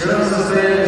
Crianças,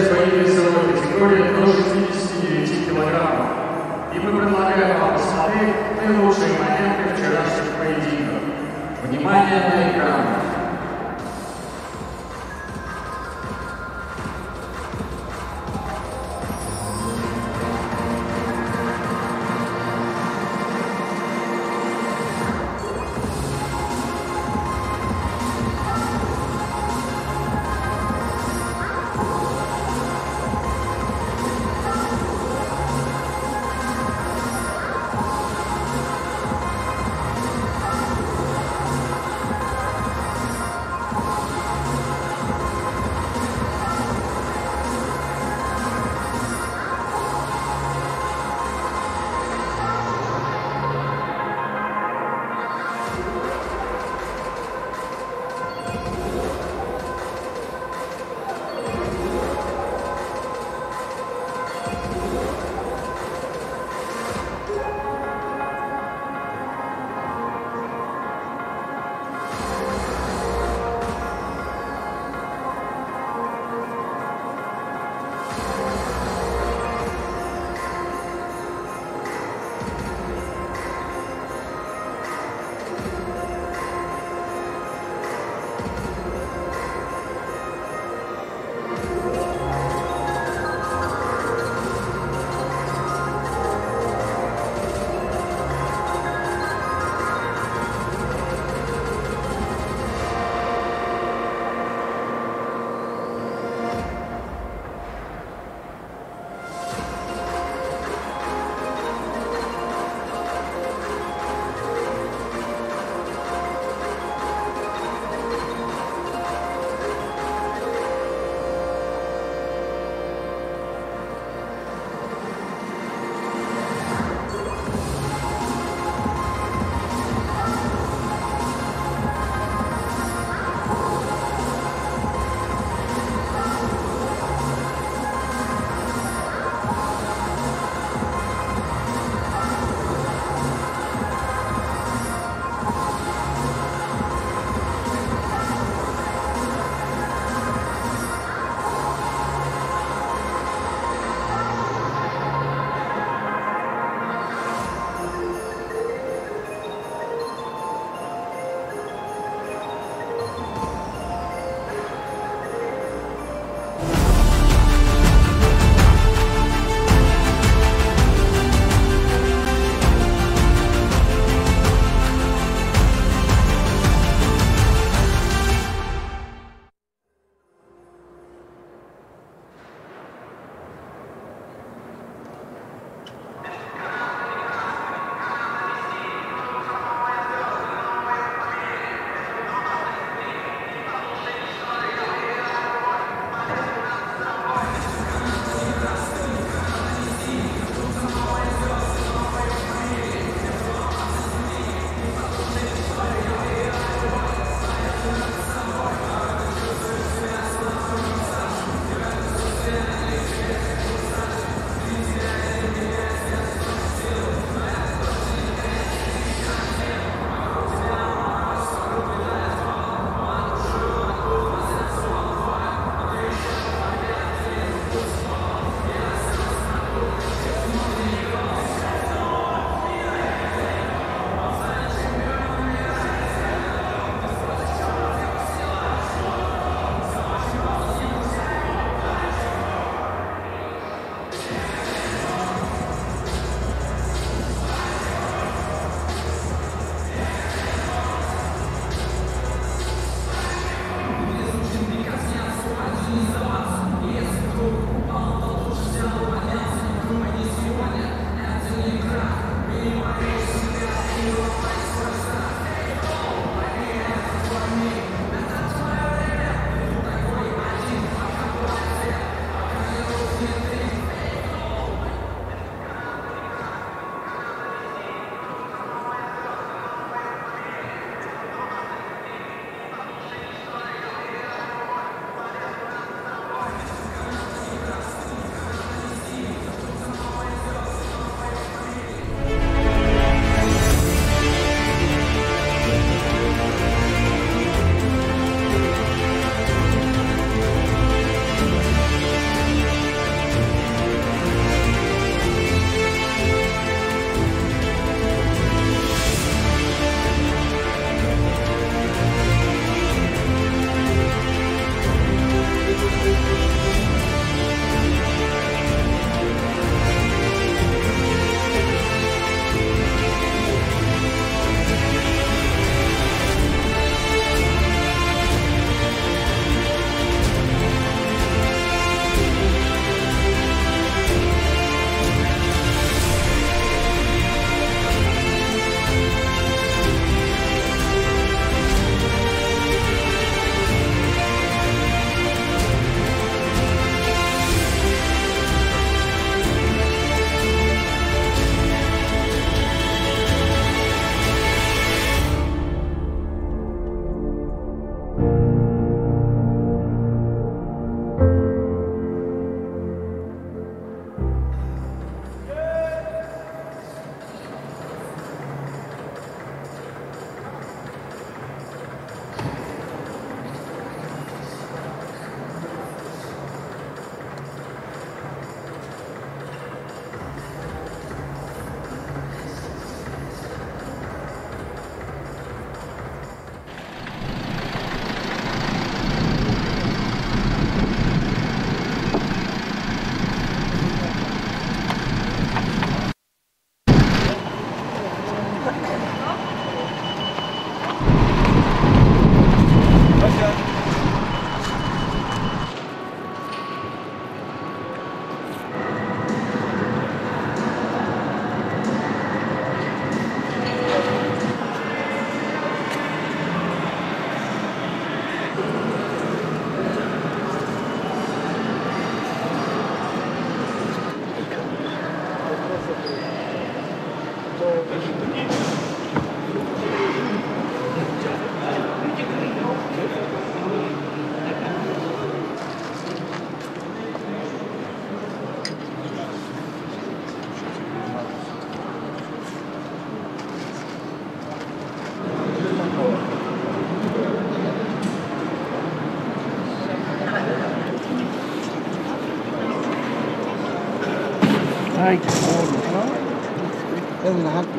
I have.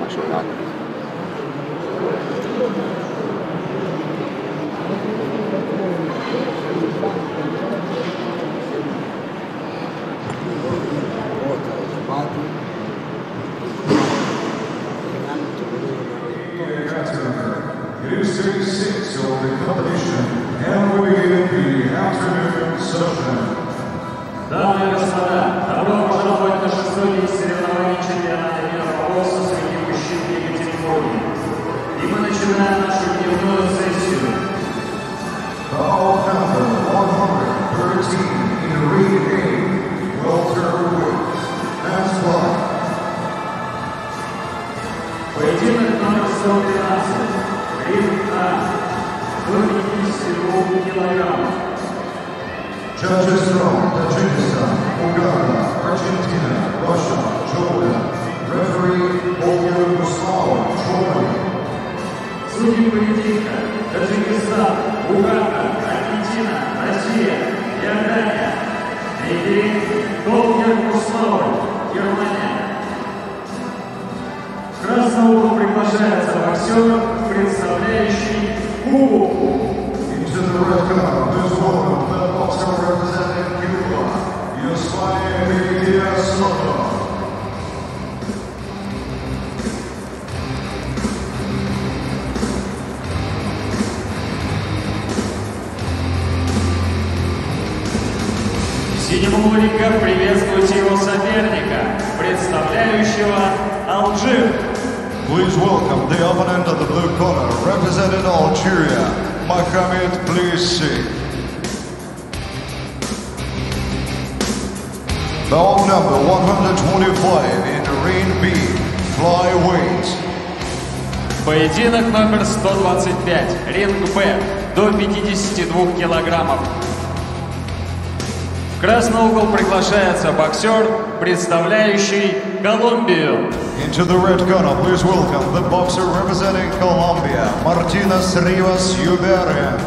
красный угол приглашается боксер, представляющий Колумбию. Into the red corner, please welcome the boxer representing Colombia, Martinez Rivas Юберия.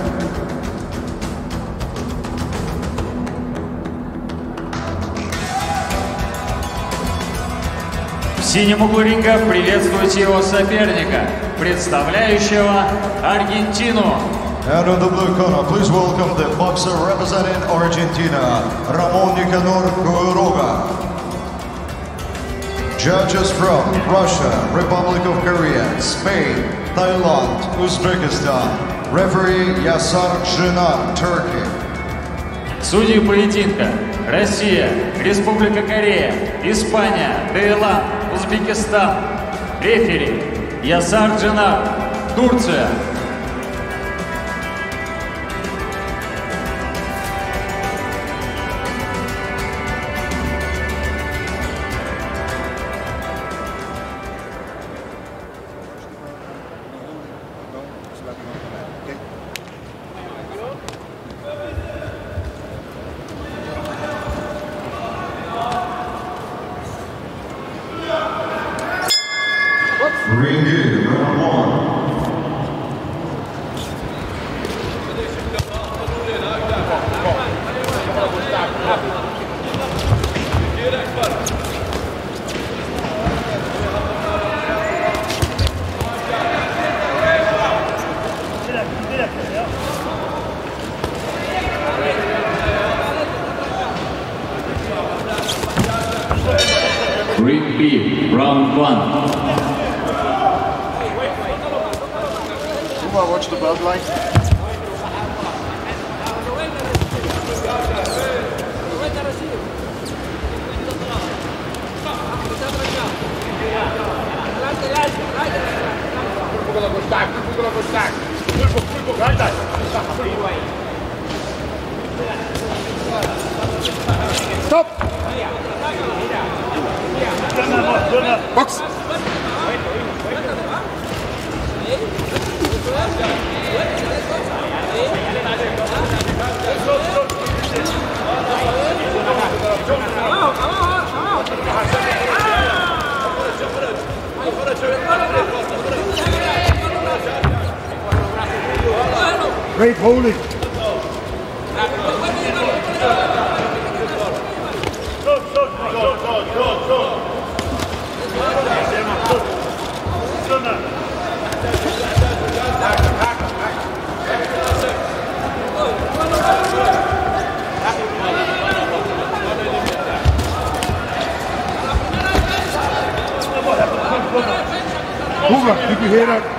В синем углу ринга приветствуйте его соперника, представляющего Аргентину. Out of the blue corner, please welcome the boxer representing Argentina, Ramon Nicanor Guruga. Judges from Russia, Republic of Korea, Spain, Thailand, Uzbekistan. Referee Yasar Jinan, Turkey. Судьи поединка. Россия, Республика Корея, Испания, Таиланд, Узбекистан. Рефери Ясар Джинар, Турция. Cuba e Guerreira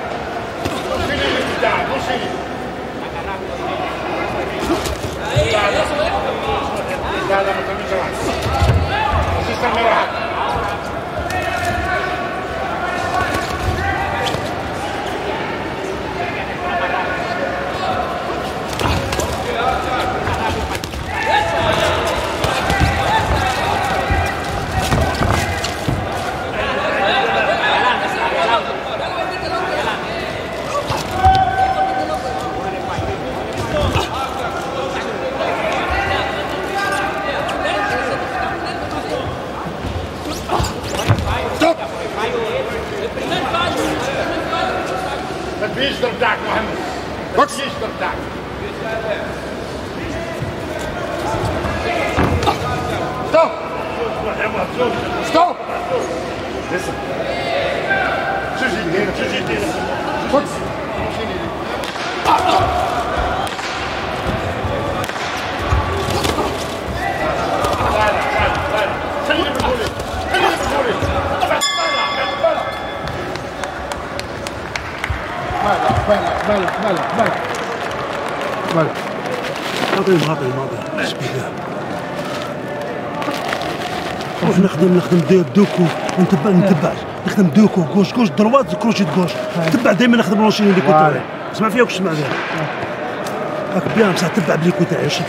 بلع بلع بلع اعطيه معطيه معطيه روح نخدم نخدم دير دوكو. ونتبع نتبع. نخدم دوكو. كوش كوش دروات كروشي كوش نتبع دائما نخدم لونشين اللي كنت سمع فيا وش سمع فيها هاك بيان بصح تبع بلي كنت عايش شوف.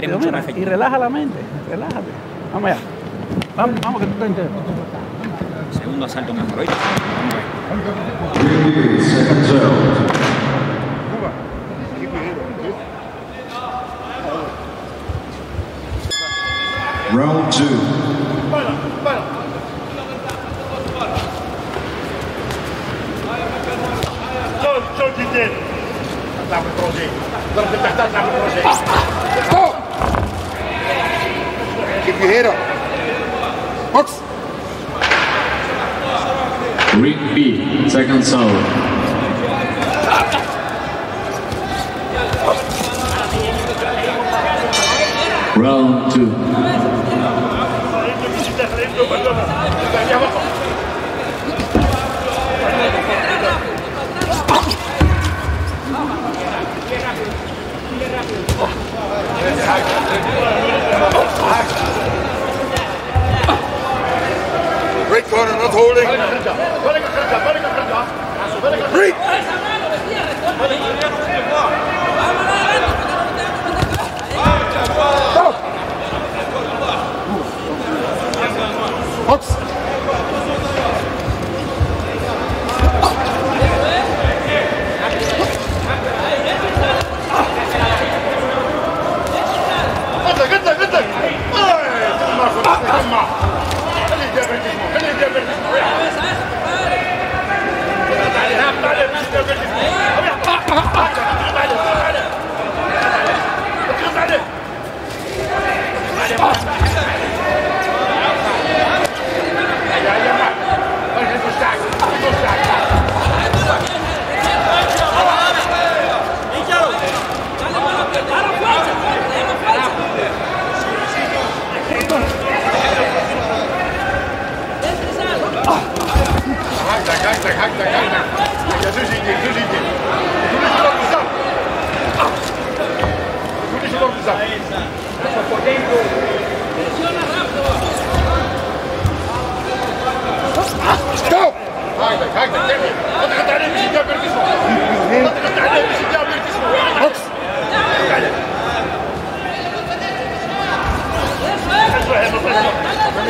y relaja la mente, relájate. Vamos allá. Vamos, vamos que tú te enteras. Segundo asalto mejor hoy. Round 2. Figueroa. Box. Ring B, second serve. Round two. That's holding. Breathe. Box. قدك قدك قدك ما Il y a deux idées, deux idées. Tous les joueurs des armes. Tous les joueurs des armes. Stop! هايدك هايدك تعمل اضغط عليه مش يجابر جسمه اضغط عليه مش يجابر جسمه اقص اضغط عليه روحك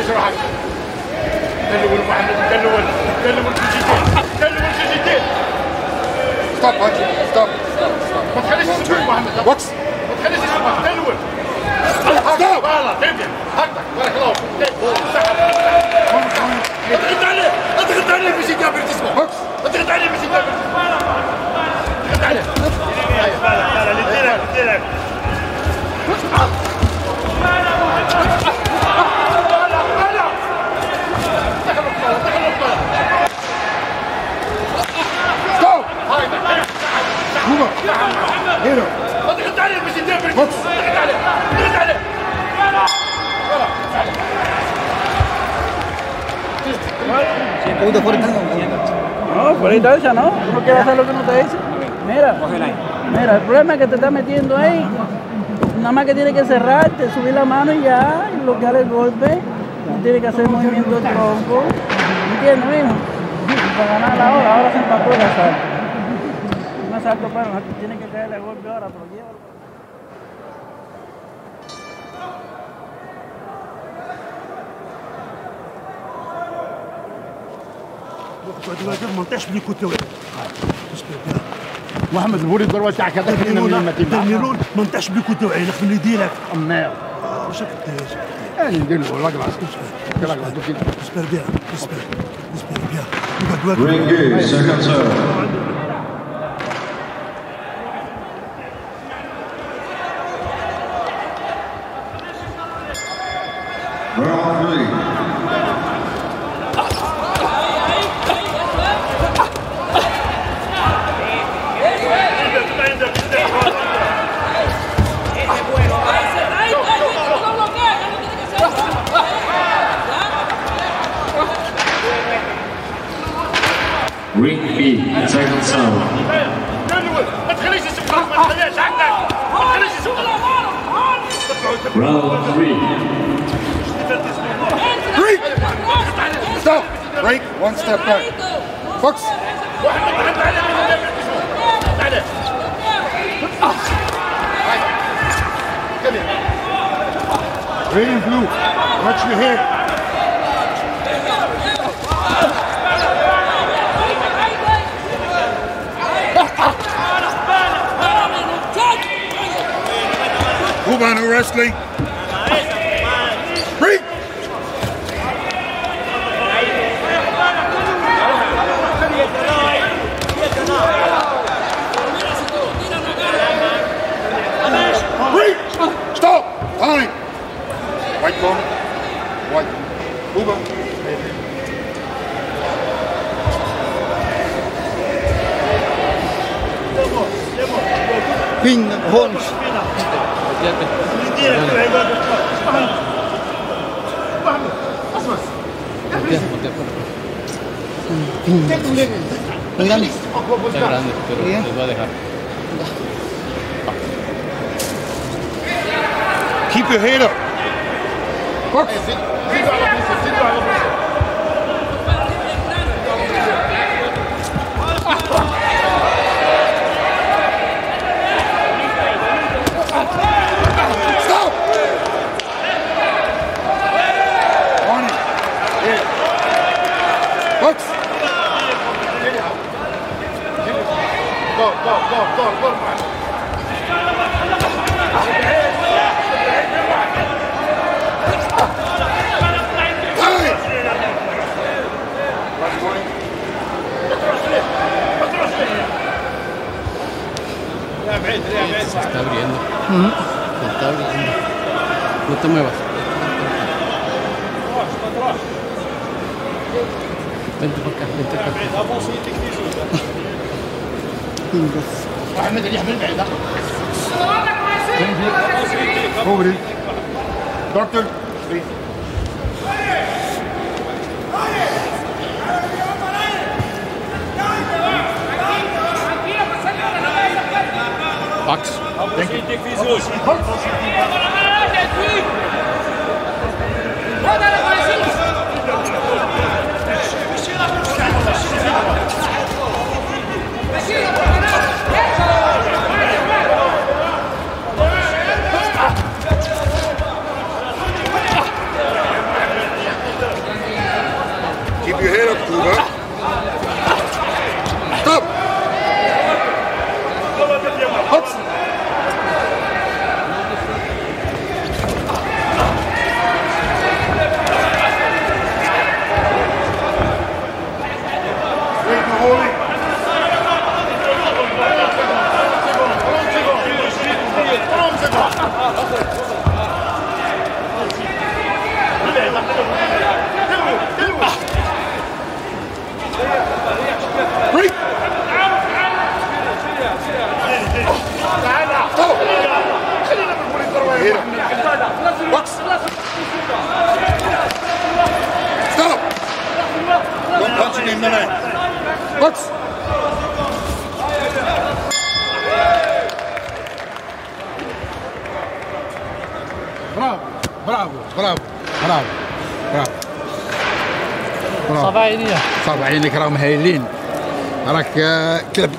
روحك كلوا محمد كلوا كلوا الفيجيتين ستوب ستوب ستوب ما تخليش يسوق محمد. بوكس ما تخليش يسوق تنور ستوب فوالا تبدأ. هكذا. بارك الله فيك. اضغط عليه. اضغط عليه. باش يقابل جسمه بوكس اضغط عليه. باش يقابل اضغط عليه. أيوه فوالا فوالا اللي ديرك ديرك كوبا هنا اضغط عليه باش يدير بريك اضغط عليه No, Farid no. No quiere hacer lo que no te dice. Mira. Mira, el problema es que te está metiendo ahí. Nada más que tiene que cerrarte, subir la mano y ya, y bloquear el golpe. No tiene que hacer movimiento de tronco. ¿Entiendes, mijo? Para ganar la hora, ahora se empató la sal. साथ तो पर जितने के गए من كنت محمد الوري الضربه تاع كذا كنا من المتين تنيرون من كنت وعي لكن يديرك امير واش كنت أنا ندير له راك كلاس راك كلاس اسبر بيان اسبر اسبر بيان Ring second serve. Leslie. Está grande, pero a dejar. Keep your head up.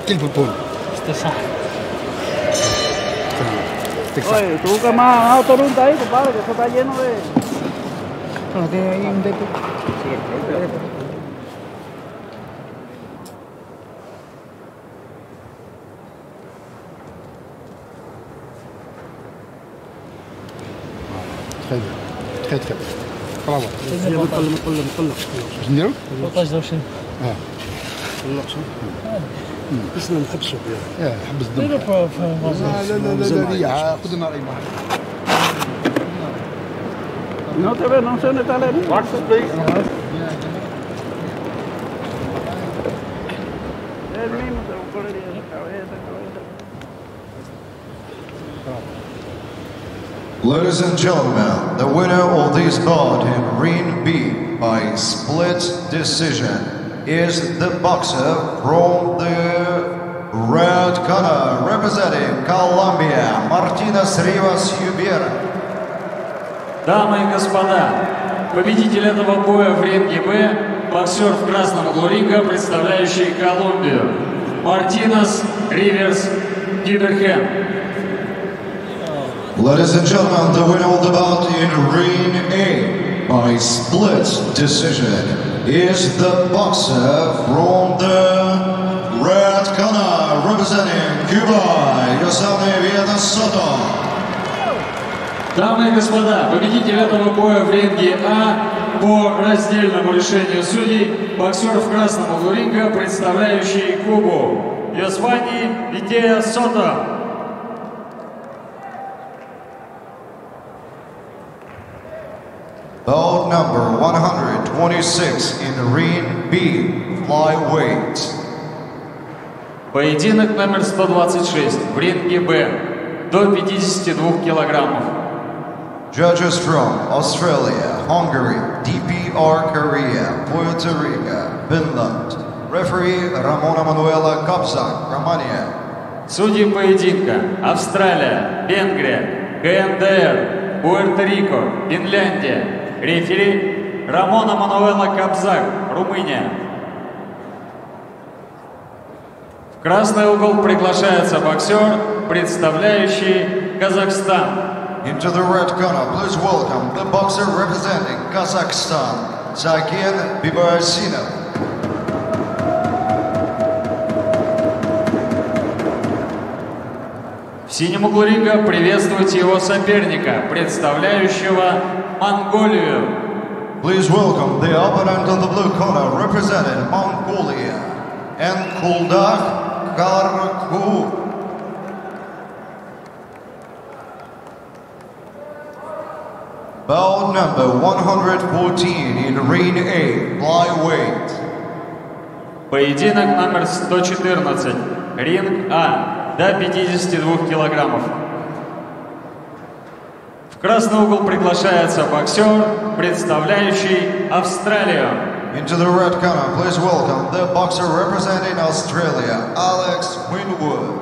آه، كلب كلب البول صح تكسب Oye, tú que más, más autorunta ahí, compadre, que eso está lleno de... No, tiene ahí un dedo. très bien très très bien برافو مقلب مقلب مقلب باش نديرو 13 اه مقلب بس نحبسوا بها اه حبس الدم Pero fue, fue más لا لا لا لا لا لا خذ النار ايمن No te veo, no sé dónde está la herida. Él mismo se buscó la herida en la cabeza, cabeza. Ladies and gentlemen, the winner of this bout in Ring B by split decision is the boxer from the red corner representing Colombia, Martinez Rivas Ubera. Дамы и господа, победитель этого боя в ринге Б, боксер в красном углу ринга, представляющий Колумбию, Мартинес Риверс Гиберхен. Ladies and gentlemen, the winner of the bout in Ring A by split decision is the boxer from the red corner representing Cuba, Yosane Vieta Soto. Дамы и господа, победитель этого боя в ринге А по раздельному решению судей, боксер в красном углу ринга, представляющий Кубу, Йосвани Витея Сото. Bout number 126 in Ring B, flyweight. Поединок номер 126 в ринге Б до 52 килограммов. Judges from Australia, Hungary, DPR Korea, Puerto Rico, Finland. Referee Ramona Manuela Kapzak, Romania. Судьи поединка Австралия, Венгрия, ГНДР, Пуэрто-Рико, Финляндия. Рефери Рамона Мануэла Кобзак, Румыния. В красный угол приглашается боксер, представляющий Казахстан. Into the red corner, please welcome the boxer representing Kazakhstan, Zakin Bibasinov. В синем углу ринга приветствуйте его соперника, представляющего Монголию. Please welcome the opponent on the blue corner representing Mongolia and Karku. Bout number 114 in Ring A, flyweight. Поединок номер 114. Ринг А. До 52 килограммов. В красный угол приглашается боксер, представляющий Австралию. Into the red corner, please welcome the boxer representing Australia, Alex Winwood.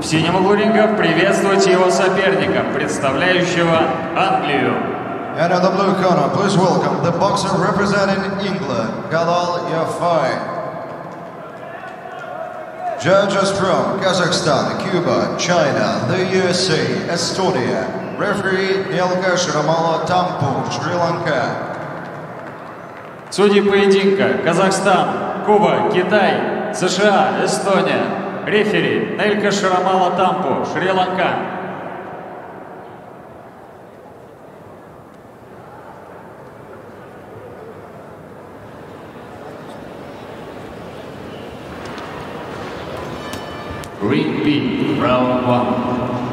В синем углу ринга приветствуйте его соперника, представляющего Англию. And in the blue corner, please welcome the boxer representing England, Galal Yafai. Judges from Kazakhstan, Cuba, China, the USA, Estonia. Referee Shramala Tampu, Sri Lanka. Судьи поединка Казахстан, Куба, Китай, США, Эстония. Рефери Нелька Шарамала Тампу, Шри-Ланка. Repeat round one.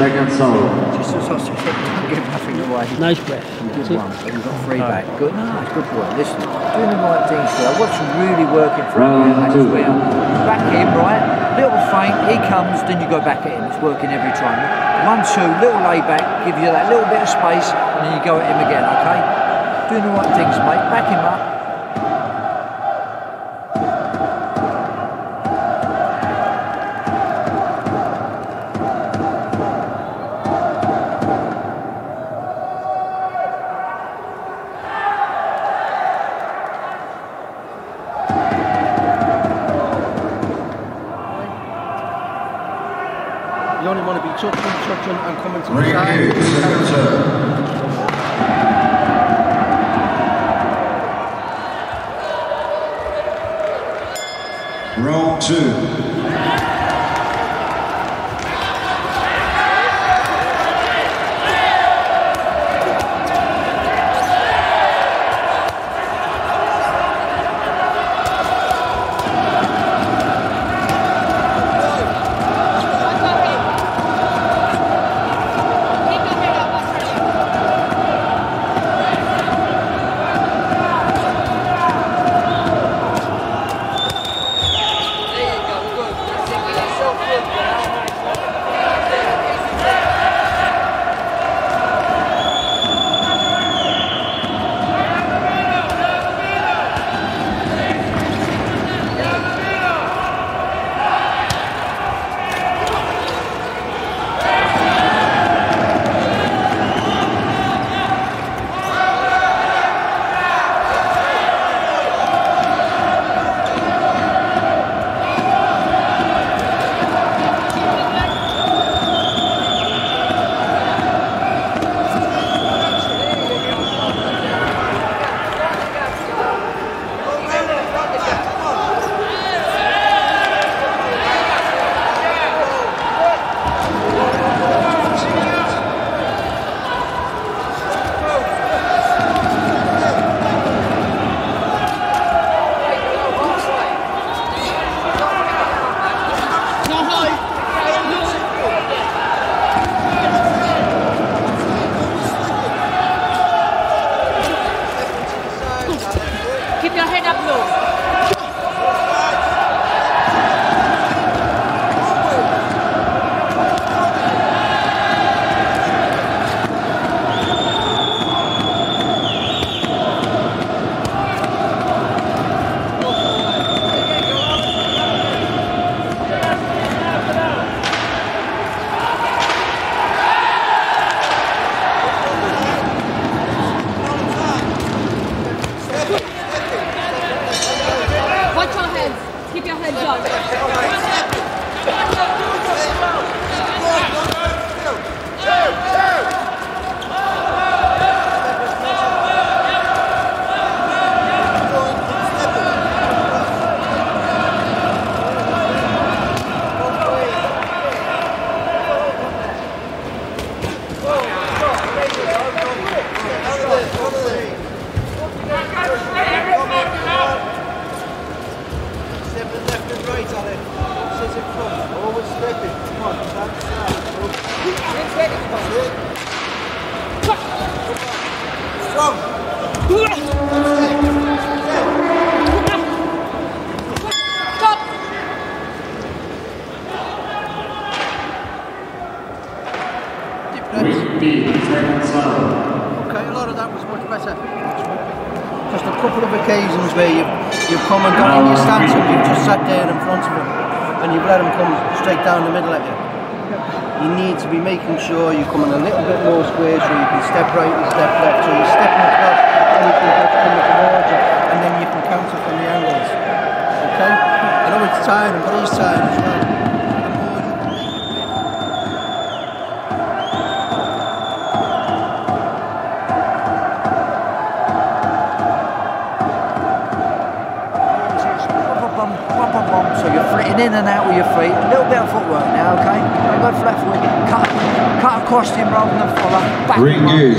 Second solo. Just as I said, don't give nothing away. Nice breath. Good one. but You've got three back. Good. No, good boy. Listen, doing the right things there. What's really working for Round you mate, two. is where back him, right? Little feint, he comes, then you go back at him. It's working every time. One, two, little lay back, give you that little bit of space, and then you go at him again, okay? Doing the right things, mate. Back him up.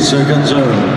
second zone.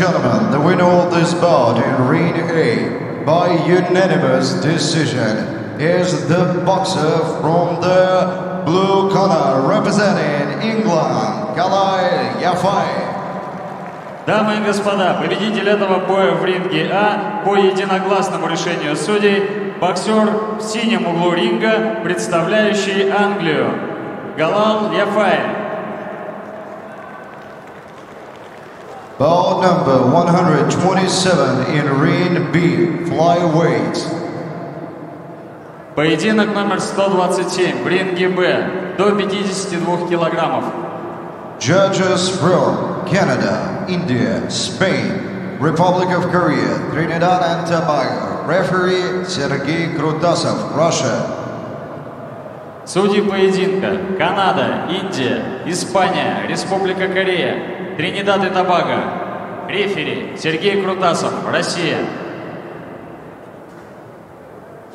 Gentlemen, the winner of this bout in Ring A by unanimous decision is the boxer from the blue corner representing England, Galay Yafai. Дамы и господа, победитель этого боя в ринге А по единогласному решению судей боксер в синем углу ринга, представляющий Англию Галал Яфаев. Bout number 127 in Ring B, flyweight. Поединок номер 127 в ринге Б до 52 килограммов. Judges from Canada, India, Spain, Republic of Korea, Trinidad and Tobago. Referee Sergei Krutasov, Russia. Судьи поединка Канада, Индия, Испания, Республика Корея, Тринидад и Тобаго. Рефери Сергей Крутасов, Россия.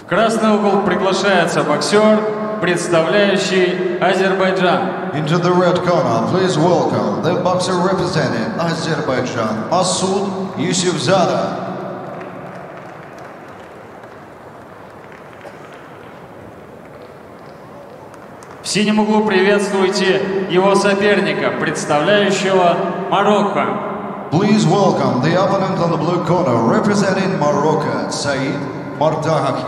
В красный угол приглашается боксер, представляющий Азербайджан. Into the red corner, please welcome the boxer representing Azerbaijan, Masud Yusufzada. В синем углу приветствуйте его соперника, представляющего Марокко. Please welcome the opponent on the blue corner representing Morocco, Said Mardahaki.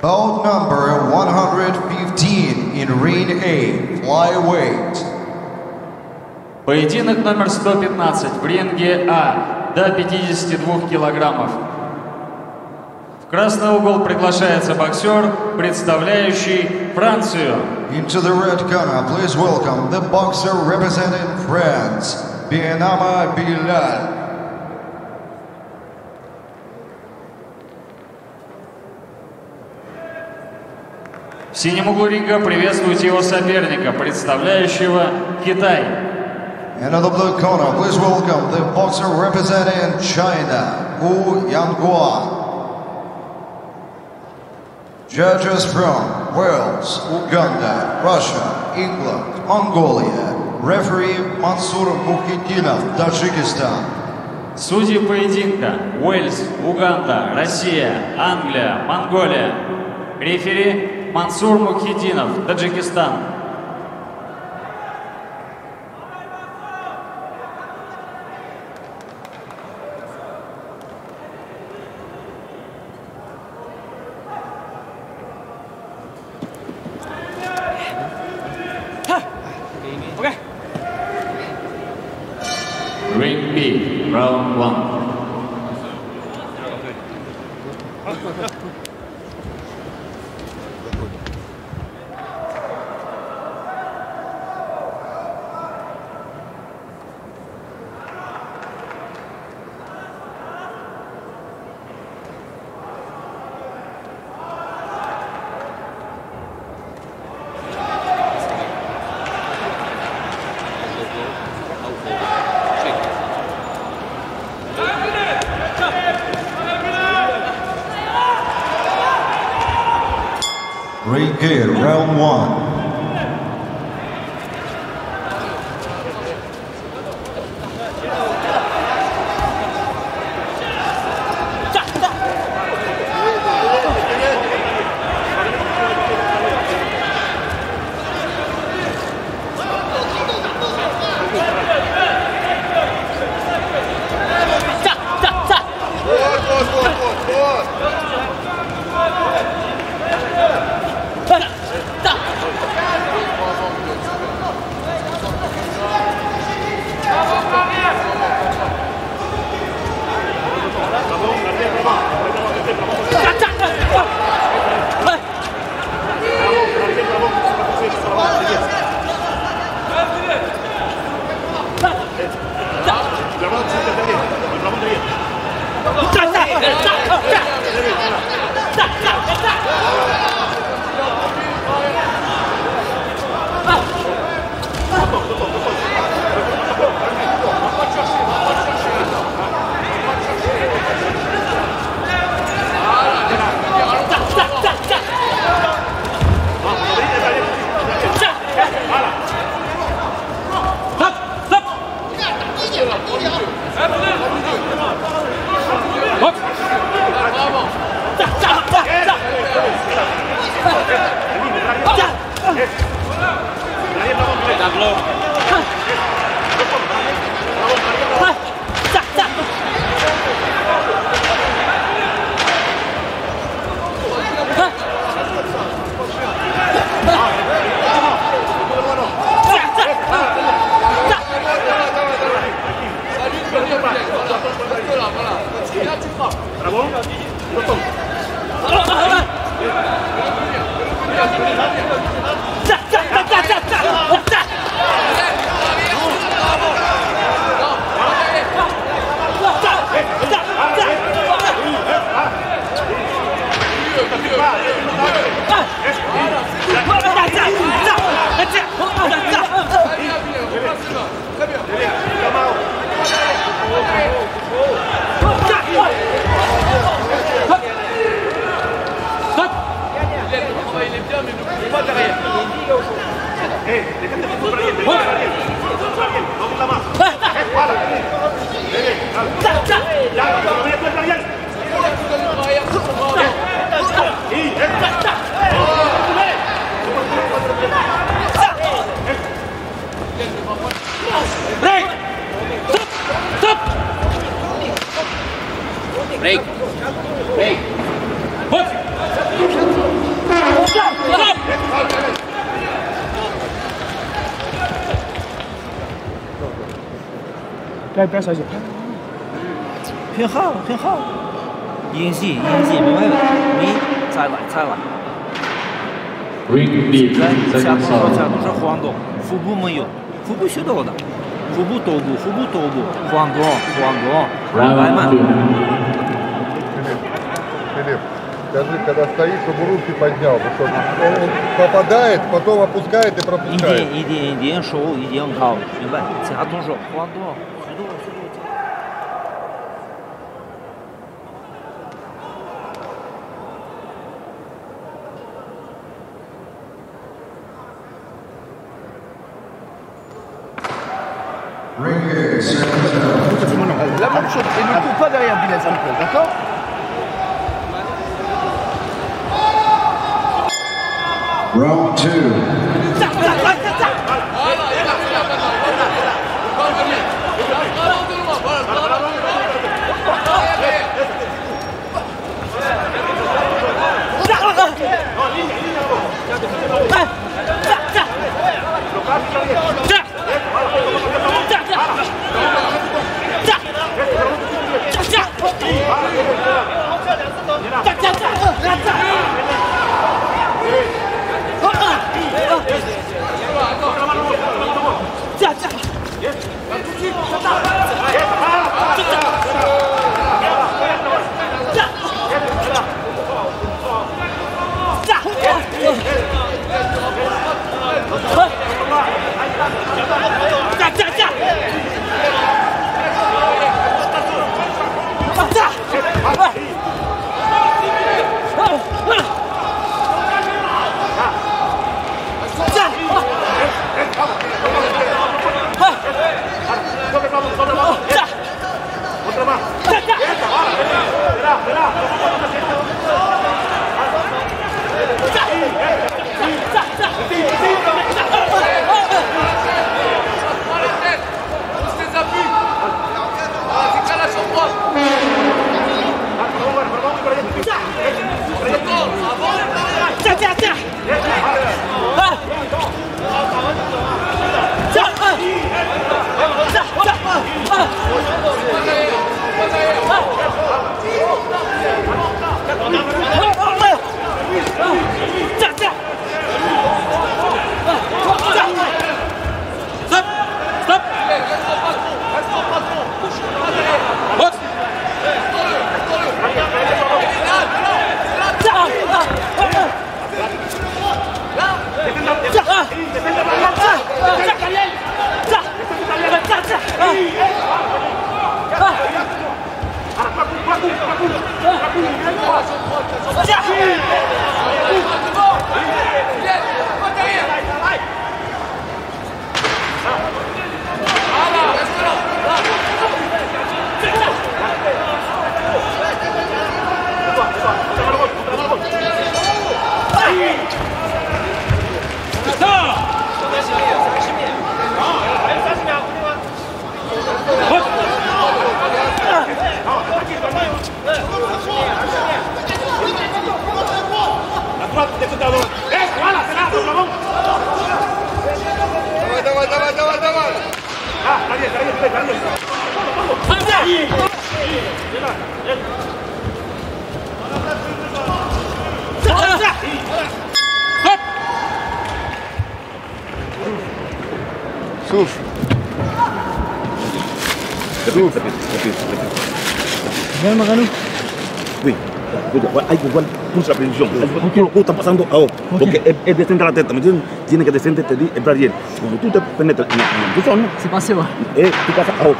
Bout number 115 in Ring A, flyweight. Поединок номер 115 в ринге А до 52 килограммов. В красный угол приглашается боксер, представляющий Францию. Into the red corner, please welcome the boxer representing France, Bienama Bilal. В синем углу ринга приветствуйте его соперника, представляющего Китай. And on the blue corner, please welcome the boxer representing China, Wu Yanguan. Judges from Wales, Uganda, Russia, England, Mongolia. Referee Mansur Mukhidinov, Tajikistan. Судьи поединка Уэльс, Уганда, Россия, Англия, Монголия. Рефери Мансур Мухидинов, Таджикистан. 腹部学到的，腹部跺步，腹部跺步，晃动，晃动，来慢。 Филипп, скажи, когда стоишь, чтобы руки поднял, потому что он попадает, потом опускает и 一 пропускает. 点一点一点手一点高，明白？ Two. Hay que pulsa la presión. Tú lo estás pasando ahora. Porque es, es descender la teta, ¿me entiendes? Tiene que descender te di- el. Cuando tú te penetras en en la posición, Se passe va. eh, tú pasas ahora.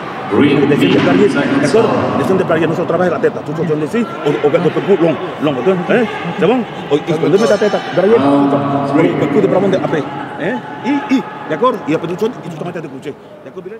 Desciende el brasier, ¿de acuerdo? Desciende el brasier, no solo trabaja la teta. Tú haciendo así, o, que tu percurso long, long, ¿eh? ¿Se van? Y cuando metes la teta, brasier, tú el percurso para donde apre, ¿eh? Y, y, ¿de acuerdo? Y después tú y tú te metes de cuché. ¿De acuerdo?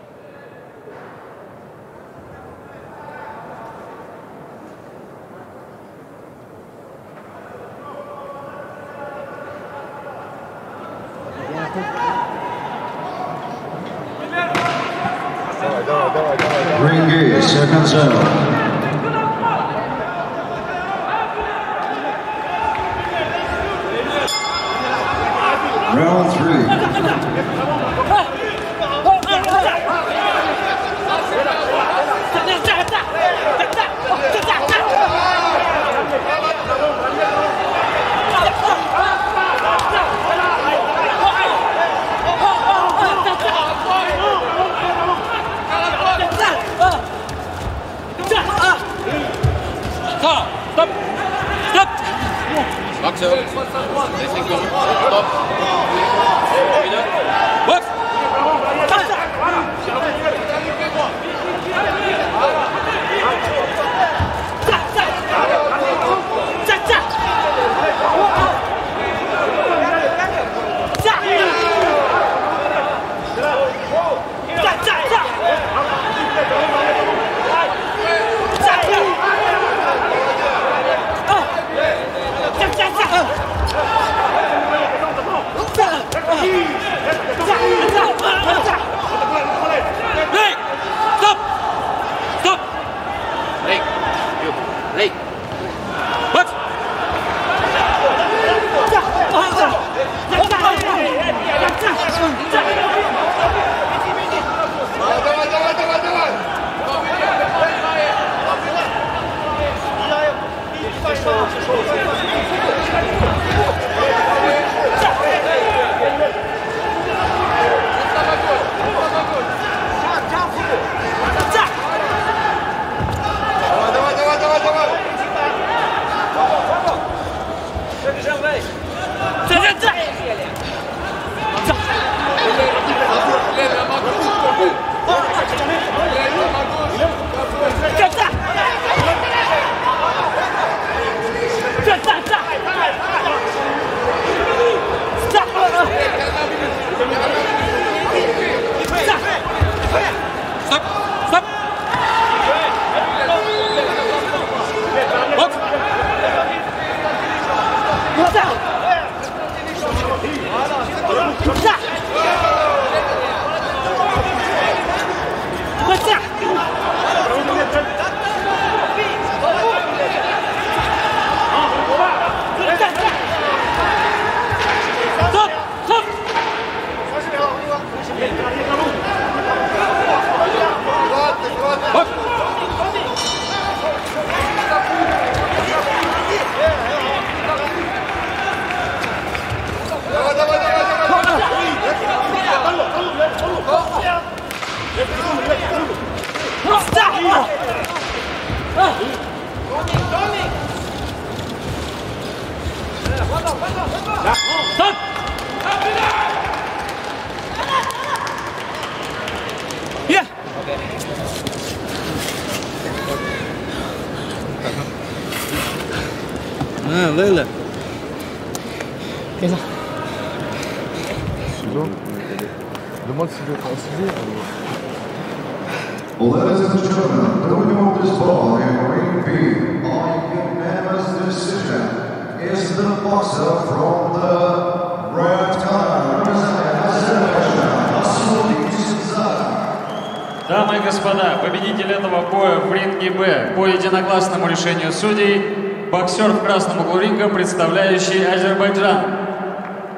Судей, боксер в красном углу ринга, представляющий Азербайджан,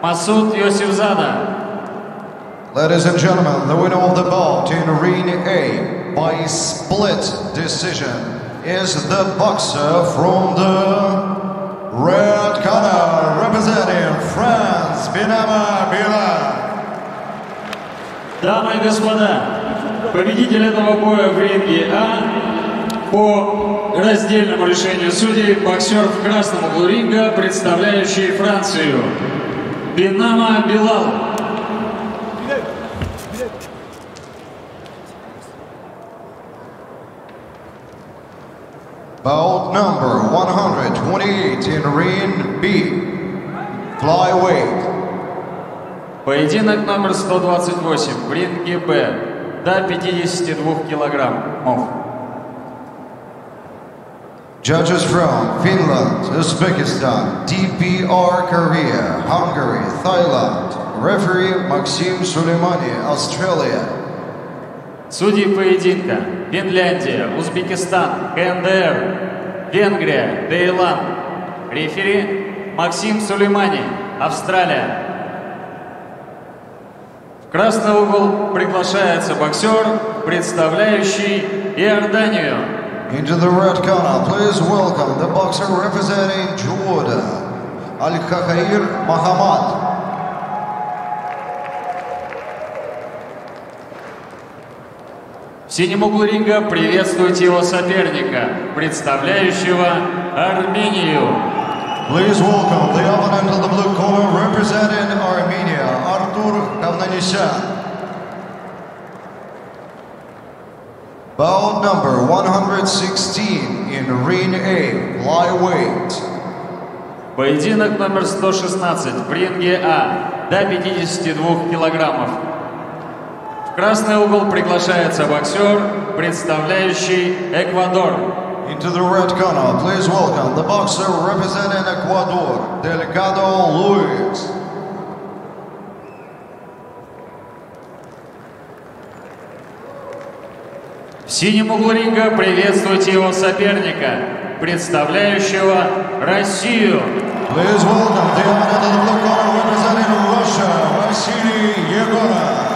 Масуд Йосифзада. Ladies and gentlemen, the winner of the bout in ring A by split decision is the boxer from the red corner, representing France, Binama Bilal. Дамы и господа, победитель этого боя в ринге А по раздельному решению судей, боксер в красном углу ринга, представляющий Францию, Бинама Билал. Bout number 128 in ring B, flyweight. Поединок номер 128 в ринге Б до 52 килограммов. Judges from Finland, Uzbekistan, DPR Korea, Hungary, Thailand. Referee Maxim Suleimani, Australia. Судьи поединка Финляндия, Узбекистан, КНДР, Венгрия, Таиланд. Рефери Максим Сулеймани, Австралия. В красный угол приглашается боксер, представляющий Иорданию. Into the red corner, please welcome the boxer representing Jordan, Al Khair Muhammad. В синем углу ринга приветствуйте его соперника, представляющего Армению. Please welcome the opponent of the blue corner representing Armenia, Artur Kavnanisyan. Bout number 116 in ring A, flyweight. Поединок номер 116 в ринге А до 52 килограммов. В красный угол приглашается боксер, представляющий Эквадор. Into the red corner, please welcome the boxer representing Ecuador, Delgado Luis. В синем углу ринга приветствуйте его соперника, представляющего Россию. Please welcome the opponent of the blue corner representing Russia, Vasily Yegorov.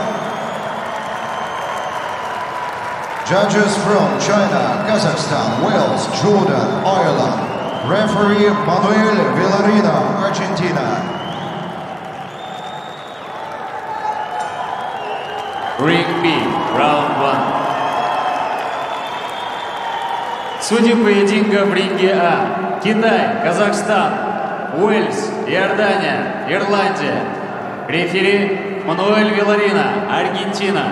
Judges from China, Kazakhstan, Wales, Jordan, Ireland. Referee Manuel Villarina, Argentina. Ring B, раунд 1. Судьи поединка в ринге А. Китай, Казахстан, Уэльс, Иордания, Ирландия. Рефери Мануэль Виларина, Аргентина.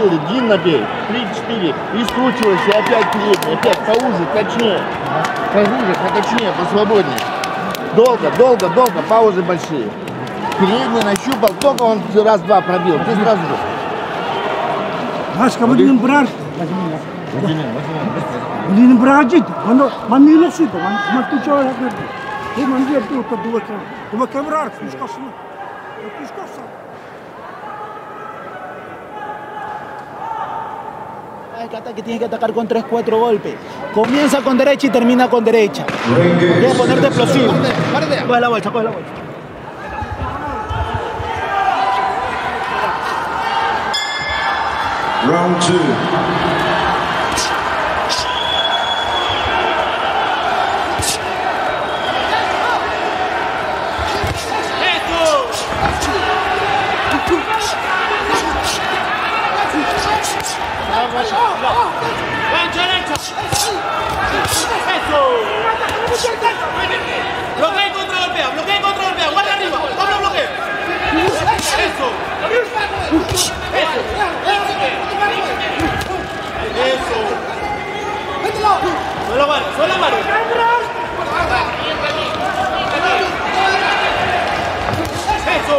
Провалил и длинно бей. Три-четыре, и скручивайся, и опять передний, опять поуже, точнее. Поуже, поточнее, посвободнее. Долго, долго, долго, паузы большие. Передний нащупал, только он раз-два пробил, ты сразу же. Başka bir din bırak. Возьми. Din bırakacak. Bana man nilo sito. Man man tu çoğu yapıyor. Bu man diyor tu tu duva kam. Duva kamera que ataque tienes que atacar con 3-4 golpes. Comienza con derecha y termina con derecha. Tienes que ponerte explosivo. Coge la bolsa, coge la bolsa. Round 2. Eso. Bloquea y contragolpea, bloquea y contragolpea. Guarda arriba, doble bloqueo. Eso. Eso. Eso. Suelo mano, suelo mano. Eso.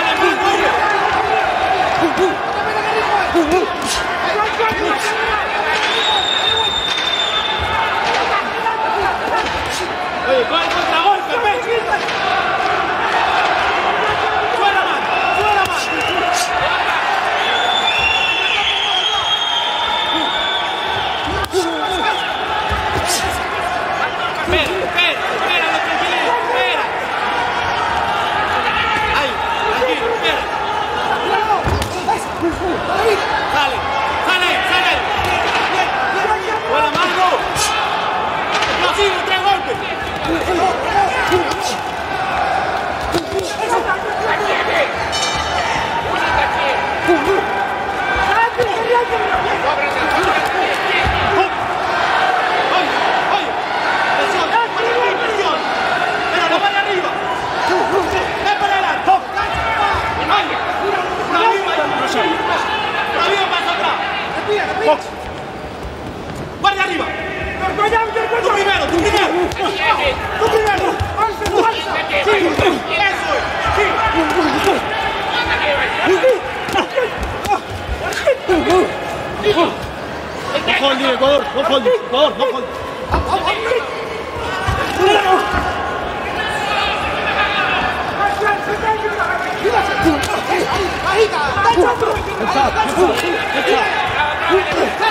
خالیه گار ما خالی گار ما خالی Hey!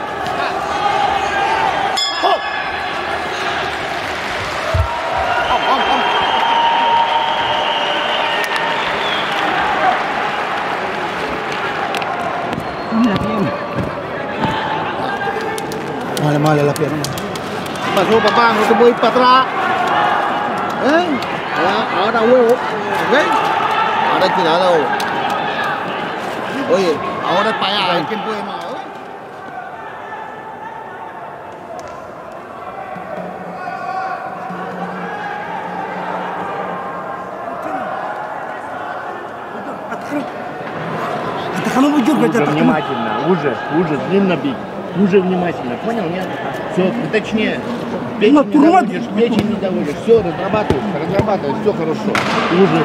male la pierna. Pasó papá, no te puedes ir para atrás. ¿Eh? Ahora, ahora huevo. ¿Ok? Ahora cuidado. Oye, ahora para allá, a ver quién puede más. Внимательно, уже, уже, длинно бить уже внимательно, понял, нет? Все, ну, точнее, печень Но не доводишь, печень не доводишь, все разрабатываешь, разрабатываешь, все хорошо. Уже.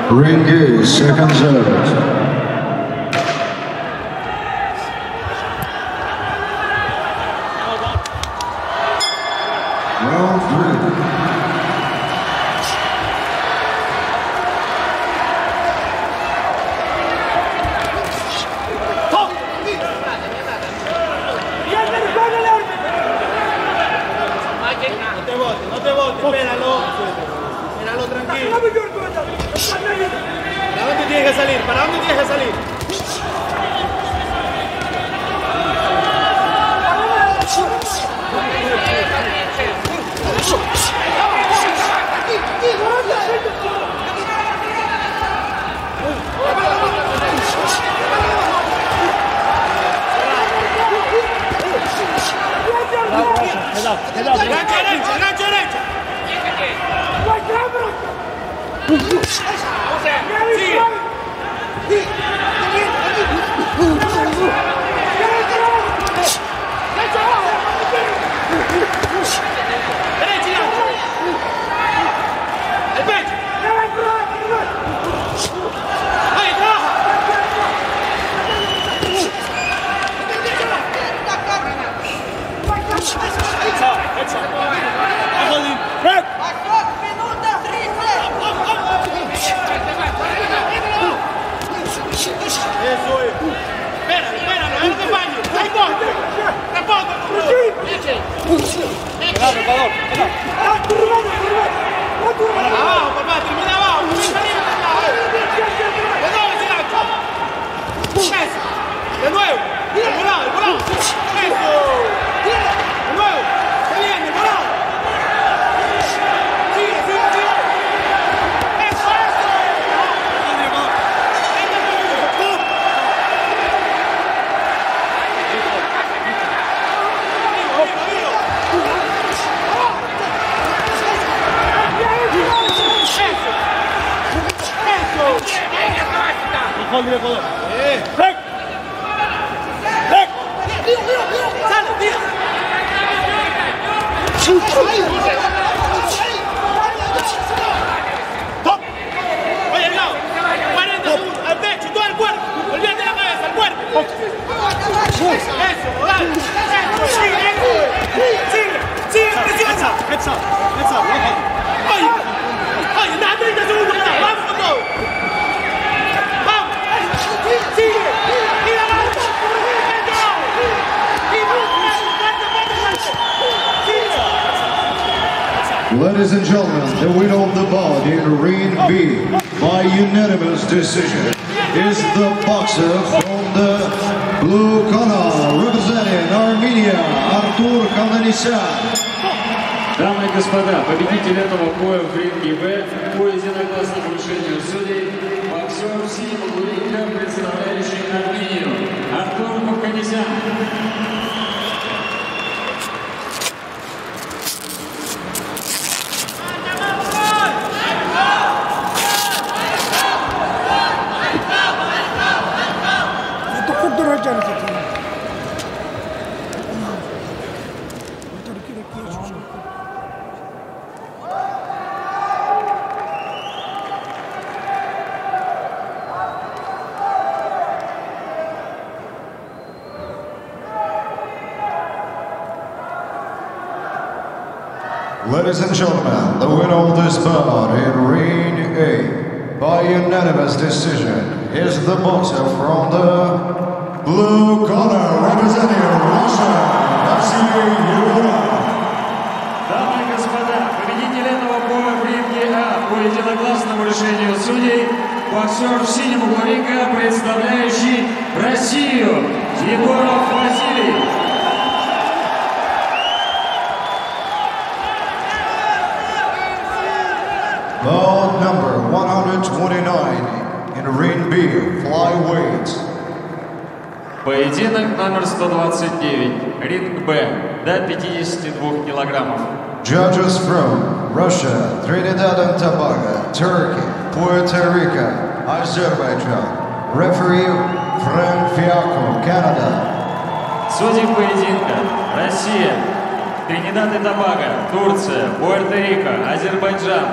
Тринидад и Тобаго, Турция, Пуэрто-Рико, Азербайджан.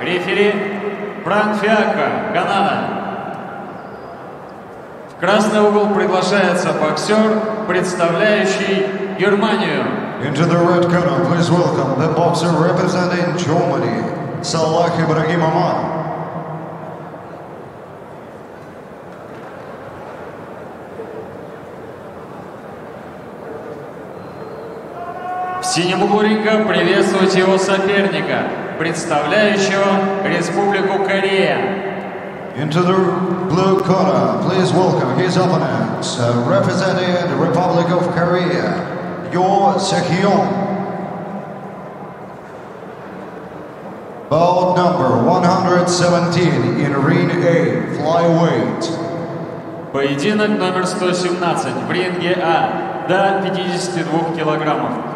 Рефери Франк Фиако, Канада. В красный угол приглашается боксер, представляющий Германию. Into the red corner, please welcome the boxer representing Germany, Salah Ibrahim Ahmad. Ринга приветствовать его соперника, представляющего Республику Корея. Into the blue corner, please welcome his opponent, uh, representing the Republic of Korea, Yo Seok-hyun. Bout number 117 in Ring A, flyweight. Поединок номер 117 в ринге А до 52 килограммов.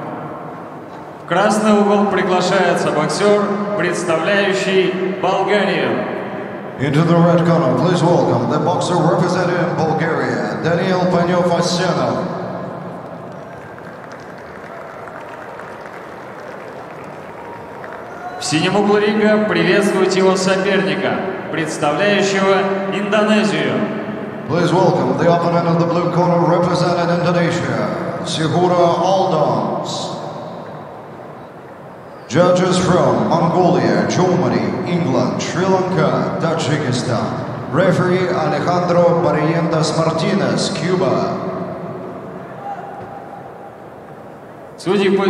Красный угол приглашается боксер, представляющий Болгарию. Into the red corner, please welcome the boxer representing Bulgaria, Daniel Panyov-Asenov. В синем углу ринга приветствует его соперника, представляющего Индонезию. Please welcome the opponent of the blue corner representing Indonesia, Sigura Aldons. Judges from Mongolia, Germany, England, Sri Lanka, Tajikistan. Referee Alejandro Barrientos Martinez, Cuba. Судьи по...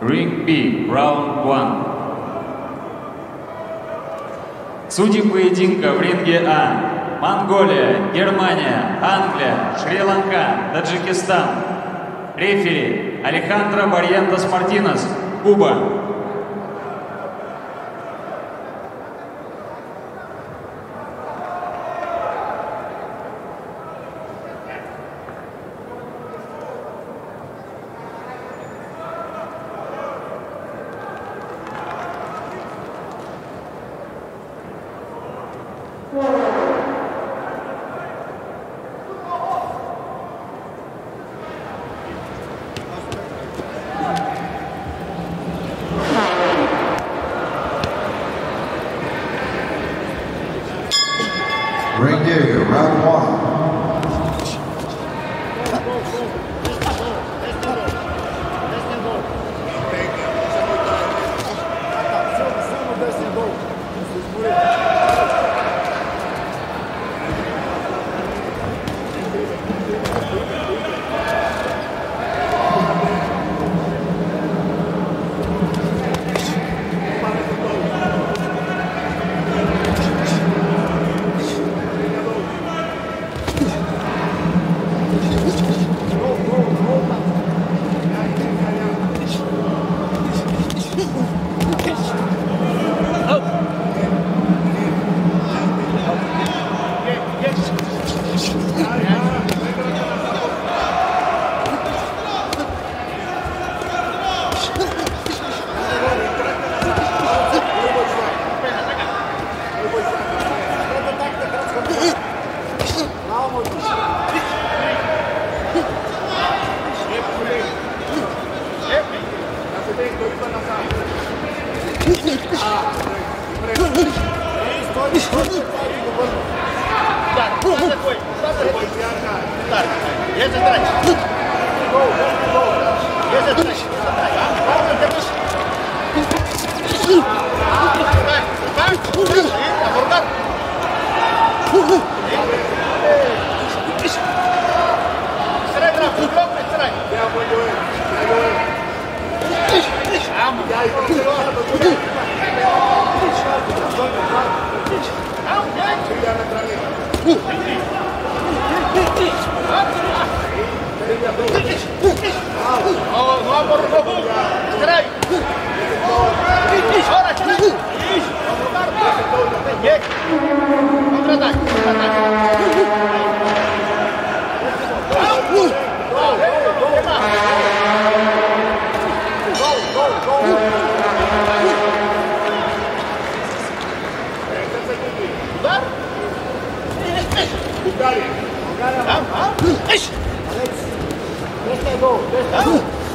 Ring B, раунд 1. Судьи поединка в ринге А. Монголия, Германия, Англия, Шри-Ланка, Таджикистан. Рефери Алехандро Барьентос Мартинес, Куба.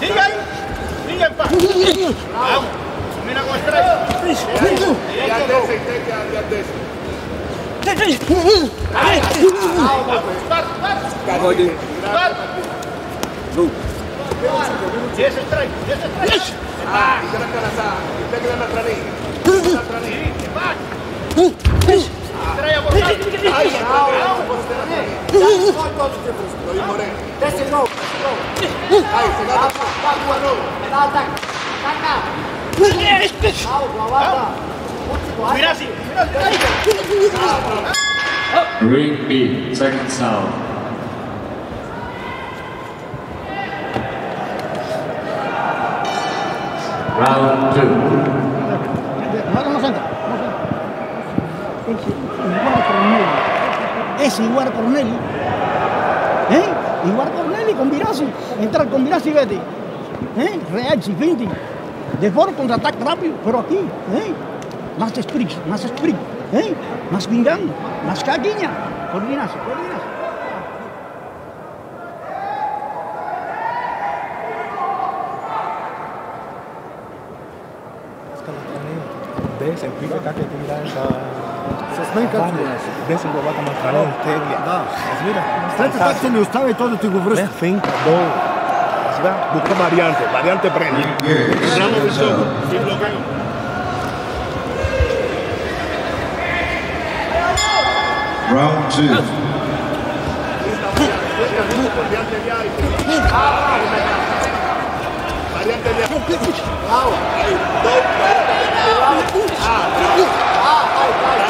Diga aí! Diga, pá! Vamos! Combina com os três! E a desce, e a desce! Pagode. Gol. Deixa entrar, deixa entrar. Ah, pega na cara, pega na cara aí. Estreia, Borja! Ai, não! Desce, não! Ring B, second sound. Round two. Ese igual Corneli. ¿Eh? Igual Miami con Virazzi, entrar con Virazzi y Betty. ¿Eh? Real, Cifinti. De por contraataque rápido, pero aquí, ¿eh? más sprint, más sprint, ¿eh? más vingando, más caquiña. Coordinación, coordinación. ¿Ves? El pico que hay que tirar Sa snimka Gde sam ga ovako makralo teglja. Da. Razmira? Znate kako se ne ustave to da ti go vrsti. Ne, finka, dole. Zva, buka varijante, varijante preni. Samo visoko, i blokaju. Round two. Variante de... Bravo! Aí, dá o... Ah, vai, vai!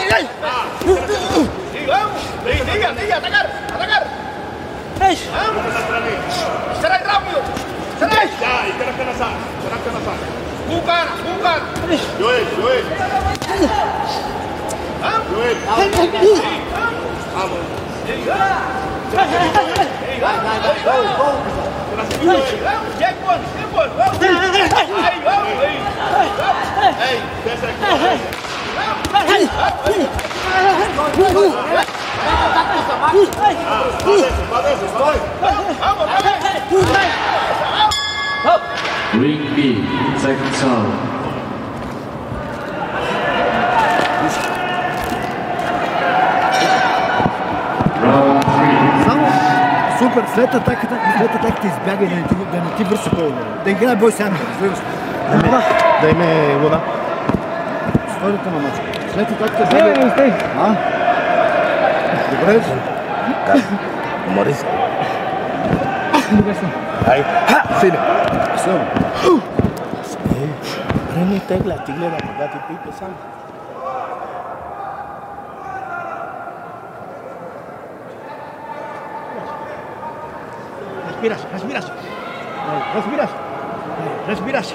Ay, ay. Vamos. Sí, sigue, sigue, atacar, atacar. Ay. Vamos. Será rápido. Será. Ya, y tenés que lanzar. Tenés que lanzar. Buscar, buscar. Joel, Joel. Joel. Vamos. Sí, vamos. Checkpoint, checkpoint, vamos! Aí, vamos! Aí! Ei, desce aqui! Vamos! Ring B, second. Само супер, след атаката, след атаката избягай да не ти, да не ти върши гол. Да играе бой сам, разбираш. Да име вода. Историята на мача. Llévele usted. ¿Ah? ¿Qué crees? Morís. Ahí. Sí. Eso. Uh. Prende usted la tigre de y pipe, ¿sabes? Respiras, respiras. Respiras. Respiras.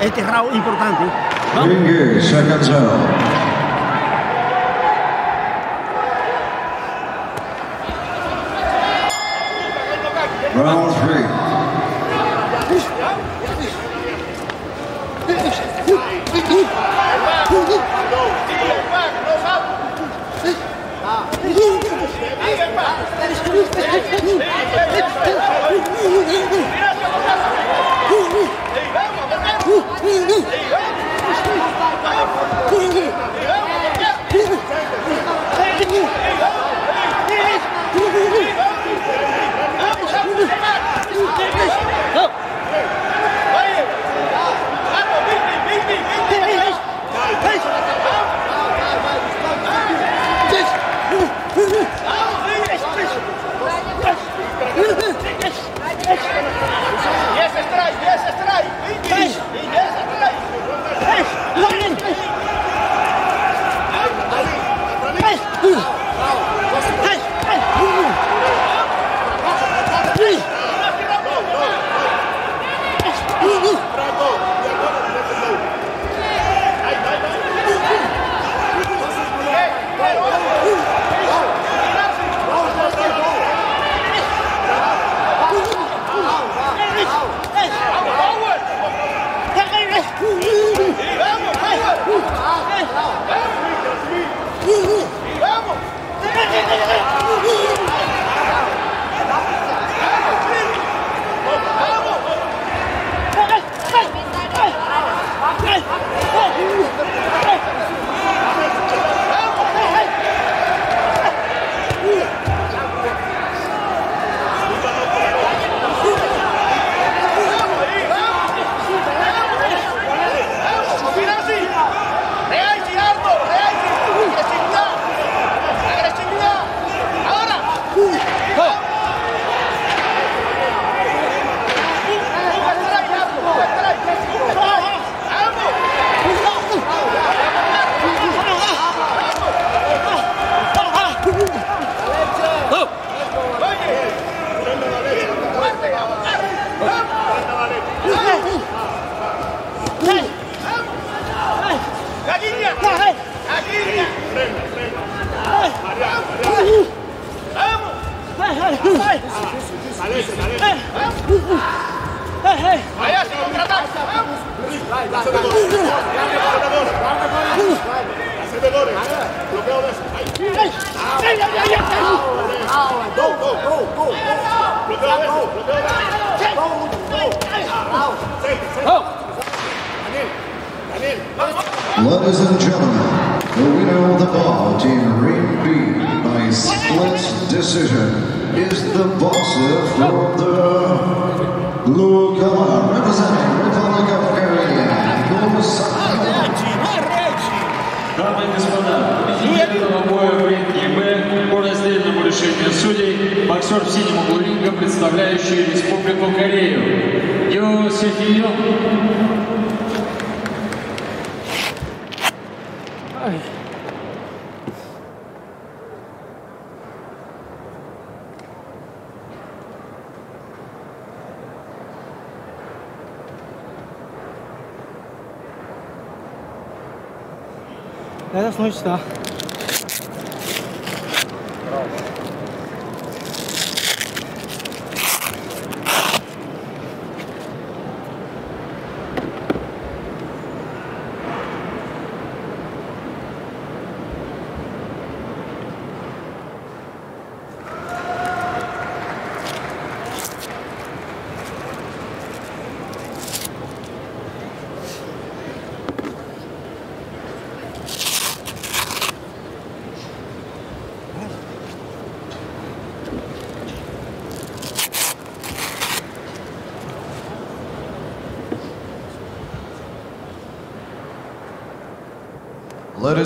Este round importante. Ring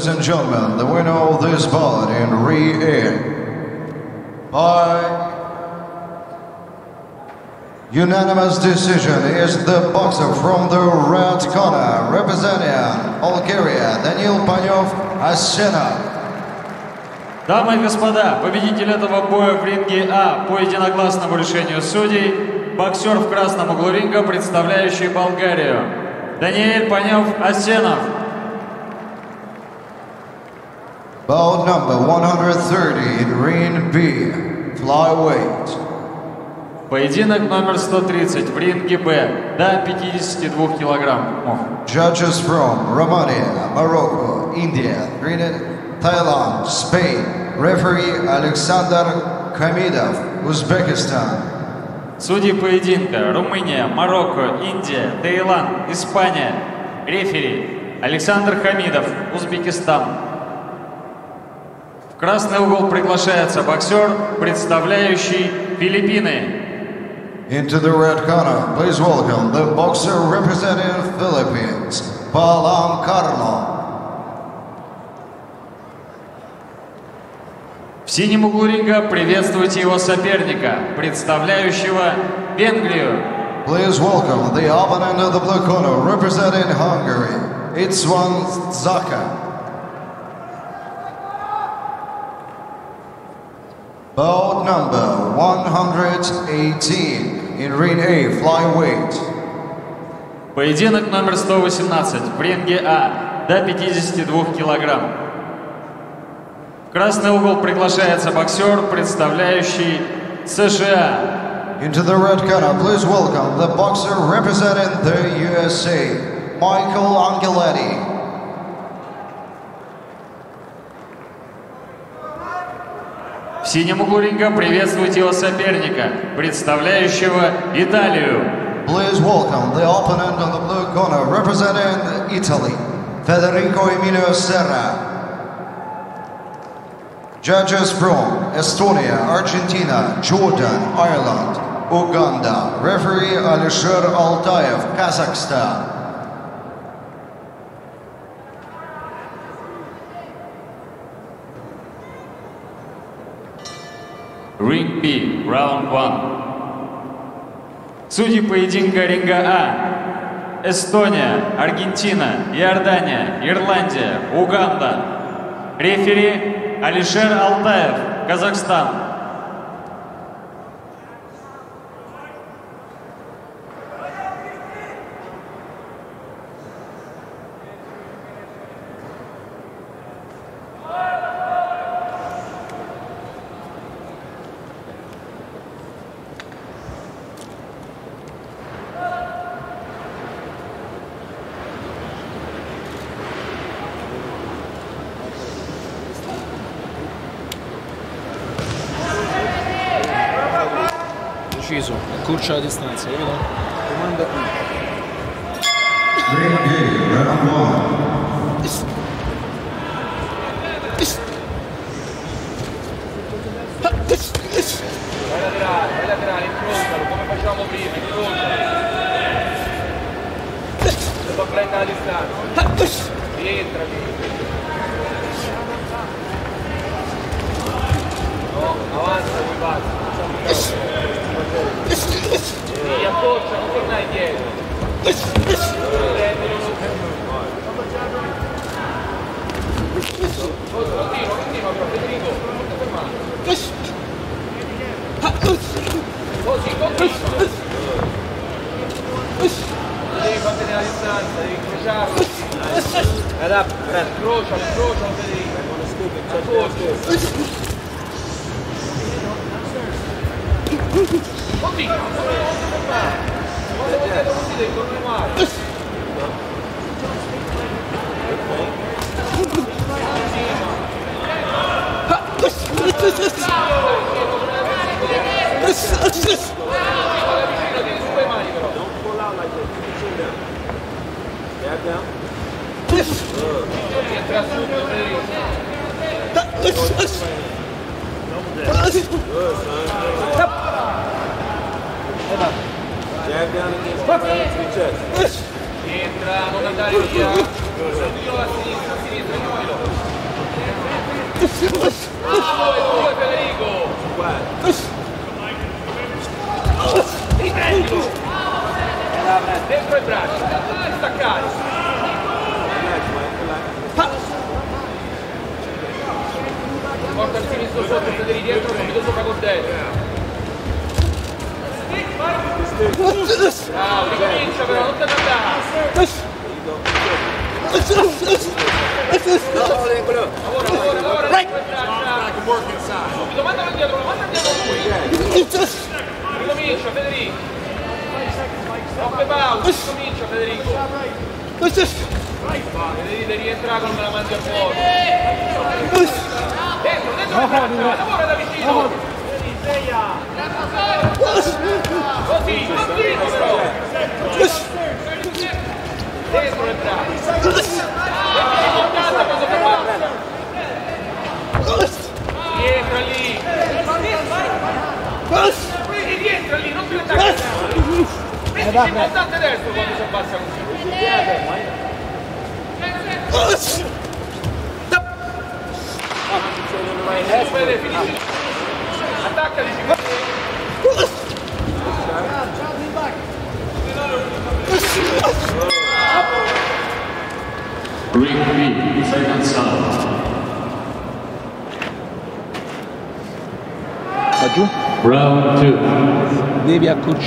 Ladies and gentlemen, the winner of this bout in re-air by unanimous decision is the boxer from the red corner, representing Bulgaria, Daniil Panyov Asena. Дамы и господа, победитель этого боя в ринге А по единогласному решению судей, боксер в красном углу ринга, представляющий Болгарию, Даниэль Панев Асенов. Bout number 130 in ring B, flyweight. Поединок номер 130 в ринге Б до 52 килограммов. Judges from Romania, Morocco, India, Thailand, Spain. Referee Alexander Kamidov, Uzbekistan. Судьи поединка Румыния, Марокко, Индия, Таиланд, Испания. Рефери Александр Хамидов, Узбекистан. Красный угол приглашается боксер, представляющий Филиппины. Into the red corner, please welcome the boxer representing Philippines, Palam Carlo. В синем углу ринга приветствуйте его соперника, представляющего Венгрию. Please welcome the opponent of the blue corner representing Hungary, Itzwan Zaka. Bout number 118 in ring A, flyweight. Поединок номер 118 в ринге А до 52 килограмм. В красный угол приглашается боксер, представляющий США. Into the red corner, please welcome the boxer representing the USA, Michael Angeletti. В синем углу ринга приветствуйте его соперника, представляющего Италию. Please welcome the opponent on the blue corner representing Italy, Federico Emilio Serra. Judges from Estonia, Argentina, Jordan, Ireland, Uganda. Referee Alisher Altayev, Kazakhstan. Ring B, раунд 1. Судьи поединка ринга А. Эстония, Аргентина, Иордания, Ирландия, Уганда. Рефери Алишер Алтаев, Казахстан. Deciso, accorcia la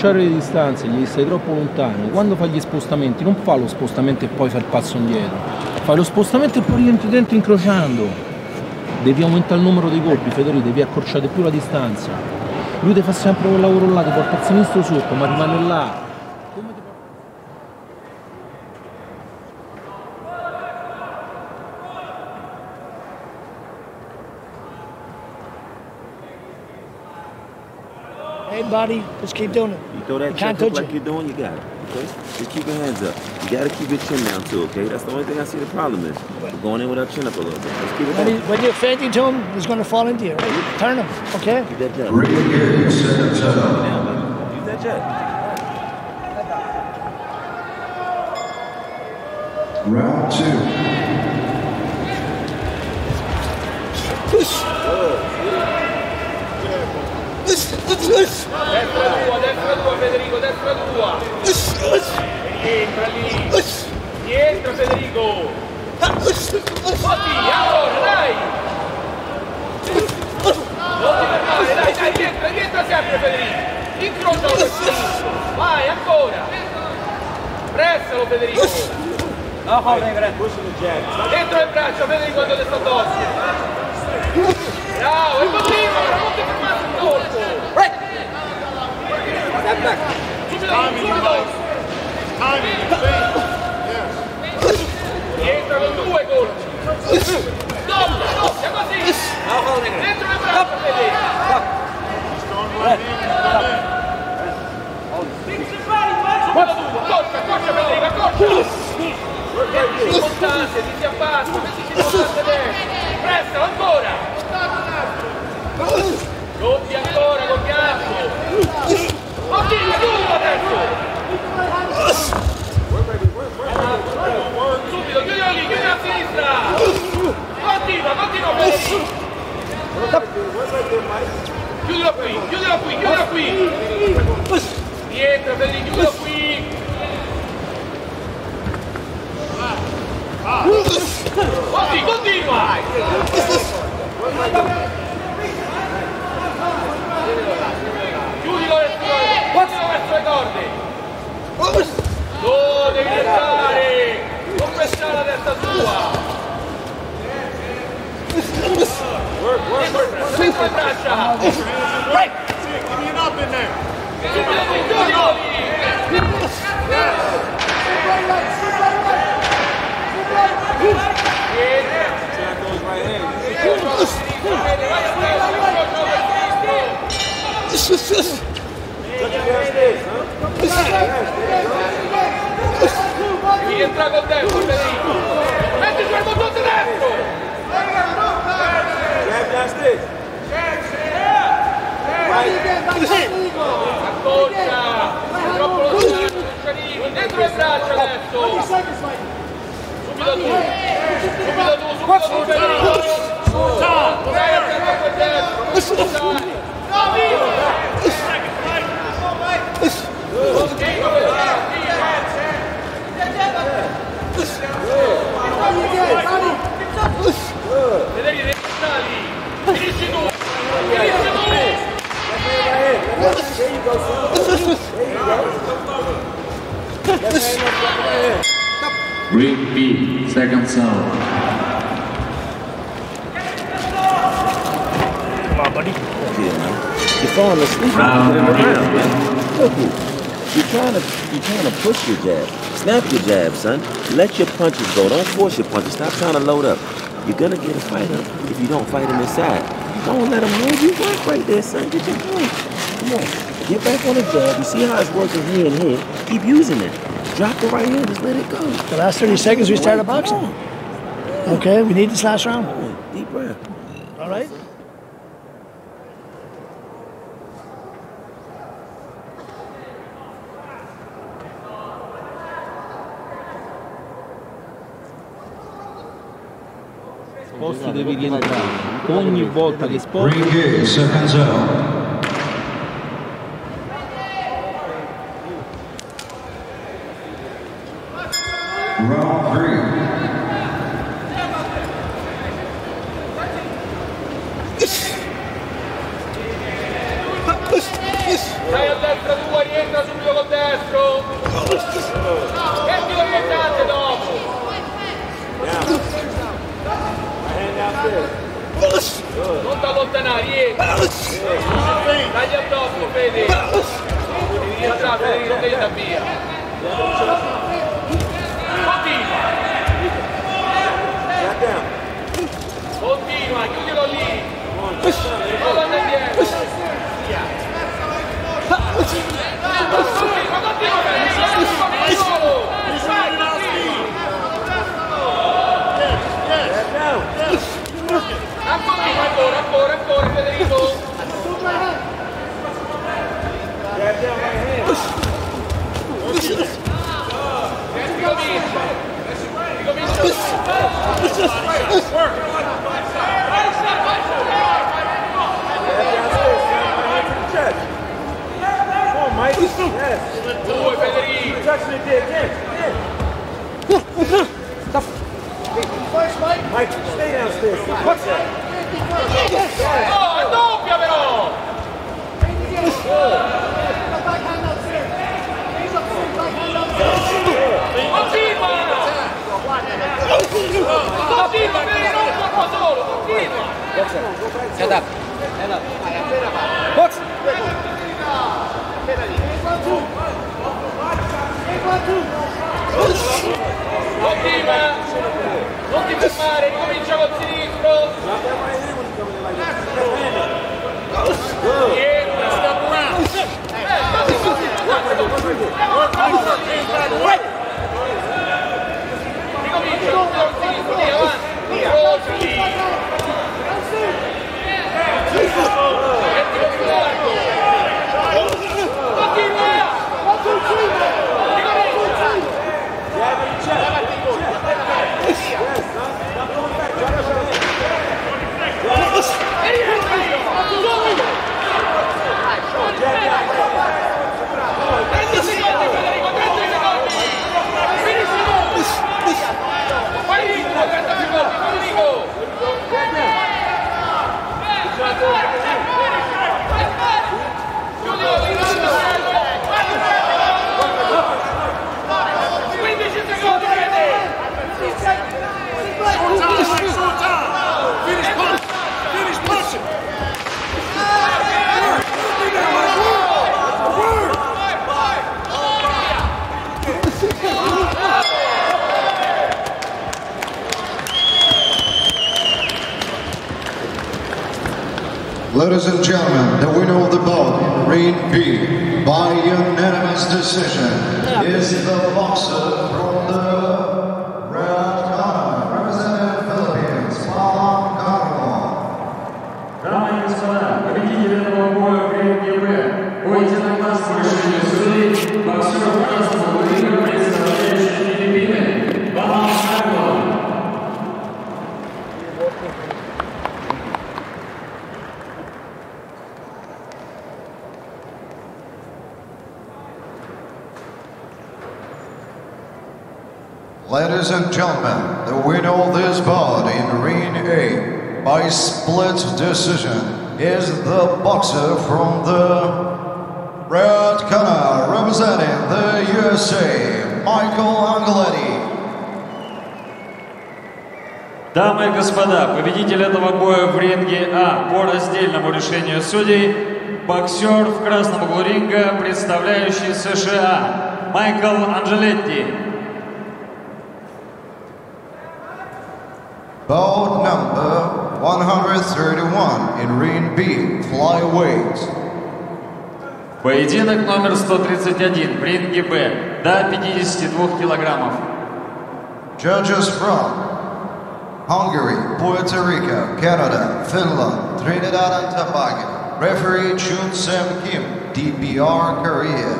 accorciare le distanze, gli stai troppo lontano. Quando fai gli spostamenti, non fa lo spostamento e poi fa il passo indietro. Fai lo spostamento e poi rientri dentro incrociando. Devi aumentare il numero dei colpi, Federico, devi accorciare più la distanza. Lui ti fa sempre quel lavoro là, ti porta al sinistro sotto, ma rimane là. Buddy, just keep doing it. You throw that You can't up touch like it. you're doing, you got it. Okay? Just keep your hands up. You gotta keep your chin down too, okay? That's the only thing I see the problem is. We're going in with our chin up a little bit. Let's keep it When, he, when you're fainting to him, he's going to fall into you. Turn him, okay? Keep that jab. Ring in second sound. Use that jab. Round two. Snap your jab, son. Let your punches go. Don't force your punches. Stop trying to load up. You're gonna get a fighter if you don't fight him inside. Don't let him move you work right there, son. Get your point. Come on. Get back on the jab. You see how it's working here and here. Keep using it. Drop the right hand. Just let it go. The last 30 seconds we started a boxing. Okay, we need this last round. Devi rientrare. Ogni volta che sposti. Ladies and gentlemen, the winner of this bout in Ring A by split decision is the boxer from the red corner, representing the USA, Michael Angeletti. Дамы и господа, победитель этого боя в ринге А по раздельному решению судей, боксер в красном углу ринга, представляющий США, Майкл Анджелетти. Bout number 131 in Ring B, flyweight. Поединок номер 131 в ринге Б до 52 килограммов. Judges from Hungary, Puerto Rico, Canada, Finland, Trinidad and Tobago. Referee Chun Sam Kim, DPR Korea.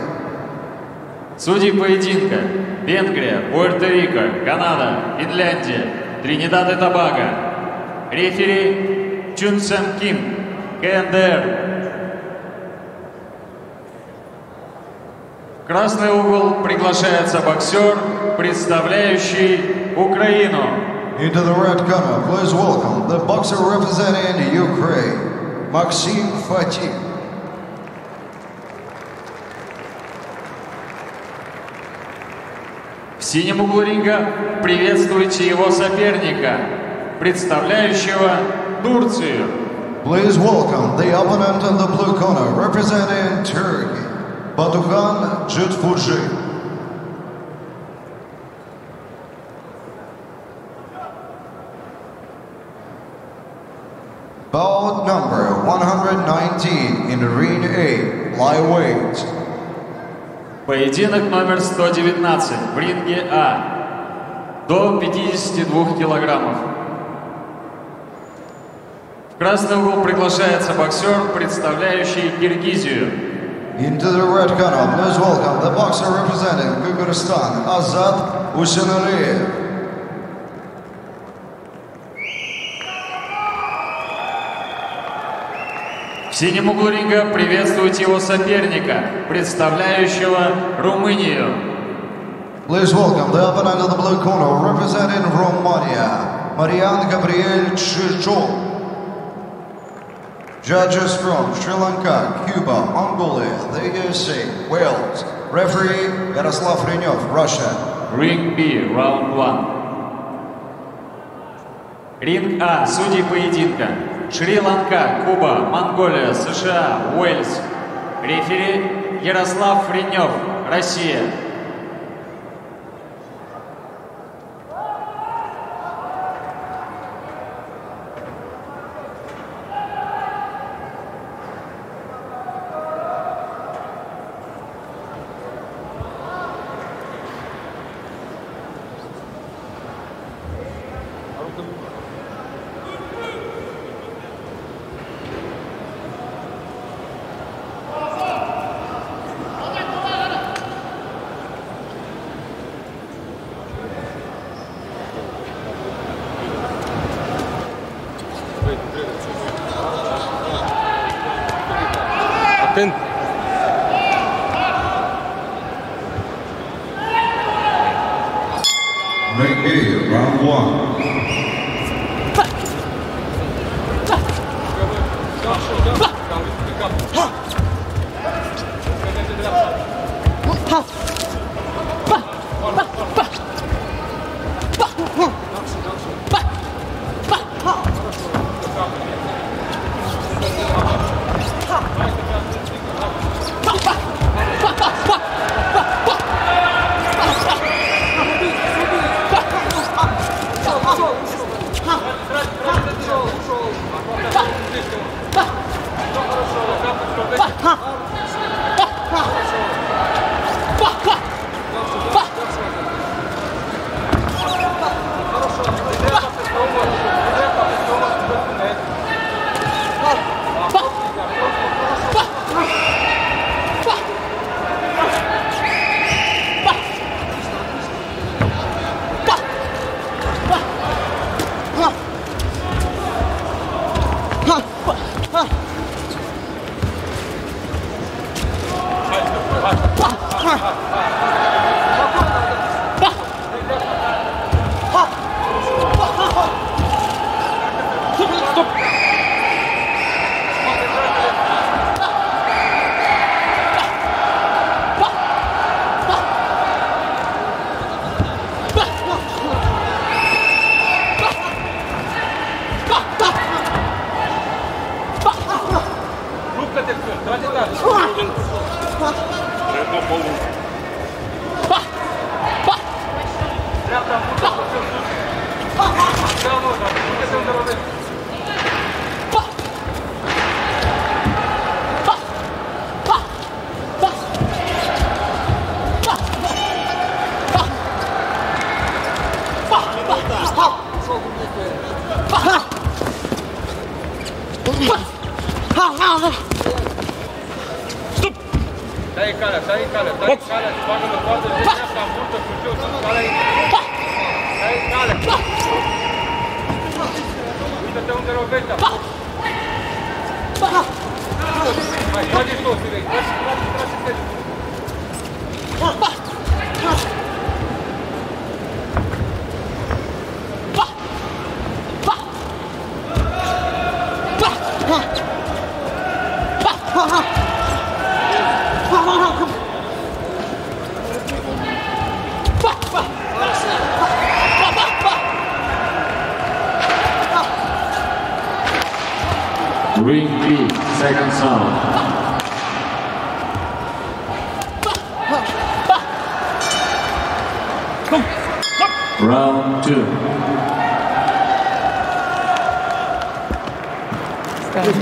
Судьи поединка. Венгрия, Пуэрто-Рико, Канада, Финляндия, Тринидад и Тобаго. Рефери Чун Сэм Ким, КНДР. Красный угол приглашается боксер, представляющий Украину. Into the red corner, please welcome the boxer representing Ukraine, Maxim Fatin. В синем углу ринга приветствуйте его соперника, представляющего Турцию. Please welcome the opponent in the blue corner representing Turkey, Batuhan Jutfuji. Bout number 119 in Ring A, flyweight. Поединок номер 119 в ринге А до 52 килограммов. В красный угол приглашается боксер, представляющий Киргизию. Into the red corner, please welcome the boxer representing Kyrgyzstan, Azat Usenaliyev. В синем углу ринга приветствуйте его соперника, представляющего Румынию. Please welcome the opponent in the blue corner representing Romania, Marian Gabriel Chichol. Judges from Sri Lanka, Cuba, Mongolia, the USA, Wales. Referee Yaroslav Renyov, Russia. Ring B, раунд 1. Ринг А, судьи поединка. Шри-Ланка, Куба, Монголия, США, Уэльс. Рефери Ярослав Френев, Россия.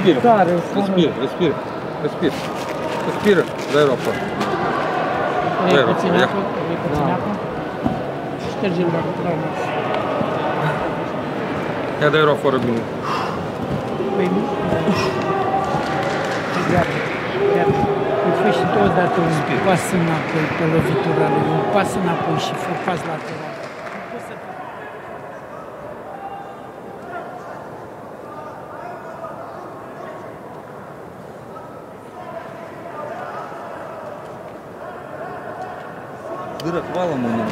Respira. Cara, respira, respira, respira. Respira. Da Europa. Da Europa. É da Europa robim. Foi exitoso dar um passa na pela vitória, um na ponte, faz lá. lateral. Дырок валом у него.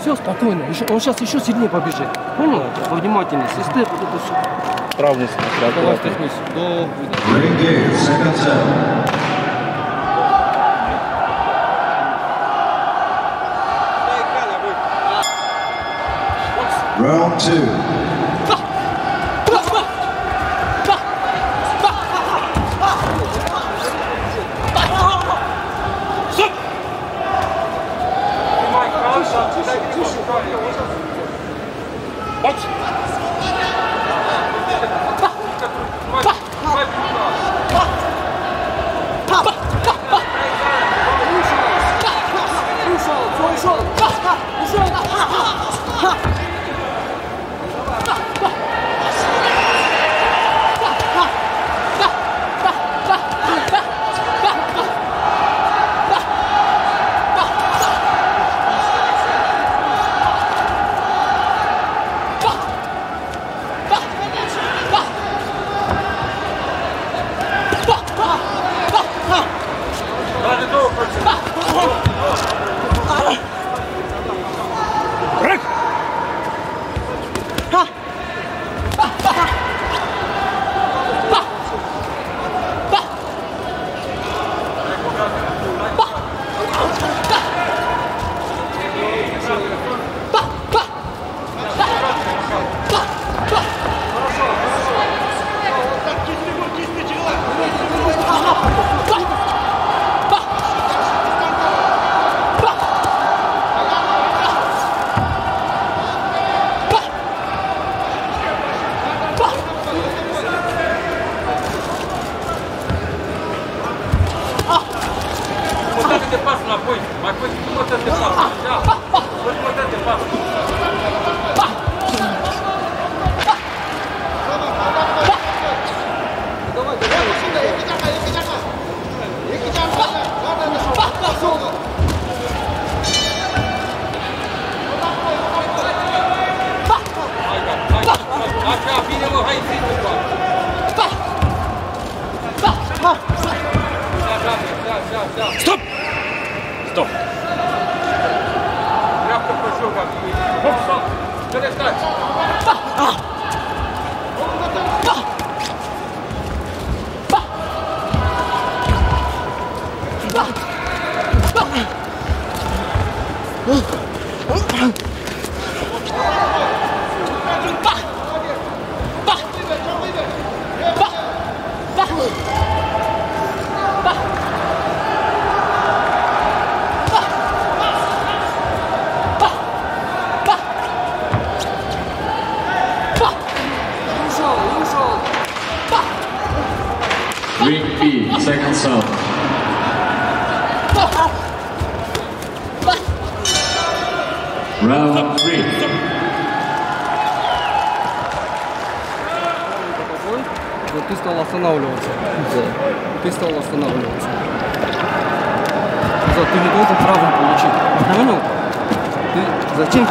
Все, спокойно. Еще, он сейчас еще сильнее побежит. Понял? Повнимательнее. Сестры, вот это все. Травму смотря. Давай, втихнись. До. Round two.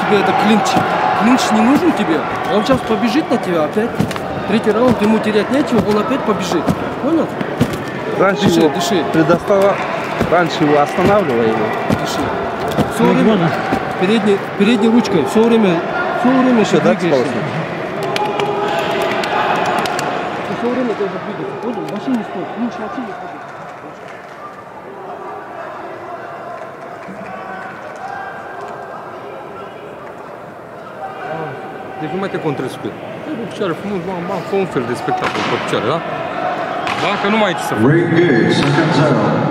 Тебе это клинч? Клинч не нужен тебе. Он сейчас побежит на тебя опять. Третий раунд ему терять нечего, он опять побежит. Понял? Раньше Дыши, его дыши. предостава... Раньше его останавливай его. Дыши. Все время передней, передней ручкой, все время, все время еще да, двигаешься. Ты все время должен двигаться, понял? В машине стой, клинч в машине стой. Deci nu mai te contraspir. Te pe picioare frumos, bam, bam, fă un fel de spectacol pe picioare, da? Dacă nu mai ai ce să faci.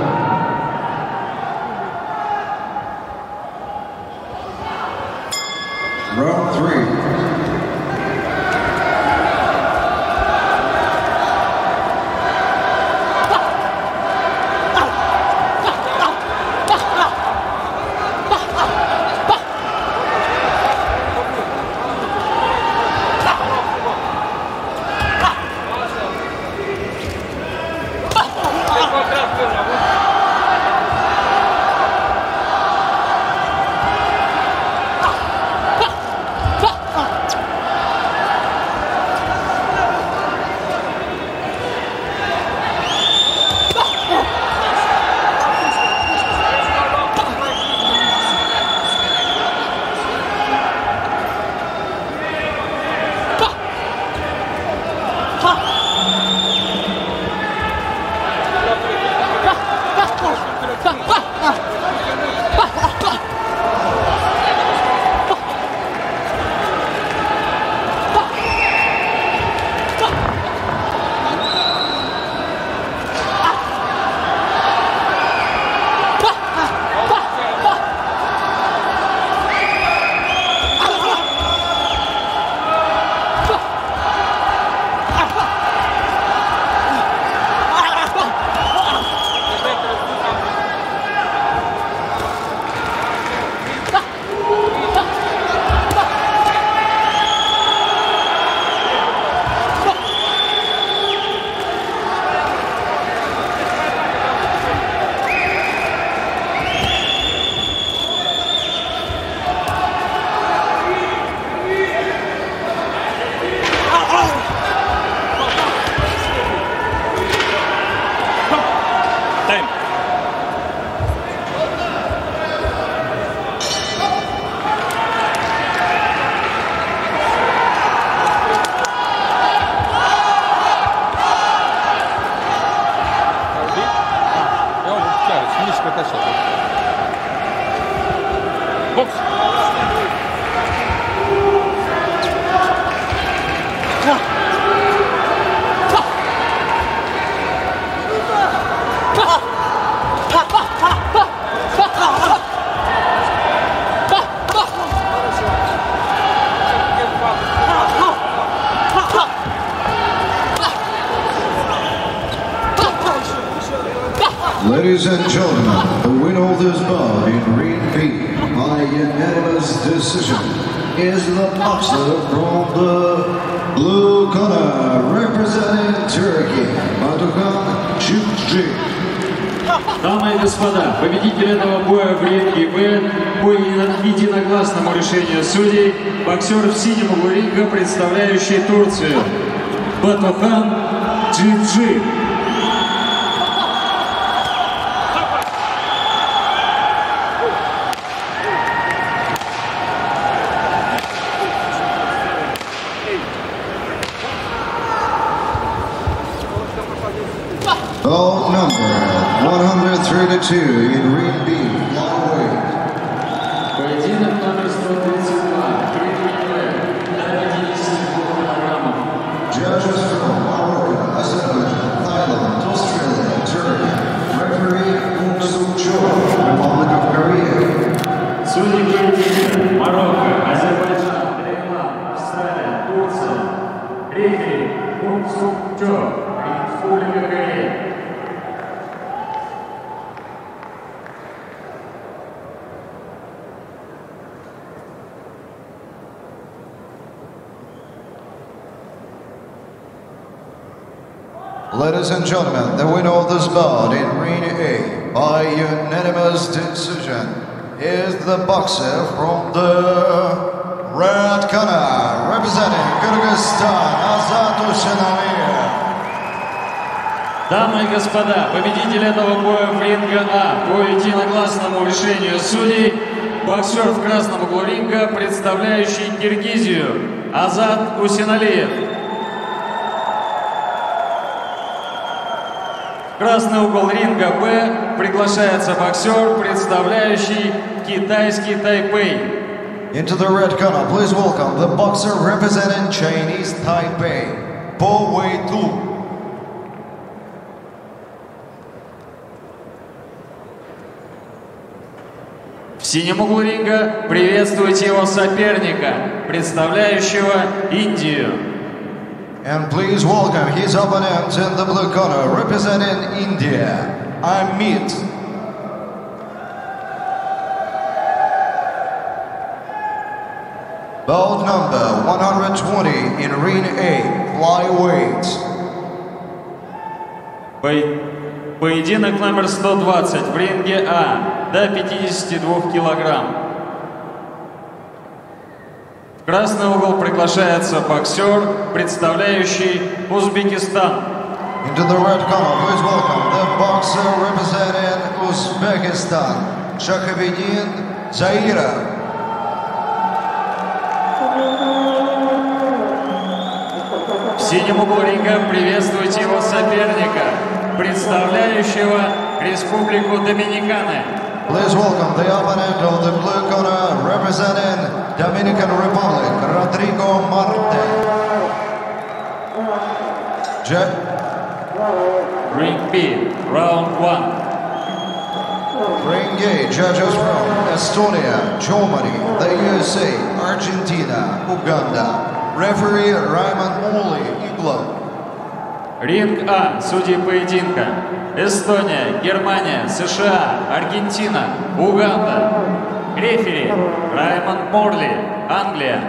Ladies and gentlemen, the winner of this bout in ring A by unanimous decision is the boxer from the red corner representing Kyrgyzstan, Ushanaliyev. Дамы и господа, победитель этого боя в ринга А по единогласному решению судей, боксер в красном углу ринга, представляющий Киргизию, Азат Усиналиев. Красный угол ринга Б приглашается боксер, представляющий китайский Тайпей. Into the red corner, please welcome the boxer representing Chinese Taipei, Po Wei Tu. В синем углу ринга приветствуйте его соперника, представляющего Индию. And please welcome his opponent in the blue corner representing India, Amit. Bout number 120 in ring A, flyweight. По- Поединок номер 120 в ринге А до 52 килограмм. Приглашается боксер, представляющий Узбекистан. Into the red corner, please welcome the boxer representing Uzbekistan, Shakhabidin Zaira. В синем углу ринга приветствуйте его соперника, представляющего Республику Доминиканы. Please welcome the opponent of the blue corner representing Dominican Republic, Rodrigo Marte. Je- Ring B, round one. Ring A, judges from Estonia, Germany, the USA, Argentina, Uganda. Referee Raymond Moli, England. Ринг А, судьи поединка. Эстония, Германия, США, Аргентина, Уганда. Рефери Раймонд Морли, Англия.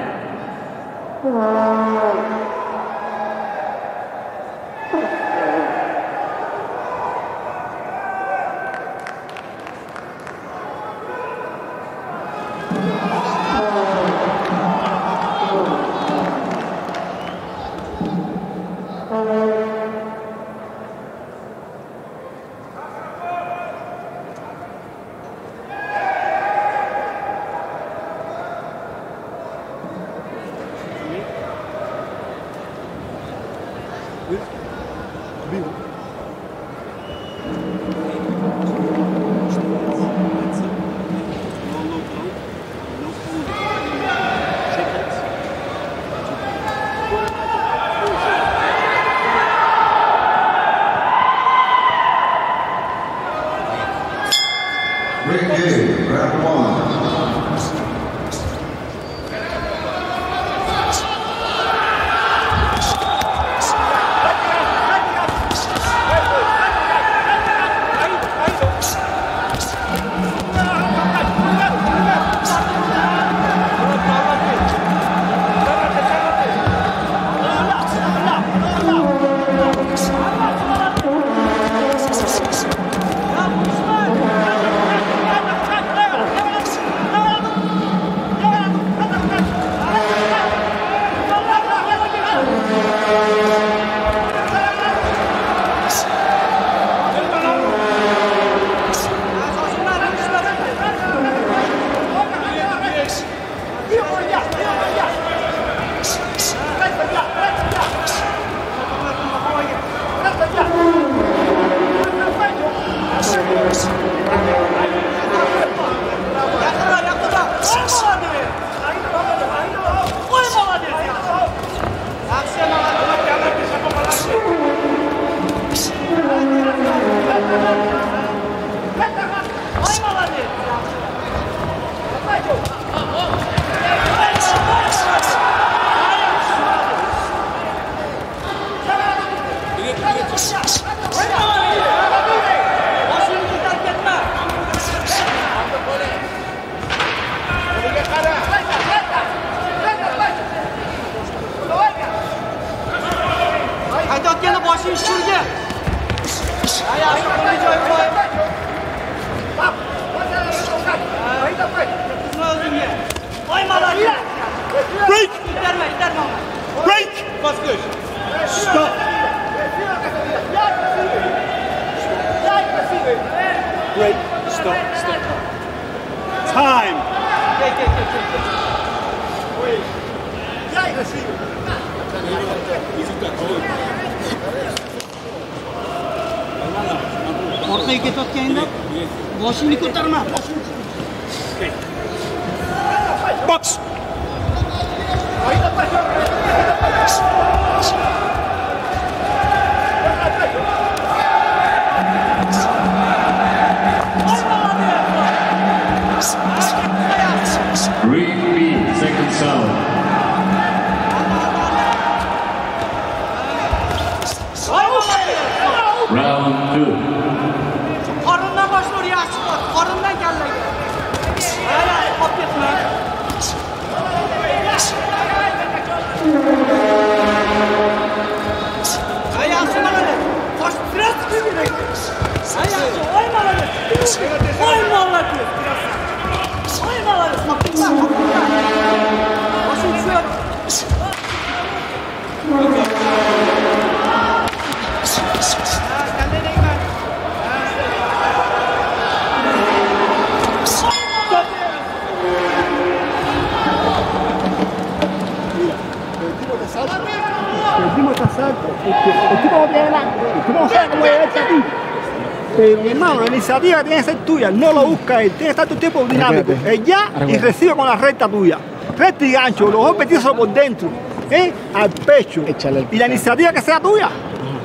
no lo busca él. Tiene que estar tu tiempo dinámico. Es eh, ya y recibe con la recta tuya. Recta y gancho, los dos metidos por dentro, ¿eh? al pecho. Échale y la iniciativa que sea tuya.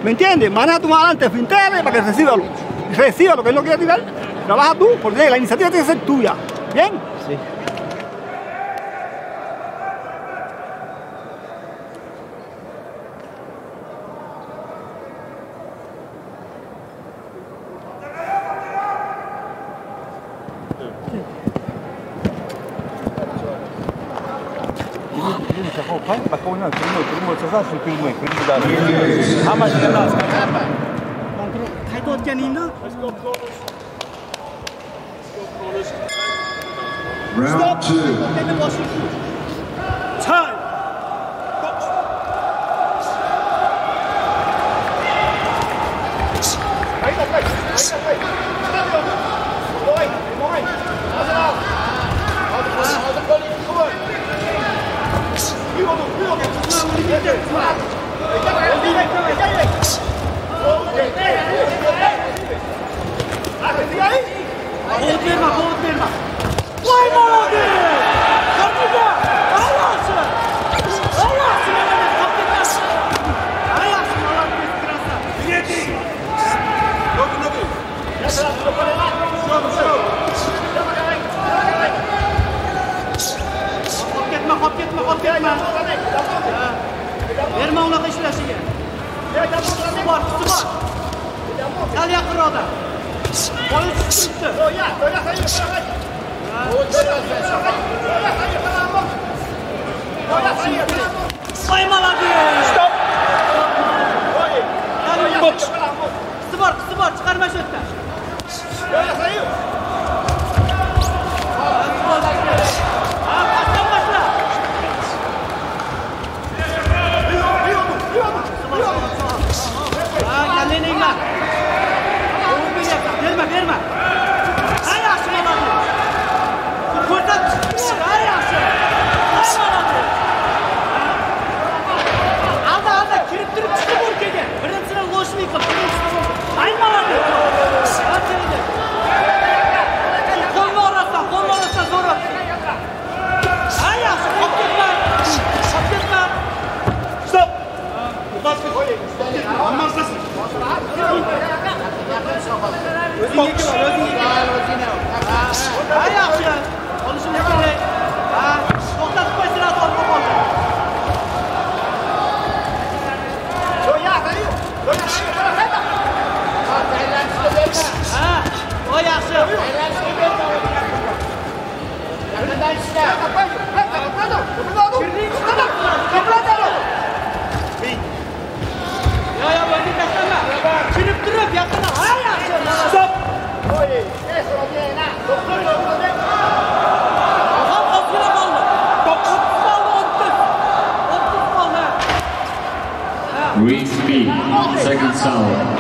¿Me entiendes? Maneja tú más adelante, fintele para que reciba lo. Reciba lo que él no quiere tirar. Trabaja tú, porque la iniciativa tiene que ser tuya. ¿Bien? How much can? I Round Stop. two. So.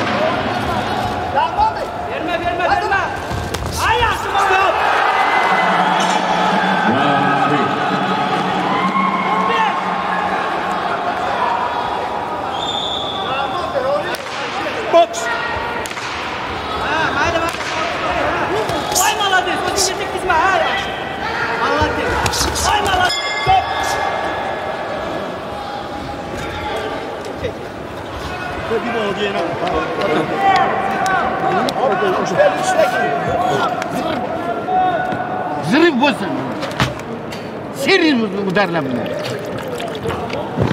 Zırıp bo'lsin. Seriz udarlar bilan.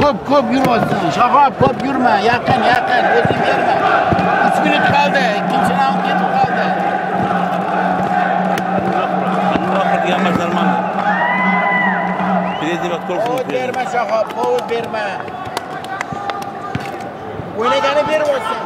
Ko'p ko'p yurmasin. Shaqob ko'p yurma. Yaqin, yaqin o'zing berma. 3 minut qoldi. Ikkinchi raund ketib qoldi. Berma Shaqob, bo'l berma. O'ynagani berib olsin.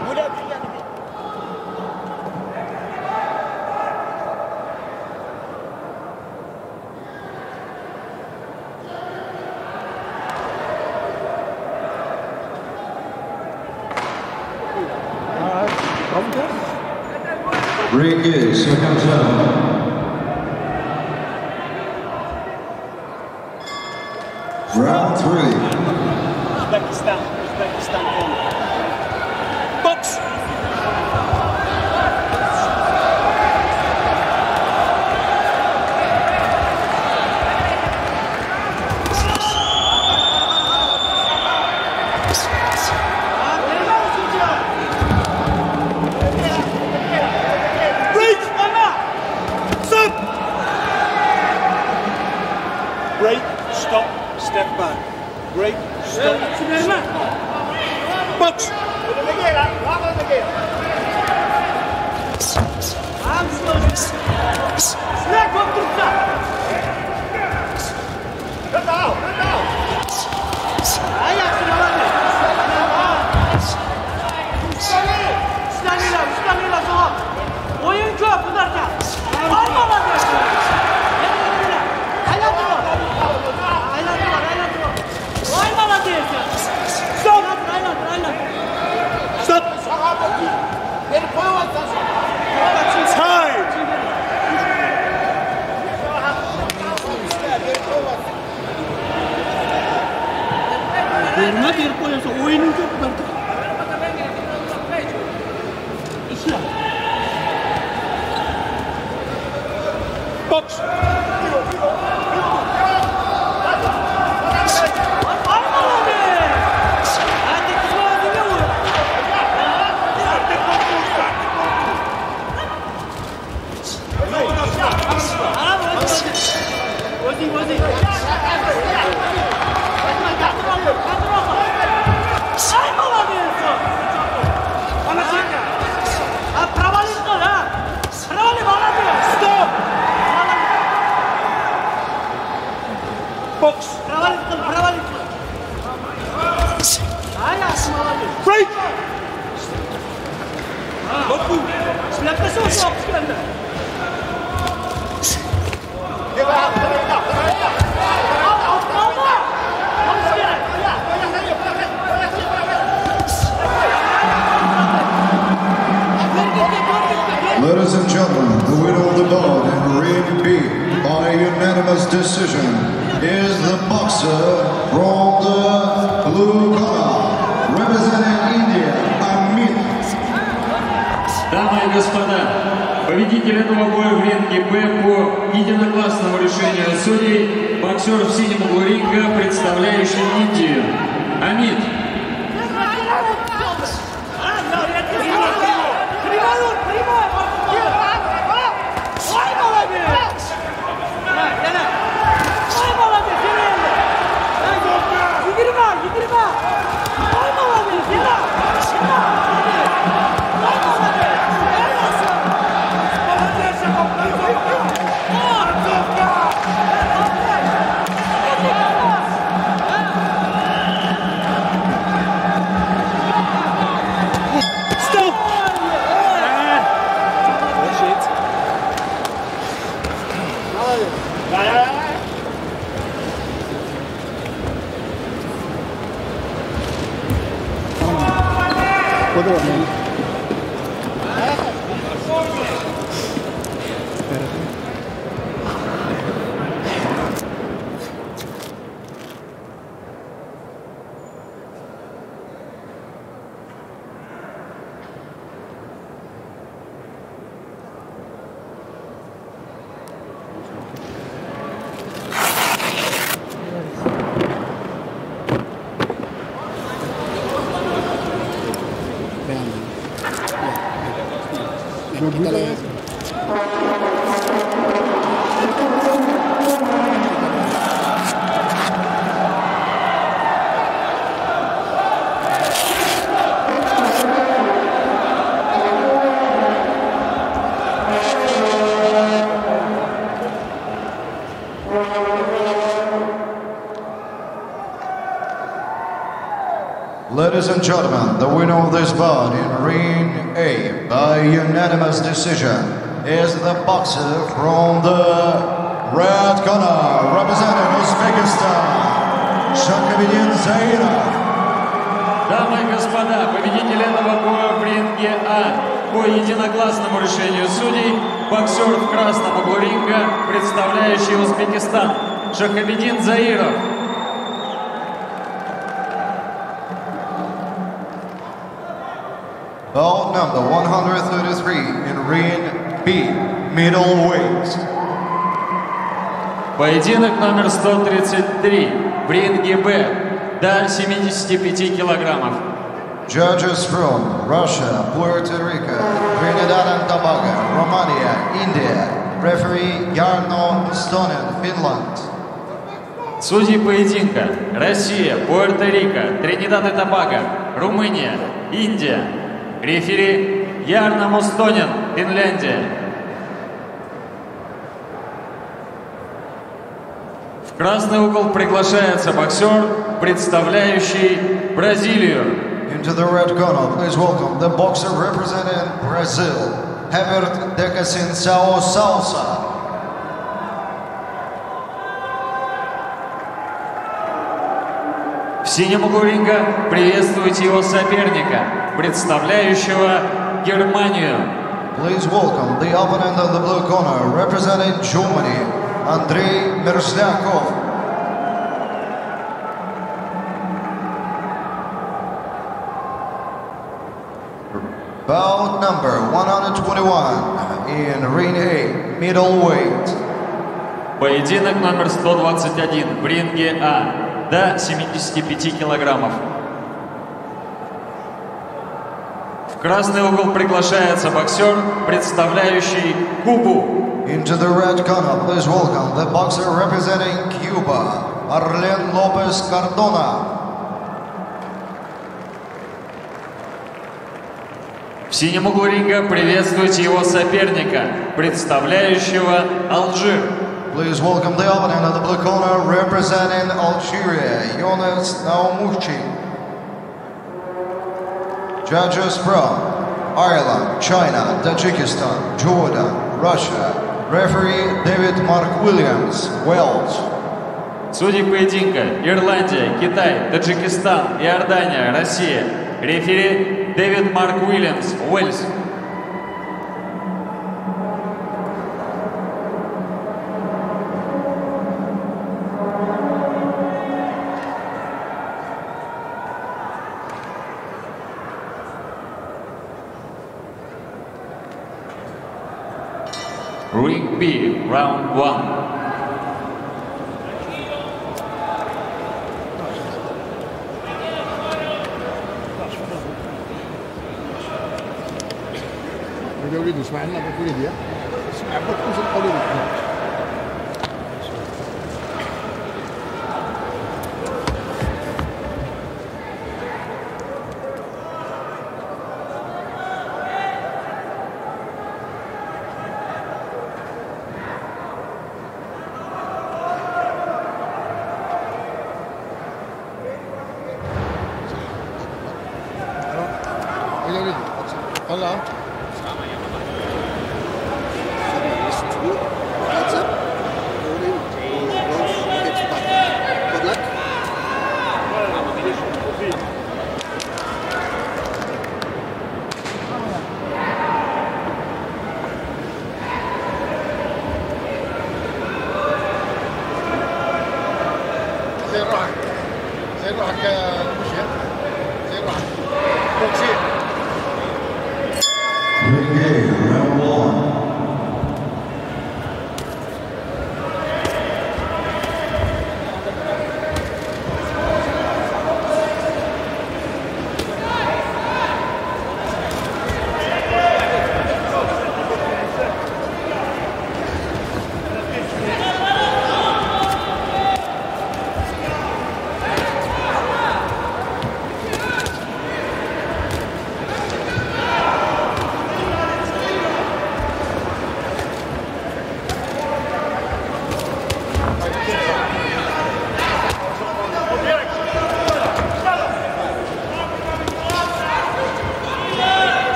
Ladies and gentlemen, the winner of this bout in ring A by unanimous decision is the boxer from the red corner representing Uzbekistan, Shakabidin Zairov. Дамы и господа, победитель этого боя в ринге А по единогласному решению судей, боксер в красном углу ринга, представляющий Узбекистан, Шахабедин Заиров. Поединок номер 133 в ринге Б до 75 килограммов. Judges from Russia, Puerto Rico, Trinidad and Tobago, Romania, India. Referee Jarno Stonen, Finland. Судьи поединка Россия, Пуэрто-Рико, Тринидад и Тобаго, Румыния, Индия. Рефери Ярна Мустонин, Финляндия. В красный угол приглашается боксер, представляющий Бразилию. Into the red corner, please welcome the boxer representing Brazil, Herbert Decacinsao Salsa. В синем углу ринга приветствуйте его соперника, представляющего Германию. Please welcome the opponent of the blue corner representing Germany, Andrei Merzlyakov. Bout number 121 in ring A, middleweight. Поединок номер 121 в ринге А до 75 килограммов. В красный угол приглашается боксер, представляющий Кубу. Into the red corner, please welcome the boxer representing Cuba, Arlen Lopez Cardona. В синем углу ринга приветствуйте его соперника, представляющего Алжир. Please welcome the opponent of the blue corner representing Algeria, Jonas Naumuchi. Judges from Ireland, China, Tajikistan, Jordan, Russia. Referee David Mark Williams, Wales. Судьи поединка Ирландия, Китай, Таджикистан, Иордания, Россия. Рефери Дэвид Марк Уильямс, Уэльс. one. Yo vi Guzmán, la Procuraría.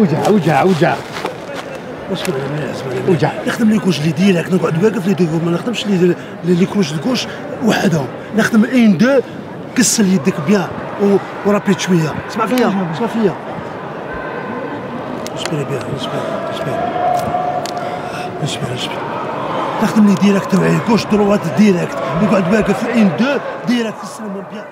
أوجع أوجع أوجع. اسمع يا اسمع وجع نخدم لي كوش لي ديريكت نقعد واقف لي ديكو ما نخدمش لي لي كروش الكوش وحدهم. نخدم ان دو كسل يدك بيان و- ورابيد شوية. اسمع فيا اسمع فيا. اصبر بيان اصبر اصبر اصبر اصبر نخدم لي ديريكت وعي كوش دروات ديريكت. نقعد واقف ان دو ديريكت السلام بيان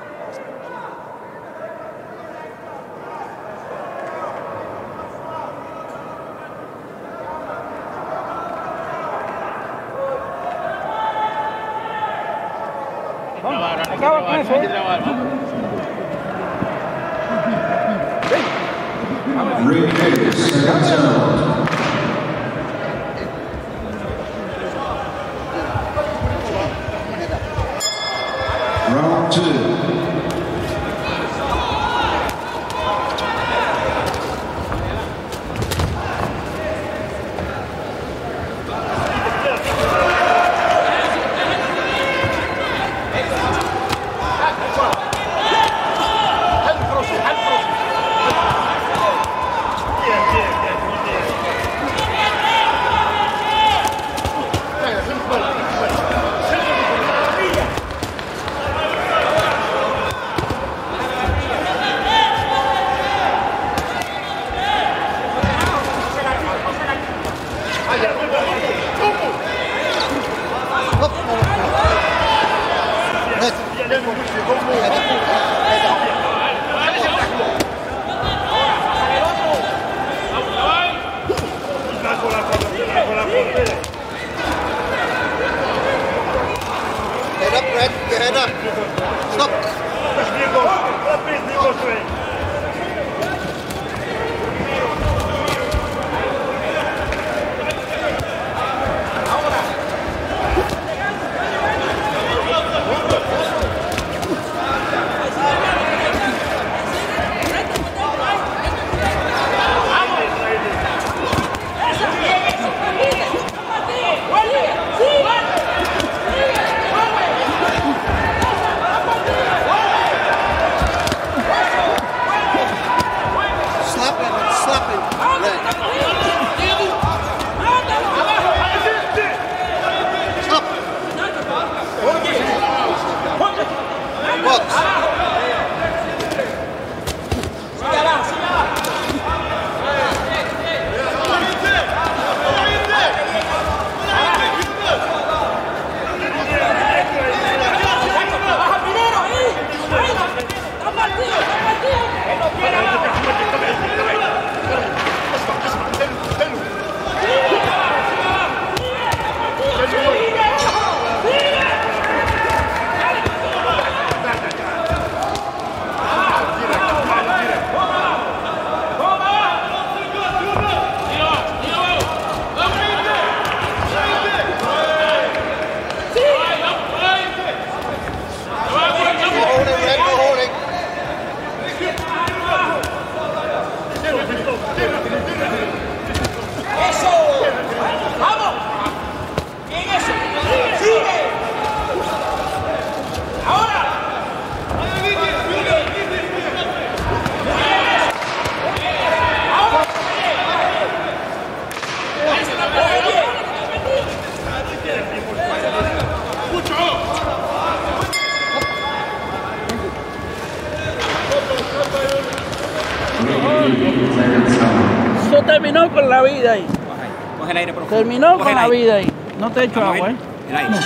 Terminó Coge con la vida ahí. No te echo agua. ¿eh? El aire.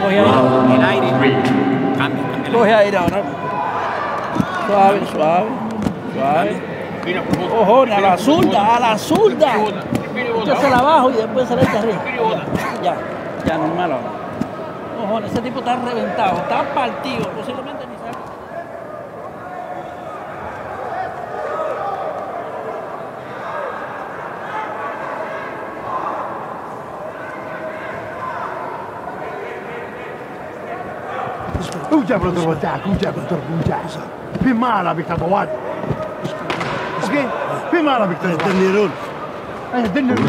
Coge aire. El aire. Cambia, cambia. Coge aire ahora. Suave, suave, suave. Cojones, a la zurda, a la zurda. Échasela abajo y después se la echa arriba. Ya, ya, normal ahora. Cojones, ese tipo está reventado, está partido, وجا برادر ودعك وجا برادر وجا حسن في ما على تطوال أوكي في ما على تطوال دنيرون إيه دنيرون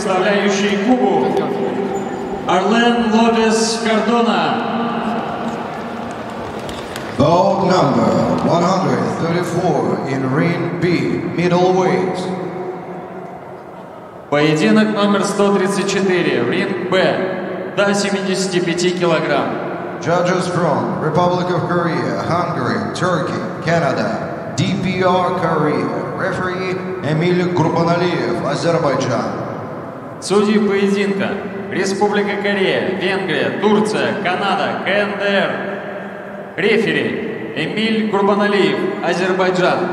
представляющий Кубу, Арлен Лопес Кардона. Bout number 134 in Ring B, middleweight. Поединок номер 134 в ринг Б до 75 килограмм. Judges from Republic of Korea, Hungary, Turkey, Canada, DPR Korea, referee Emil Гурбаналиев, Азербайджан. Судьи поединка Республика Корея, Венгрия, Турция, Канада, КНДР. Рефери Эмиль Гурбаналиев, Азербайджан.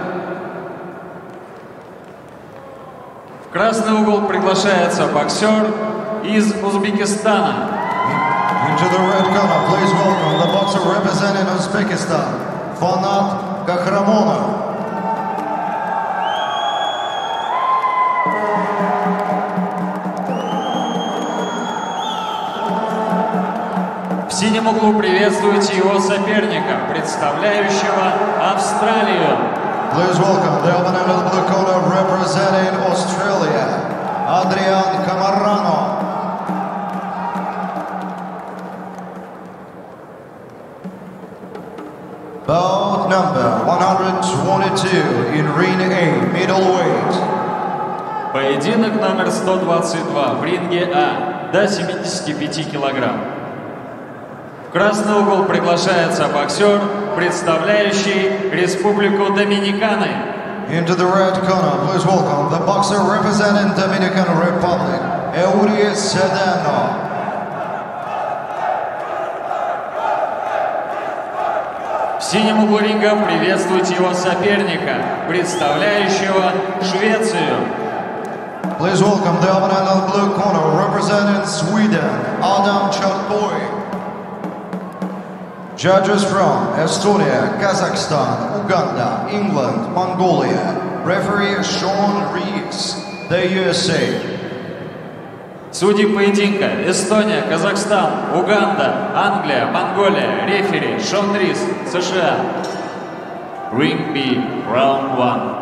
В красный угол приглашается боксер из Узбекистана. Into the red corner, please welcome the boxer representing Uzbekistan, Fanat Kahramonov. Углу приветствуйте его соперника, представляющего Австралию. Please welcome the opponent of the corner representing Australia, Adrian Camarano. Bout number 122 in Ring A, middleweight. Поединок номер 122 в ринге А до 75 килограмм. Красный угол приглашается боксер, представляющий Республику Доминиканы. Into the red corner, please welcome the boxer representing Dominican Republic, Eury Sedano. В синем углу ринга приветствуйте его соперника, представляющего Швецию. Please welcome the opponent the blue corner representing Sweden, Adam Chatboy. Judges from Estonia, Kazakhstan, Uganda, England, Mongolia. Referee Sean Reeves, the USA. Судьи поединка Эстония, Казахстан, Уганда, Англия, Монголия, рефери Шон Рис, США. Ring B, Round 1.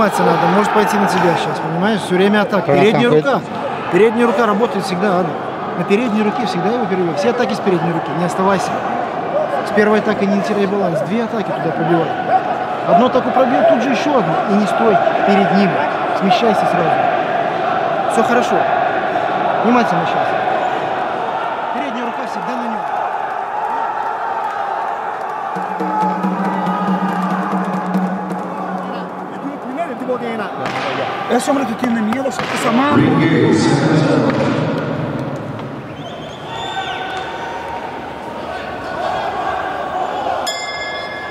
Сейчас сниматься надо, может пойти на тебя сейчас, понимаешь? Все время атака. Передняя рука. Передняя рука работает всегда, Ада. На передней руке всегда его перебивай. Все атаки с передней руки, не оставайся. С первой атакой не теряй баланс. Две атаки туда пробивай. Одну атаку пробил, тут же еще одну. И не стой перед ним. Смещайся сразу. Все хорошо. Внимательно сейчас. Ese hombre que tiene miedo, esa mano.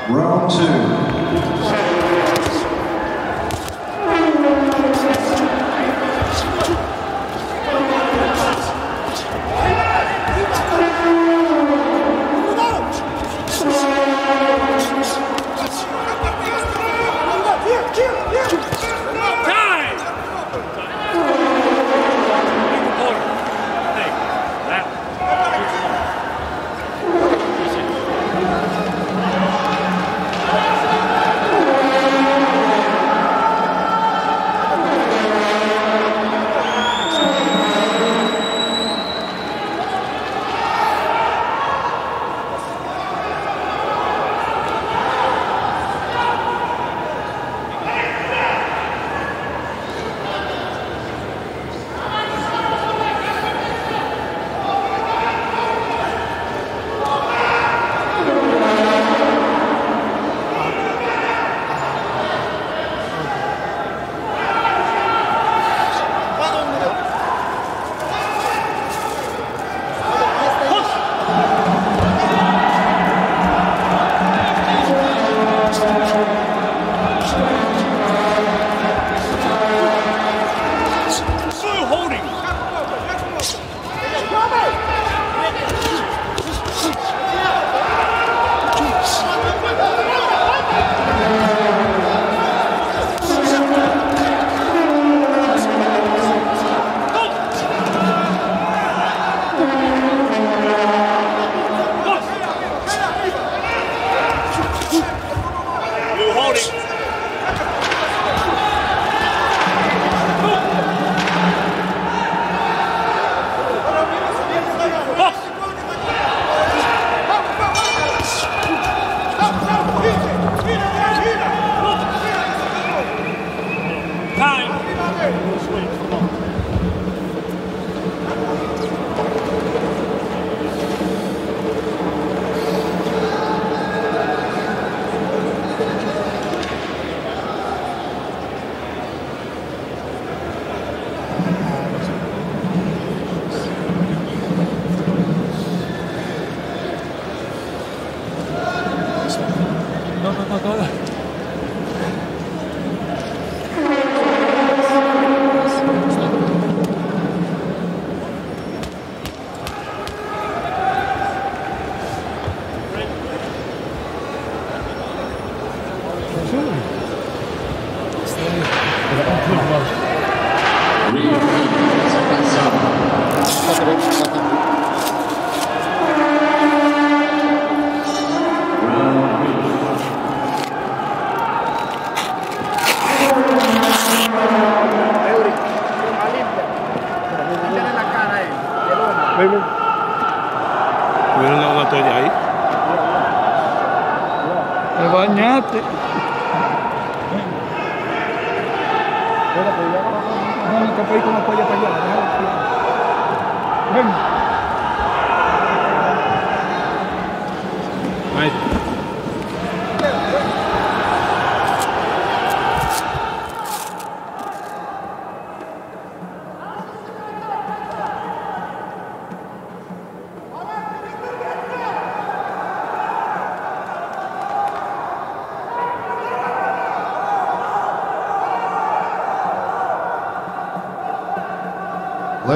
Round two.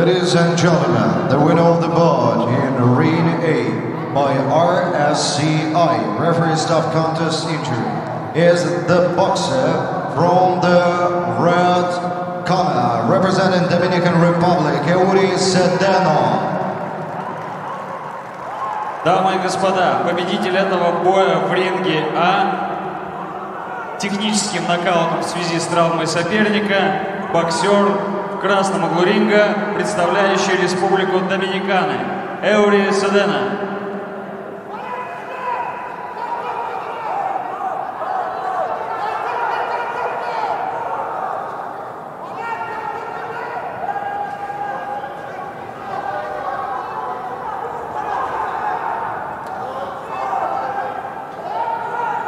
Ladies and gentlemen, the winner of the bout in Arena A by RSCI, referee staff contest injury, is the boxer from the red corner, representing Dominican Republic, Euri Sedeno. Дамы и господа, победитель этого боя в ринге А техническим нокаутом в связи с травмой соперника боксер в красном углу ринга, представляющий Республику Доминиканы, Эури Седена.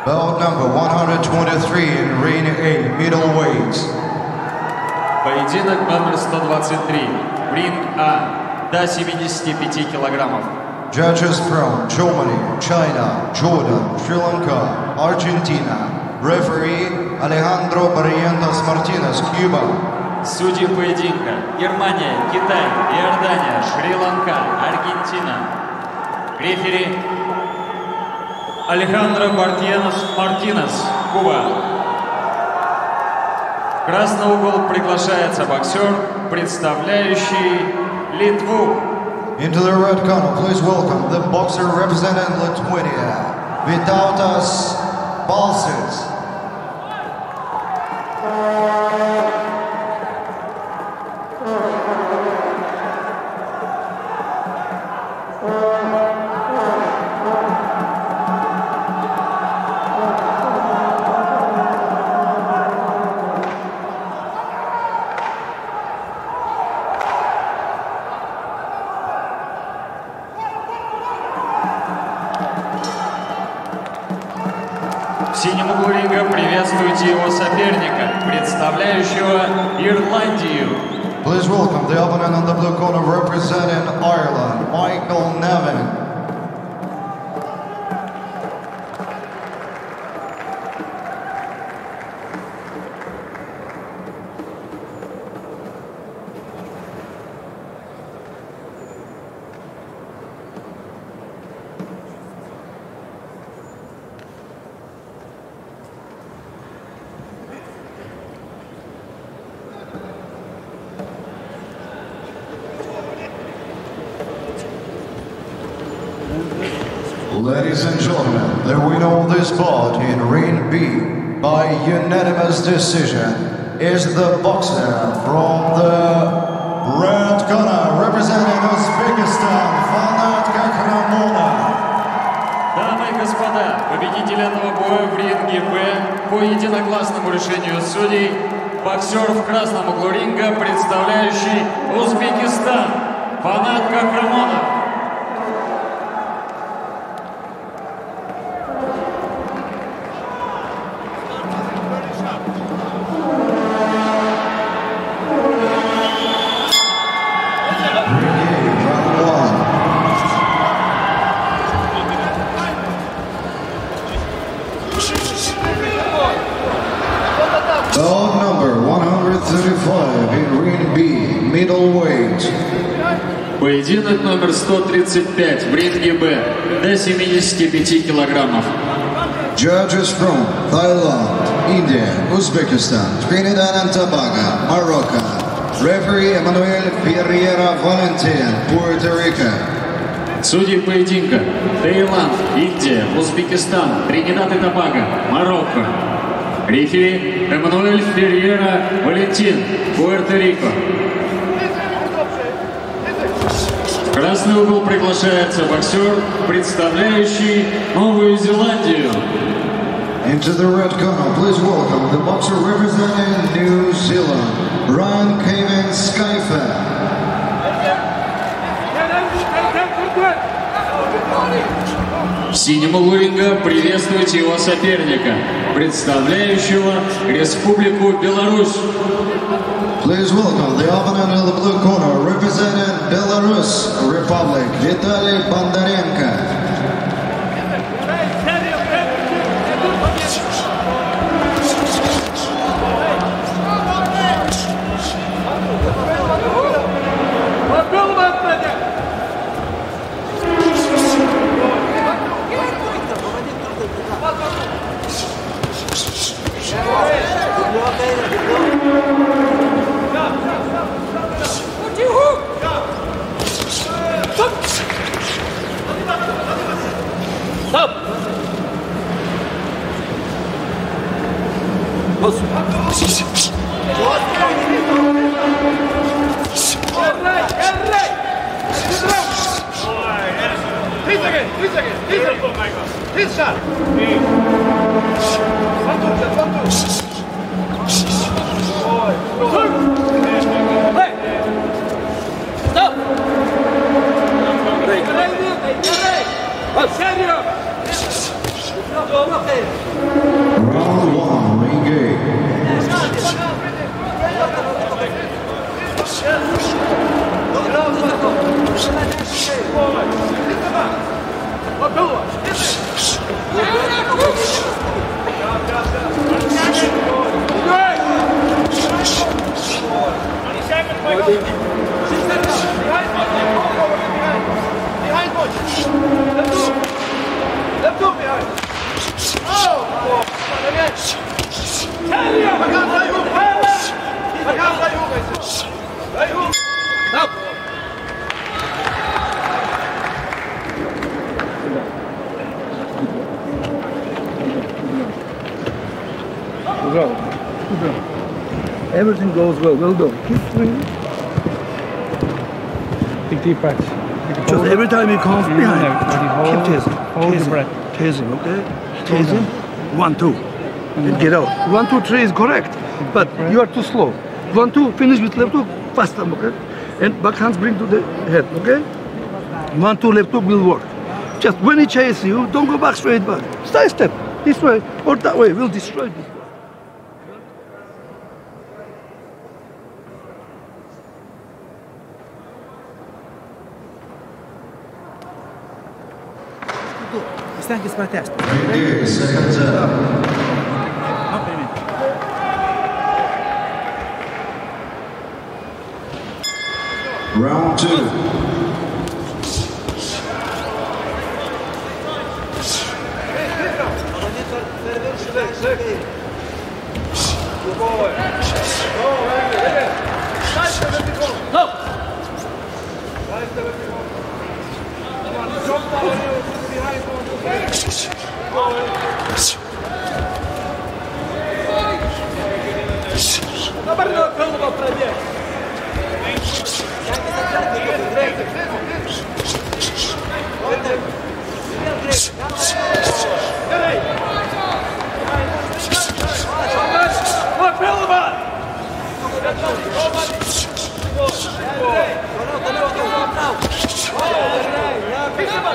Bout number 123 in Arena A, middleweight. Поединок номер 123. Ринг А. До 75 килограммов. Judges from Germany, China, Jordan, Sri Lanka, Argentina. Referee Alejandro Barrientos Martinez, Cuba. Судьи поединка. Германия, Китай, Иордания, Шри-Ланка, Аргентина. Рефери Алехандро Бартьенос Мартинес, Куба. В красный угол приглашается боксер, представляющий Литву. Into the red corner, please welcome the boxer representing Lithuania, Vytautas Balsis. Unanimous decision is the boxer from the red corner representing Uzbekistan, Fanat Kakramona. Дамы и господа, победитель этого боя в ринге Б по единогласному решению судей, боксер в красном углу ринга, представляющий Узбекистан, Фанат Кахрамонов. 135 в ринге Б до 75 килограммов. Judges from Thailand, India, Uzbekistan, Trinidad and Tobago, Morocco. Referee Emmanuel Ferreira Valentin, Puerto Rico. Судьи поединка Таиланд, Индия, Узбекистан, Тринидад и Тобаго, Марокко. Рефери Эммануэль Ферьера Валентин, Пуэрто-Рико. Красный угол приглашается боксер, представляющий Новую Зеландию. Into the red corner, please welcome the boxer representing New Zealand, Ryan Caven Skyfair. В синем углу ринга приветствуйте его соперника, представляющего Республику Беларусь. Please welcome the opponent in the blue corner, representing Belarus Republic, Vitaly Bondarenko. Santos, Santos! Oi, Round one, ring reinrutschen. Bleib Well, everything goes well. Well done. Keep swinging. it. Big deep breaths. Just every time he comes Mm, behind, hold- keep tasing. hold tasing, breath. Tasing, okay? Tasing. One, two. And get out. One, two, three is correct. But you are too slow. One, two, finish with left hook, fast time, okay? And back hands bring to the head, okay? One, two, left hook will work. Just when he chases you, don't go back straight back. Side step. This way or that way. We'll destroy Stengi's my test. Right seconds Round two.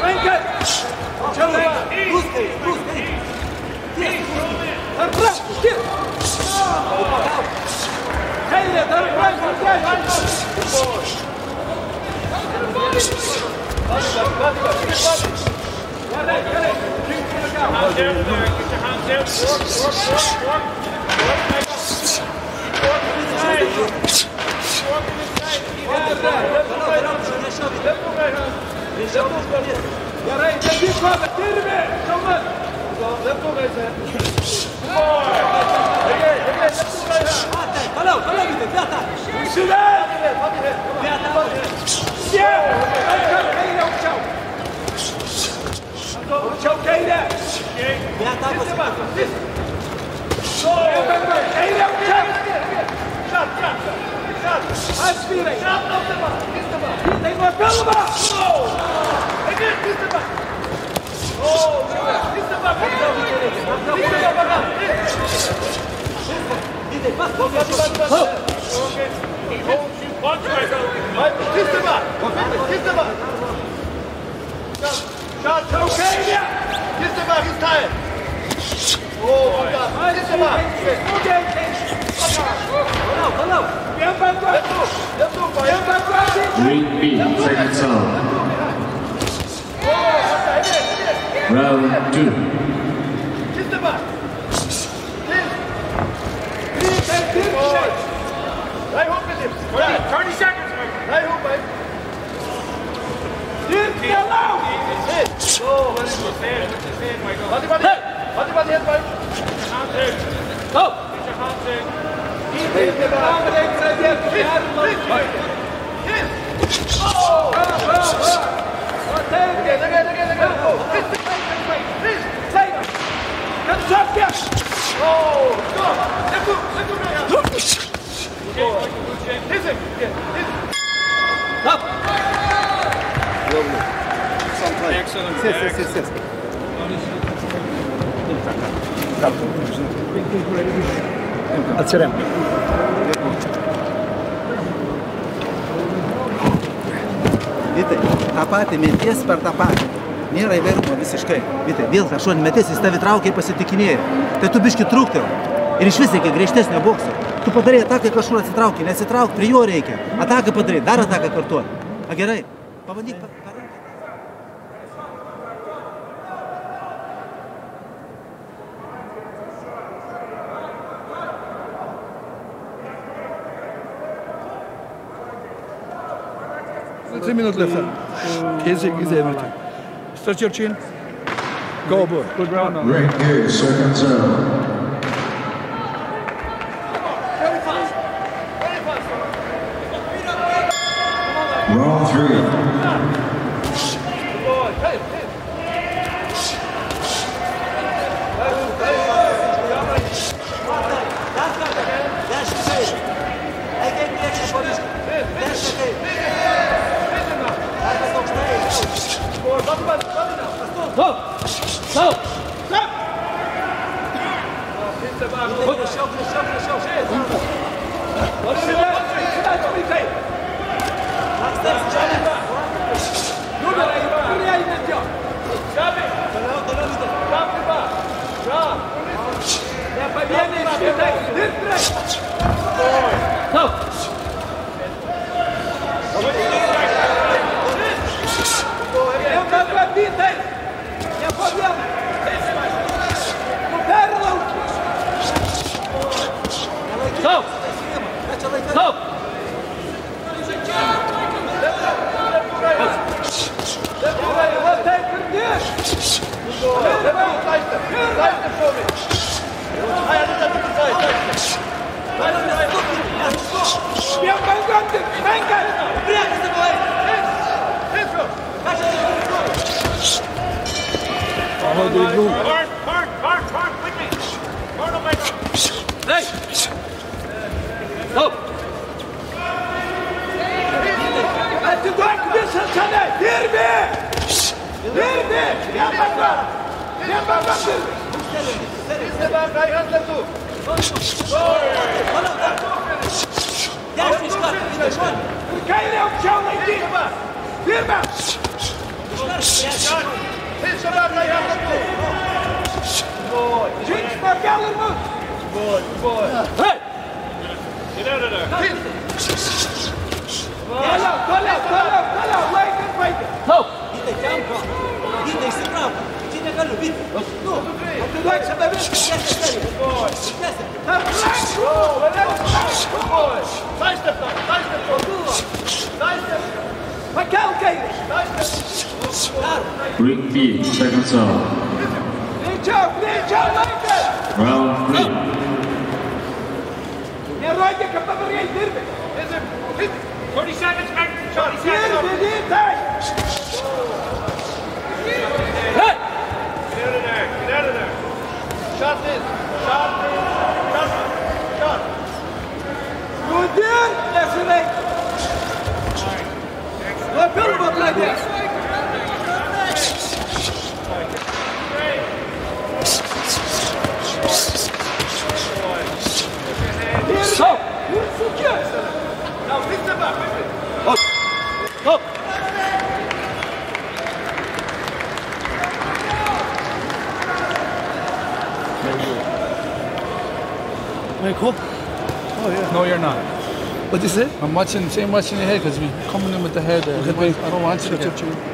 Vem, cara! Keep it up. Uitspiering. Gaat op de bal. Denk maar, bel de bal. Green Bean, second zone. Round two. Right hook with him. 30 seconds. Right hook, mate. Get low. Oh, what is your hand? What's his hand, Michael? What's about the head? What's about the head, Mike? Hand in. Go. Get your hands in. Keep it in the arm and legs right there. Hit, hit, hit. Hit. Oh. Ah, ah, ah. Trafiasz! O! Go! Leku! Leku! Robisz! Ryzyk! Dobra! Dobry. Sam kraj. Jak się robi? Jest, jest, jest, jest. Dobrze. Dobrze. Dobrze. Dobrze. Dobrze. Dobrze. Dobrze. Vytai, tą patį minties per tą patį. Nėra įvertimo visiškai. Vytai, vėl tą šonį metės, jis tave traukia ir pasitikinėja. Tai tu biški trūktel. Ir iš vis reikia griežtesnio bokso. Tu padarai ataką, kažkur atsitrauki, nesitrauk, prie jo reikia. Ataką padarai, dar ataką kartuoti. A gerai, pabandyk. Pa, pa. Three minutes left. Easy, easy everything. Stretch your chin. Go, boy. Good round. Green B, second zone. Round three. Watching, same watching your head because we coming in with the head there. Okay. I don't want you to touch you.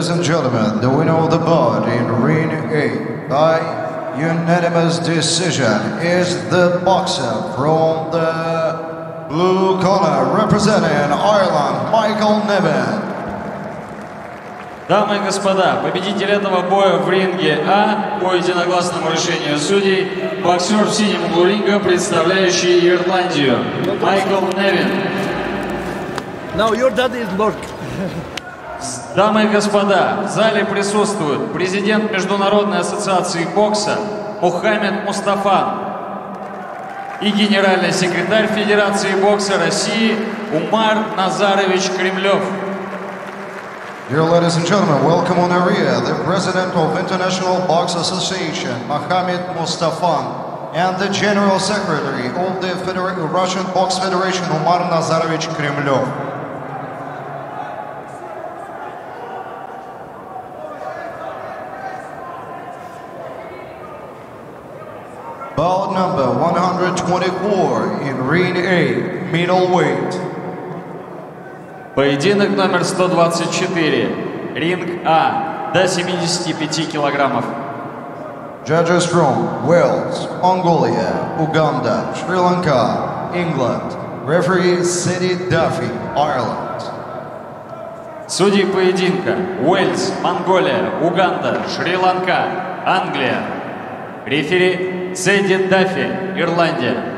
Ladies and gentlemen, the winner of the bout in ring A by unanimous decision is the boxer from the blue corner representing Ireland, Michael Nevin. Дамы и господа, победитель этого боя в ринге А по единогласному решению судей, боксер в синем углу ринга, представляющий Ирландию, Майкл Невин. Now your daddy is Lord. Дамы и господа, в зале присутствуют президент Международной ассоциации бокса Мухаммед Мустафа и генеральный секретарь Федерации бокса России Умар Назарович Кремлев. Dear ladies and gentlemen, welcome on area the president of International Box Association, Mohamed Mustafa, and the general secretary of the Federa- Russian Box Federation, Umar Nazarovich Kremlov. Bout number 124 in ring A, middleweight. Поединок номер 124. Ринг А. До 75 килограммов. Judges from Wales, Mongolia, Uganda, Sri Lanka, England. Referee City Duffy, Ireland. Судьи поединка. Уэльс, Монголия, Уганда, Шри-Ланка, Англия. Рефери Сэдди Даффи, Ирландия.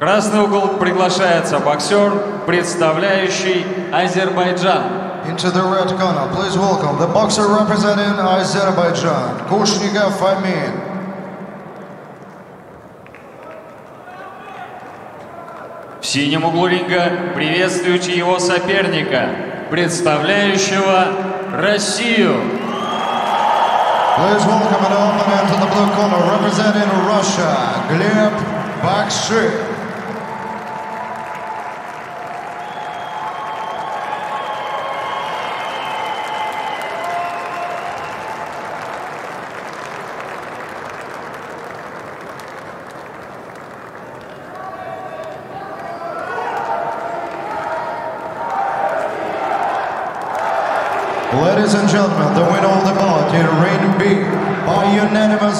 Красный угол приглашается боксер, представляющий Азербайджан. Into the red corner, please welcome the boxer representing Azerbaijan, Kushnikov Amin. В синем углу ринга приветствующий его соперника, представляющего Россию. Please welcome an opponent to the blue corner representing Russia, Gleb Bakshi.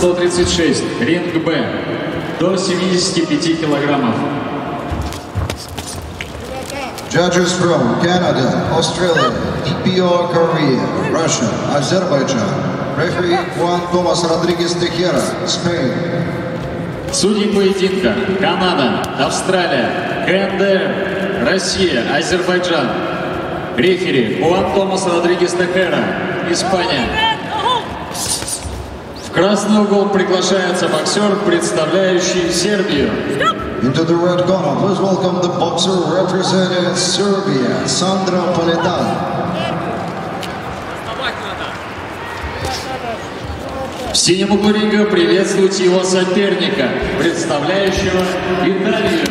136. Ринг Б. До 75 килограммов. Judges from Canada, Australia, EPR Korea, Russia, Azerbaijan. Referee Juan Tomas Rodriguez Tejera, Spain. Судьи поединка. Канада, Австралия, КНДР, Россия, Азербайджан. Рефери Хуан Томас Родригес Текера, Испания. Красный угол приглашается боксер, представляющий Сербию. Into the red corner, please welcome the boxer representing Serbia, Sandra Politan. В синем углу ринга приветствуйте его соперника, представляющего Италию.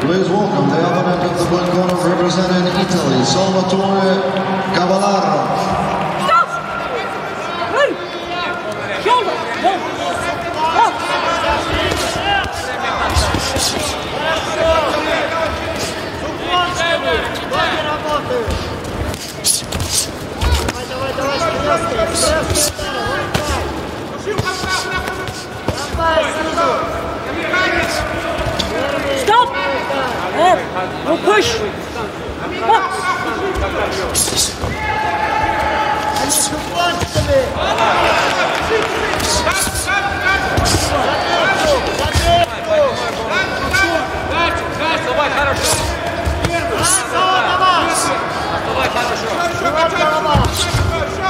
Please welcome the opponent of the black corner representing Italy, Salvatore Cavallaro. Stop! Up! No push! Давай, хорошо. Давай, хорошо.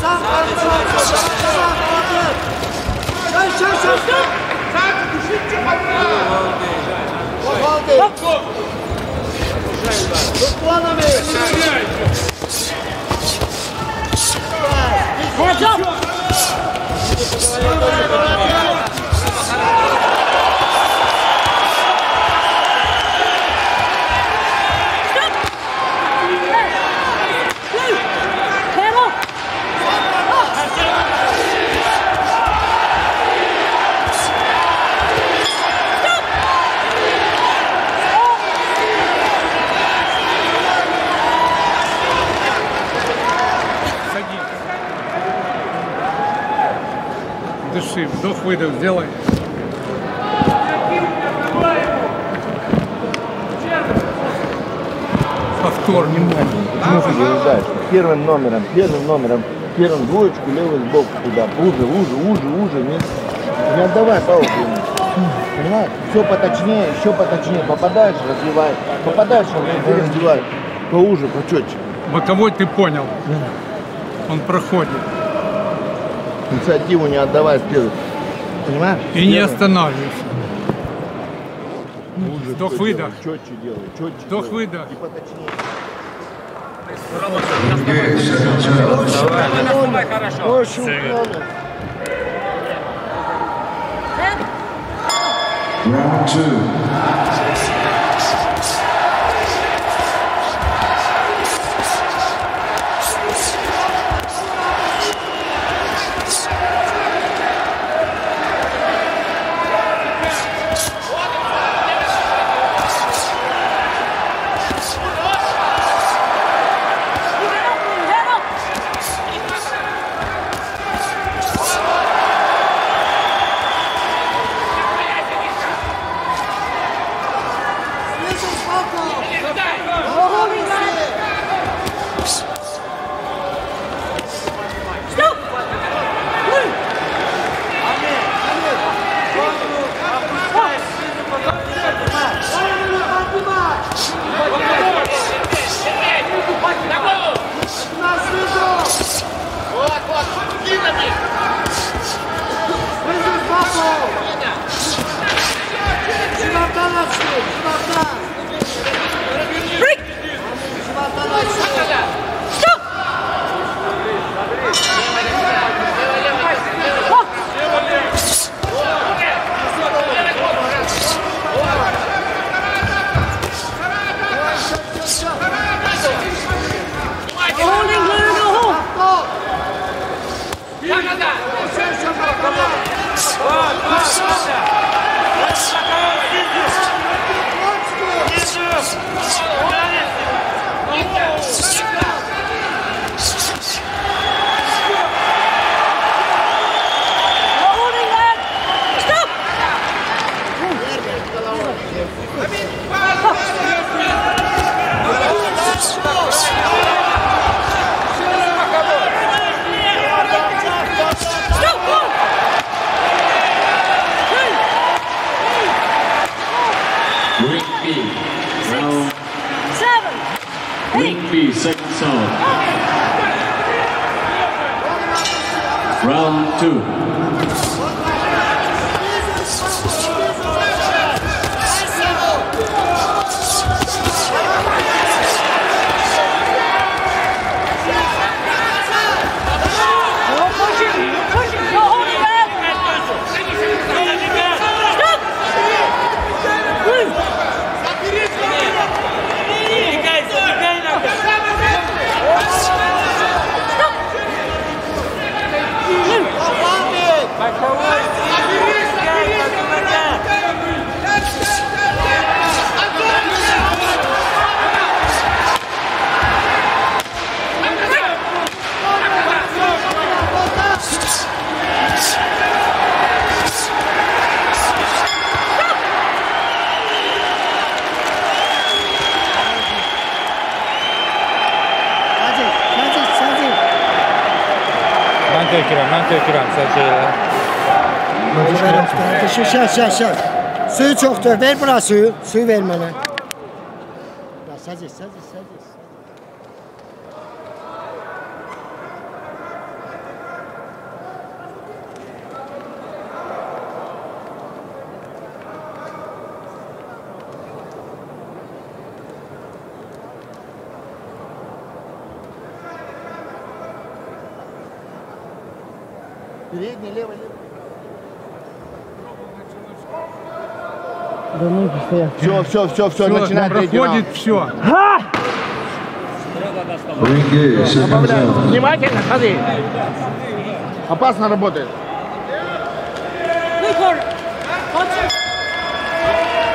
Sağ taraftan aldı. Sağ aldı. Çay çay çay. Sen düşünce hatta. Faul değil. Rıdvan abi. Hocam. Hocam. Вдох-выдох сделай. Повтор, внимание. Первым номером, первым номером, первым двоечку, левый сбоку туда. Уже, уже, уже, уже. Не, не отдавай паузу. Понимаешь? Все поточнее, еще поточнее. Попадаешь, развивай. Попадаешь, он развивай. Поуже, почетче. Боковой ты понял. Он проходит. Инициативу не отдавай вперед. Понимаешь? И не останавливайся. Уже Вдох-выдох. Четче делай, четче. Вдох-выдох. И поточнее. Хорошо. Round two. Gəl, gəl, gəl. Suyu çoxdur. Ver bura suyu. Suyu ver mənə. Səz et, səz et, səz et. Все, все, все, все, все начинает ну, проходит все. А! Добавляю. Внимательно, ходи. Опасно работает.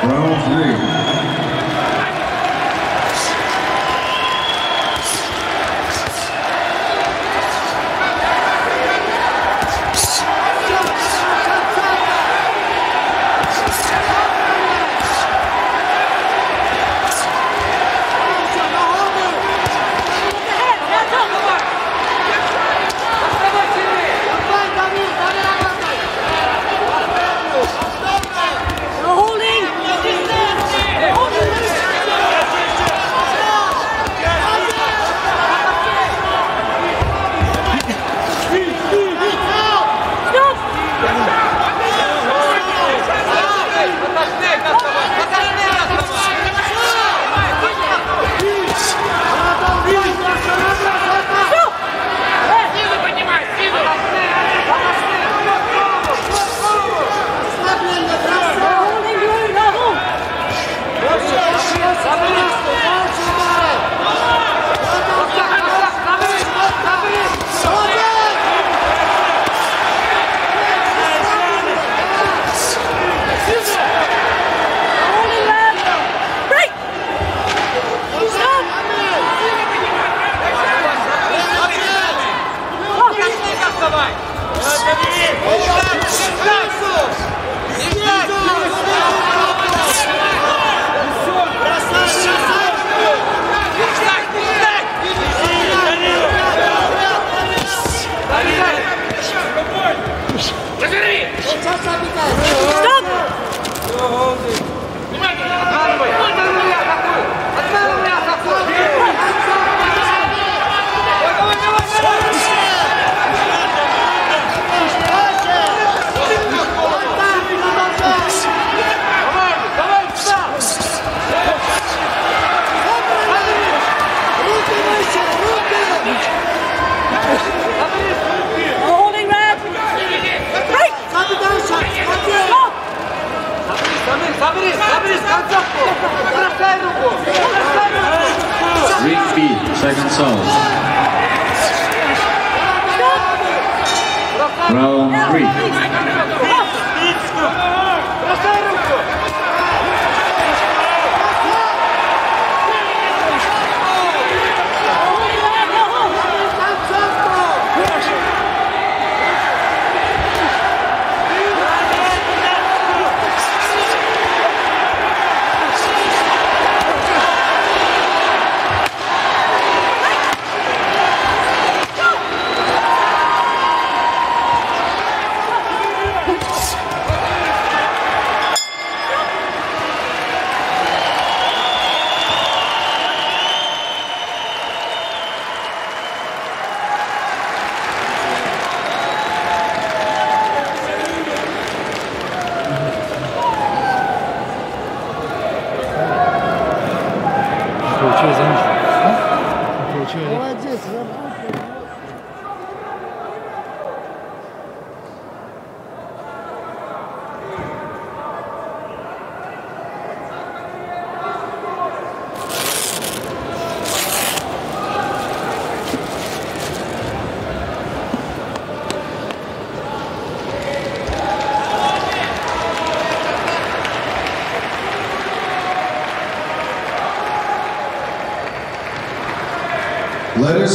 Раунд 3.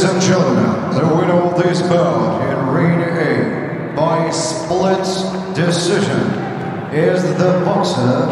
Ladies and gentlemen, the winner of this bout in Ring A by split decision is the boxer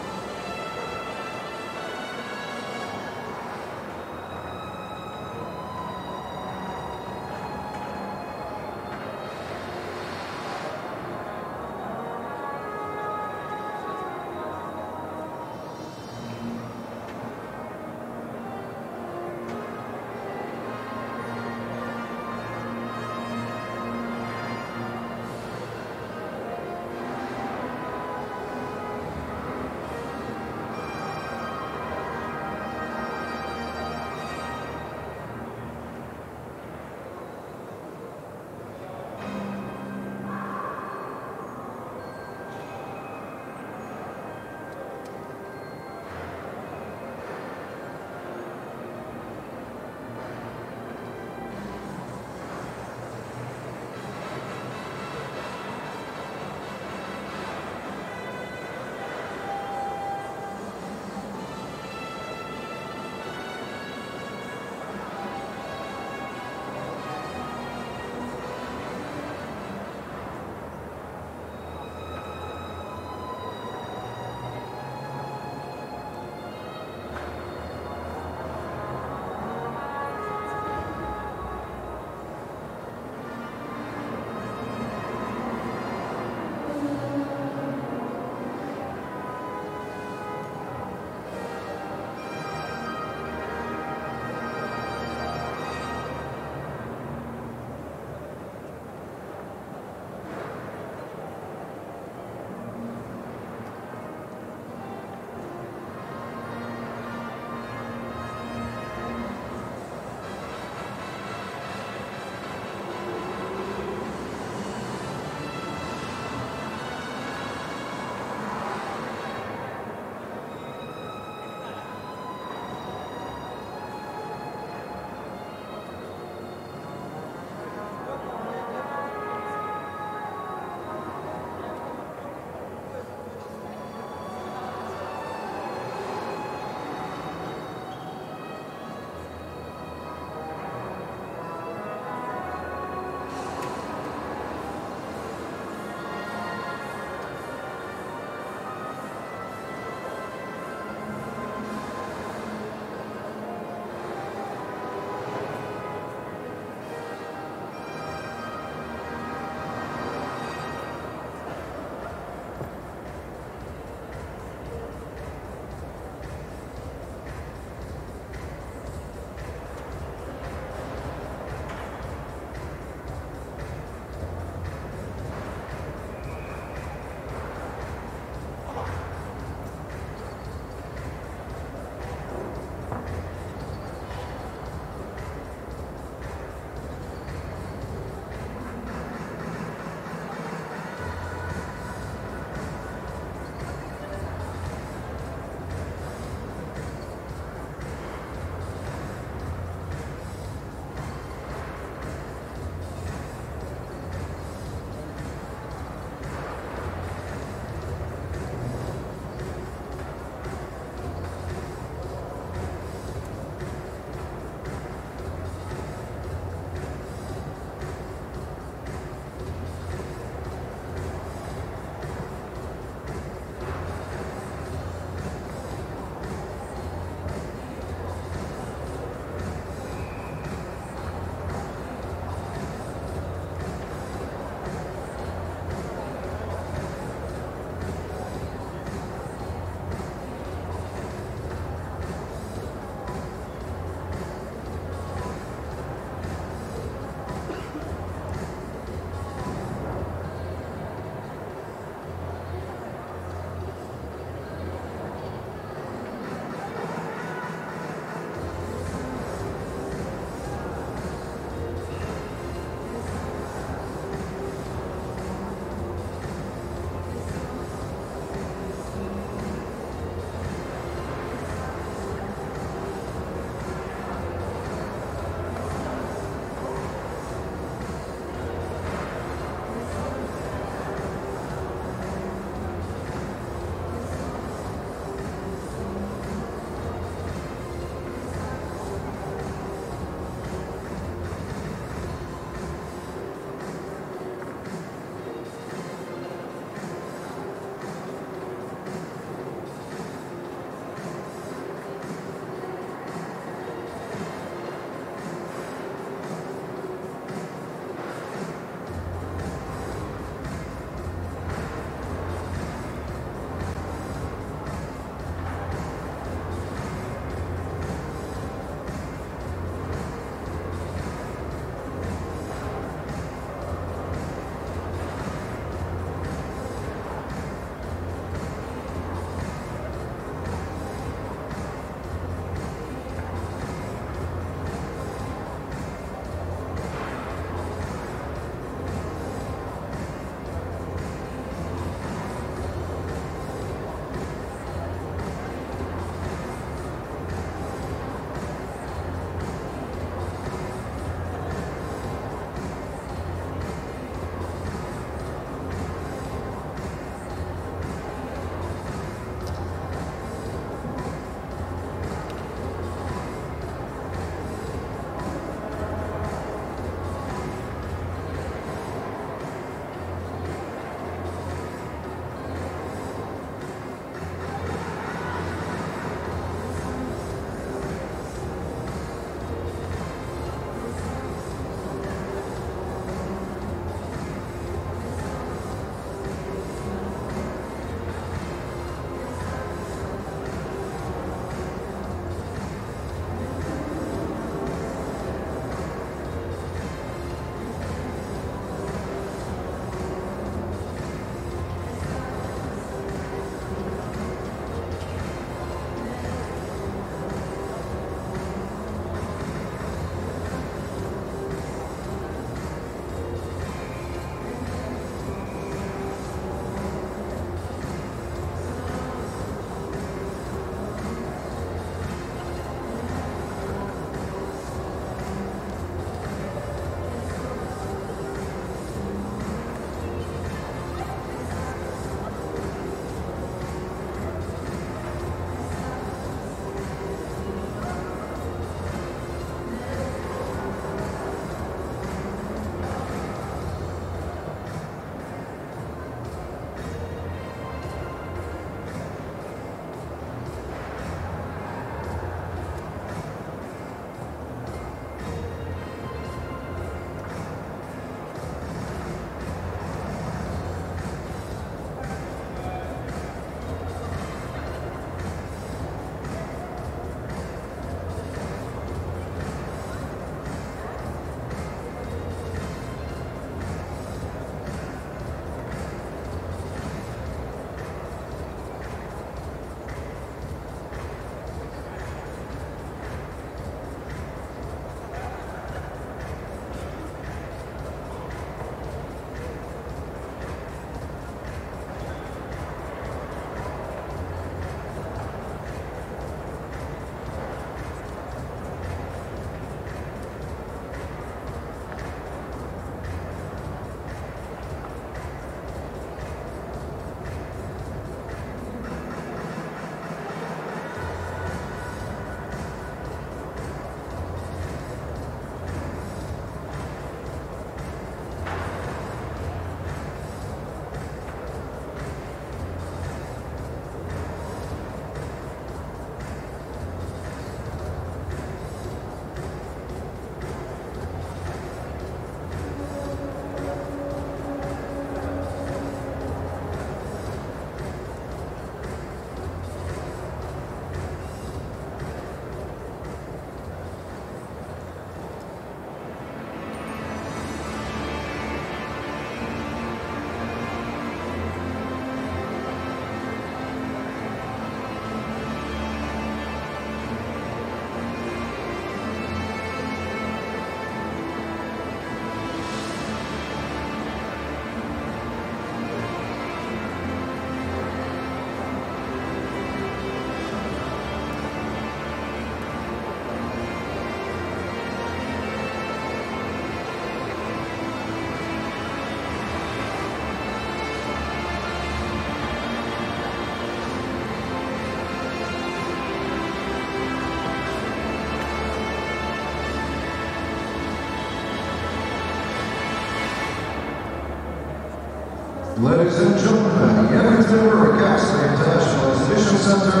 Ladies and gentlemen, Yemen River Gas International Station Center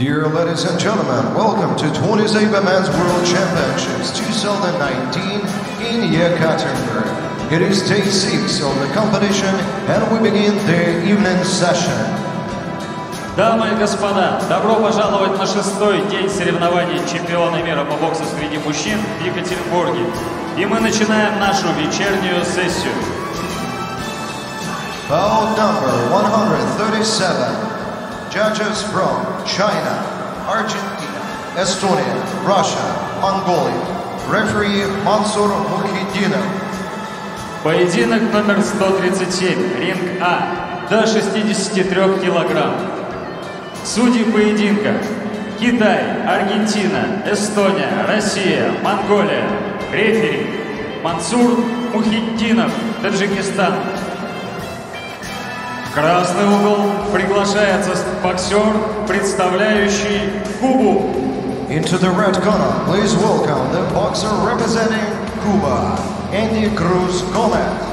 Dear ladies and gentlemen, welcome to 27 Men's World Championships 2019 in Yekaterinburg. It is day six of the competition and we begin the evening session. Дамы и господа, добро пожаловать на шестой день соревнований чемпиона мира по боксу среди мужчин в Екатеринбурге. И мы начинаем нашу вечернюю сессию. Bout number 137. Judges from China, Argentina, Estonia, Russia, Mongolia. Referee Mansur Mukhidinov. Поединок номер 137, ринг А, до 63 килограмм. Судьи поединка. Китай, Аргентина, Эстония, Россия, Монголия. Рефери Мансур Мухиддинов, Таджикистан. Красный угол приглашается боксер, представляющий Кубу. Into the red corner, please welcome the boxer representing Cuba, Andy Cruz Gomez.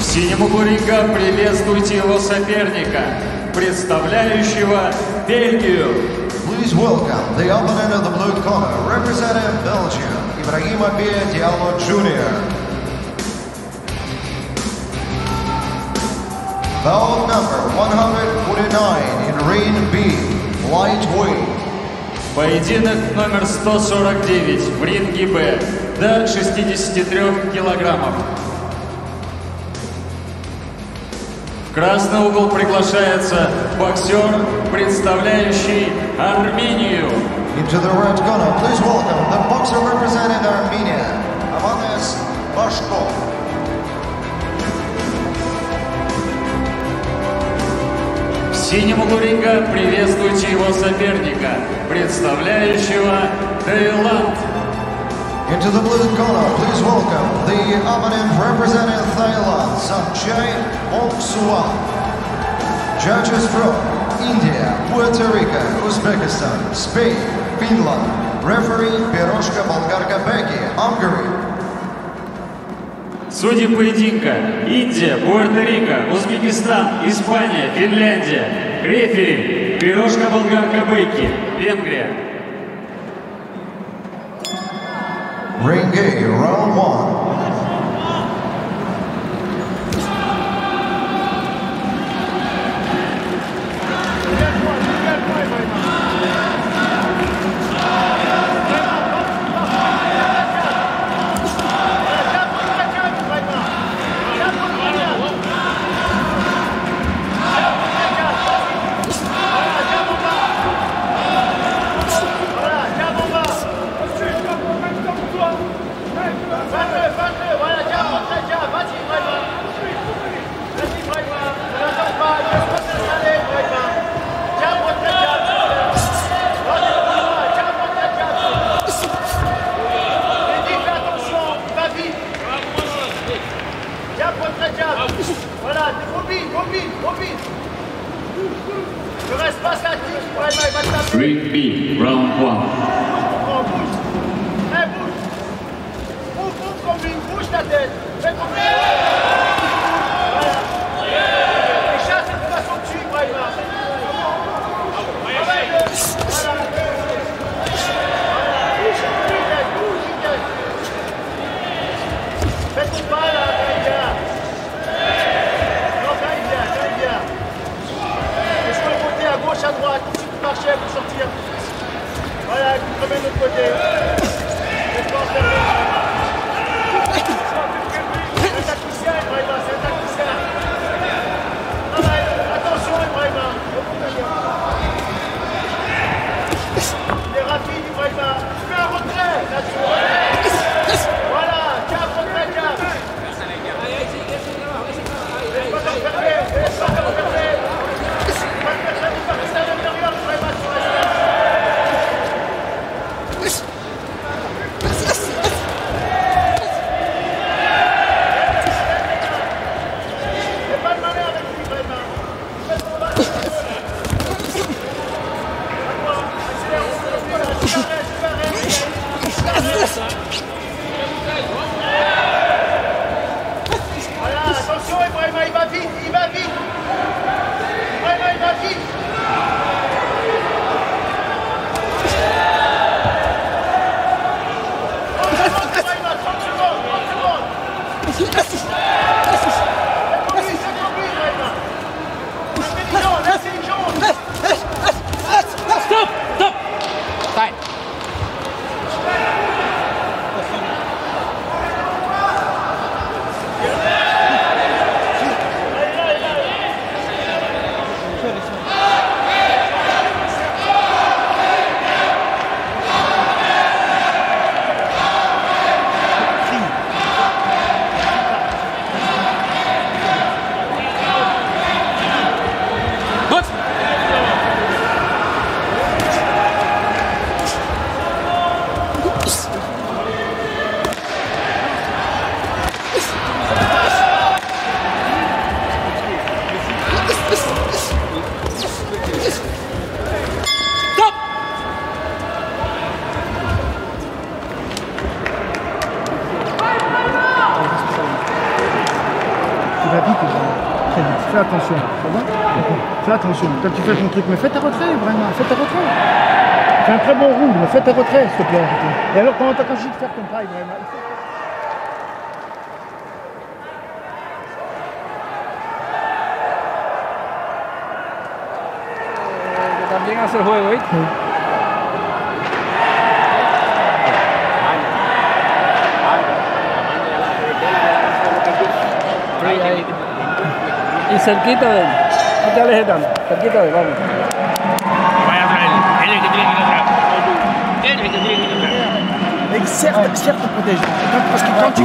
В синем углу ринга приветствуйте его соперника, представляющего Бельгию. Please welcome the opponent of the blue corner, representing Belgium, Ibrahim Abir Diallo Jr. Bout number 149 in Ring B, lightweight. Поединок номер 149 в ринге Б до 63 килограммов. В красный угол приглашается боксер, представляющий Армению. Into the red corner, please welcome the boxer representing Armenia, Avanes Bashkov. В синем углу ринга приветствуйте его соперника, представляющего Таиланд. Into the blue corner, please welcome the opponent representing Thailand, Sanjay Bongsuwan. Judges from India, Puerto Rico, Uzbekistan, Spain, Finland. Referee Piroshka Bolgarkabeki, Hungary. Судьи поединка Индия, Пуэрто-Рико, Узбекистан, Испания, Финляндия. Рефери Пирожка Болгарка Бейки, Венгрия. Ring A, round one. Attention. Quand tu fais ton truc, mais fais ta retrait, vraiment. Fais ta retrait. Fais un très bon roule, mais fais ta retrait, s'il te plaît. Et alors, comment t'as caché de faire ton paille, vraiment Que también hace el juego, ¿viste? Sí. Y cerquita de él. No te alejes tanto. Cerquita de vamos. Vaya atrás, él es el que tiene que ir atrás. Él es el que tiene que ir atrás. Certes, certes, protège. Parce que quand tu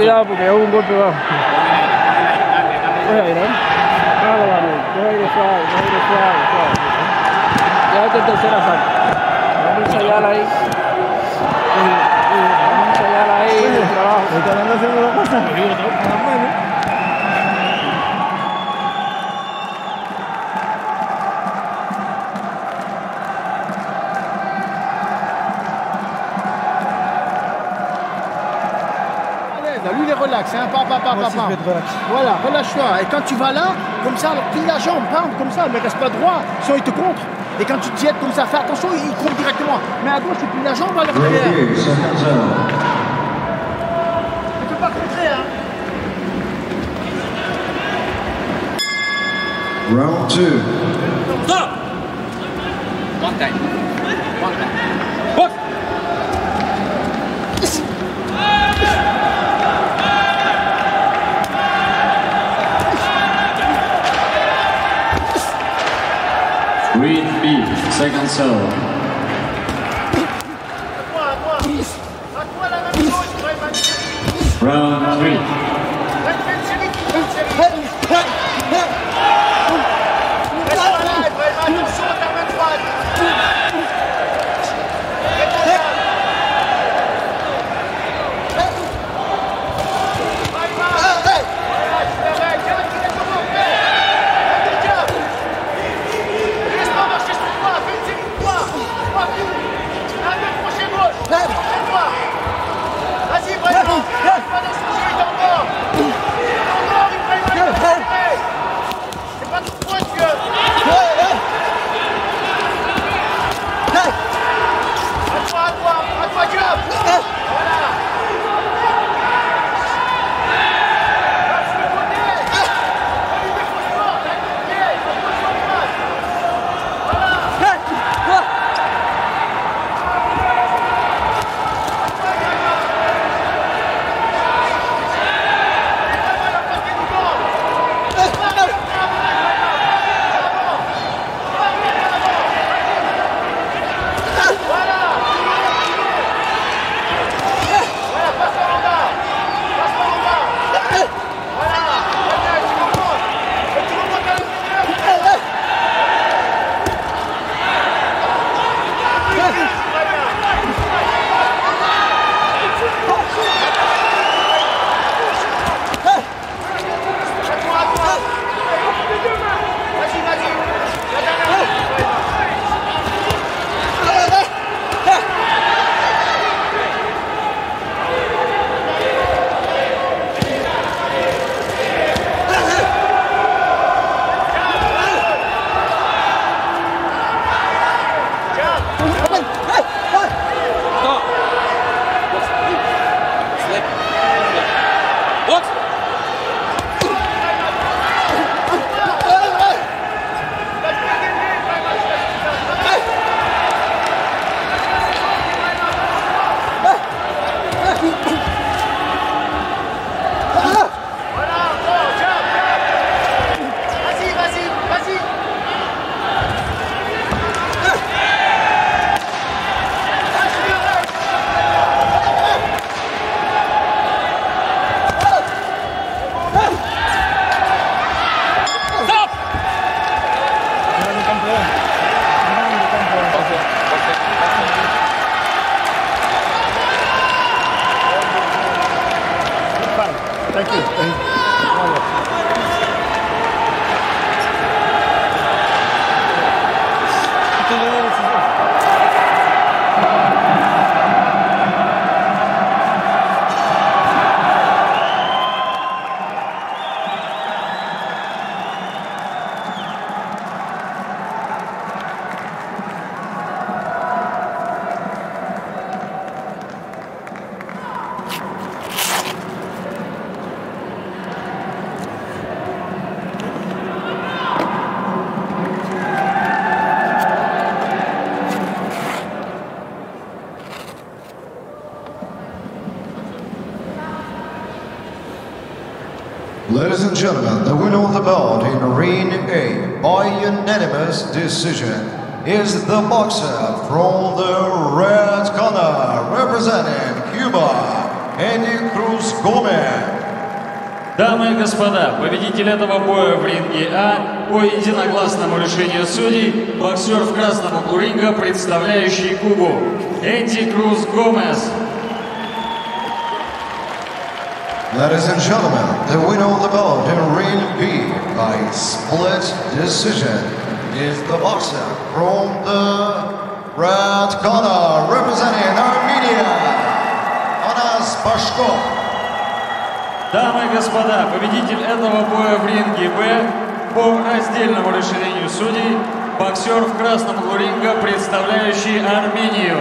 cuidado porque es un golpe bajo. Relax. Voilà, relâche-toi. Et quand tu vas là, comme ça, alors plie la jambe, bam, comme ça, mais reste pas droit, sinon il te contre. Et quand tu te jettes comme ça, fais attention, il court directement. Mais à gauche, et puis la jambe à l'arrière. Review, second zone. Tu peux pas contrer, hein. Round two. Stop! One second zone. Round three. Gentlemen, the winner of the bout in Arena A by unanimous decision is the boxer from the red corner representing Cuba, Andy Cruz Gomez. Дамы и господа, победитель этого боя в ринге А по единогласному решению судей, боксер в красном углу ринга, представляющий Кубу, Энди Круз Гомес. Ladies and gentlemen, the winner of the bout in Ring B by split decision is the boxer from the red corner representing Armenia, Anas Pashkov. Дамы и господа, победитель этого боя в ринге Б по раздельному решению судей, боксер в красном углу ринга, представляющий Армению.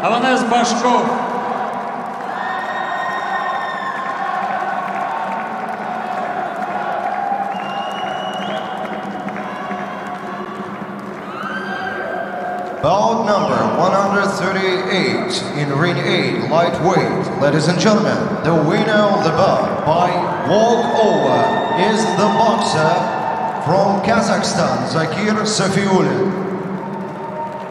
Аванес Башков. 138 in ring 8 lightweight. Ladies and gentlemen, the winner of the bout by walkover is the boxer from Kazakhstan, Zakir Safiulin.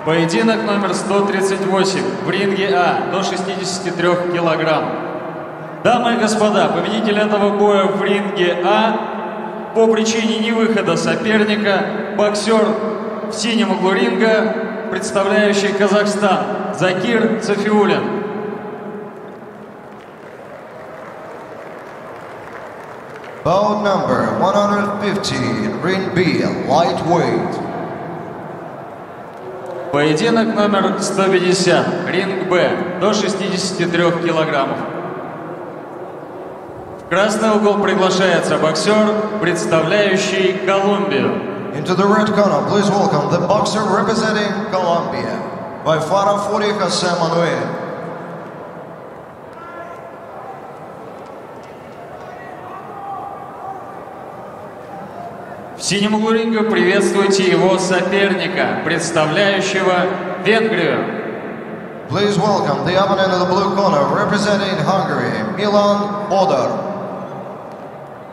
Поединок номер 138 в ринге А до 63 килограмм. Дамы и господа, победитель этого боя в ринге А по причине невыхода соперника боксер в синем углу ринга, представляющий Казахстан, Закир Цафиулин. Bout number 150 in ring B lightweight. Поединок номер 150, ринг Б, до 63 килограммов. В красный угол приглашается боксер, представляющий Колумбию. Into the red corner, please welcome the boxer representing Colombia by Farah Furi Jose Manuel. В синем углу ринга приветствуйте его соперника, представляющего Венгрию. Please welcome the opponent of the blue corner representing Hungary, Milan Bodar.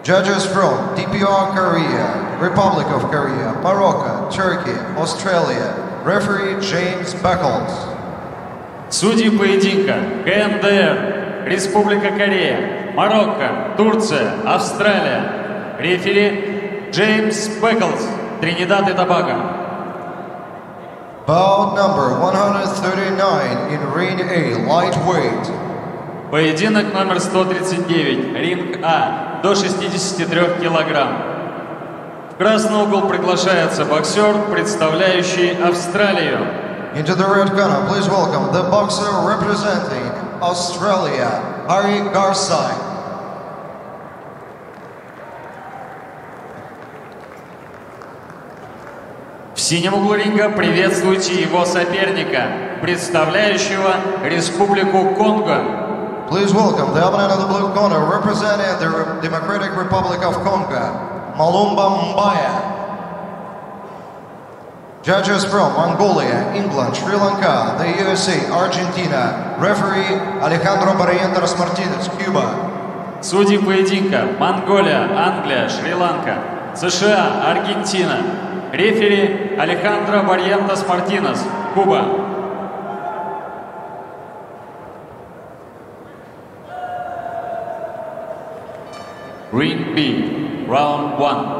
Judges from DPR Korea, Republic of Korea, Morocco, Turkey, Australia. Referee James Beckles. Судьи поединка КНДР, Республика Корея, Марокко, Турция, Австралия. Рефери Джеймс Беклс, Тринидад и Тобаго. Bout number 139 in ring A, lightweight. Поединок номер 139, ринг А, до 63 килограмм. Красный угол приглашается боксер, представляющий Австралию. Into the red corner, please welcome the boxer representing Australia, Harry Garside. В синем углу ринга приветствуйте его соперника, представляющего Республику Конго. Please welcome the opponent of the blue corner representing the Democratic Republic of Congo, Malumba Mbaya. Judges from Mongolia, England, Sri Lanka, the USA, Argentina. Referee Alejandro Barrientos Martinez, Cuba. Судьи поединка Монголия, Англия, Шри-Ланка, США, Аргентина. Рефери Алехандро Барьентос Мартинес, Куба. Ring B, round one.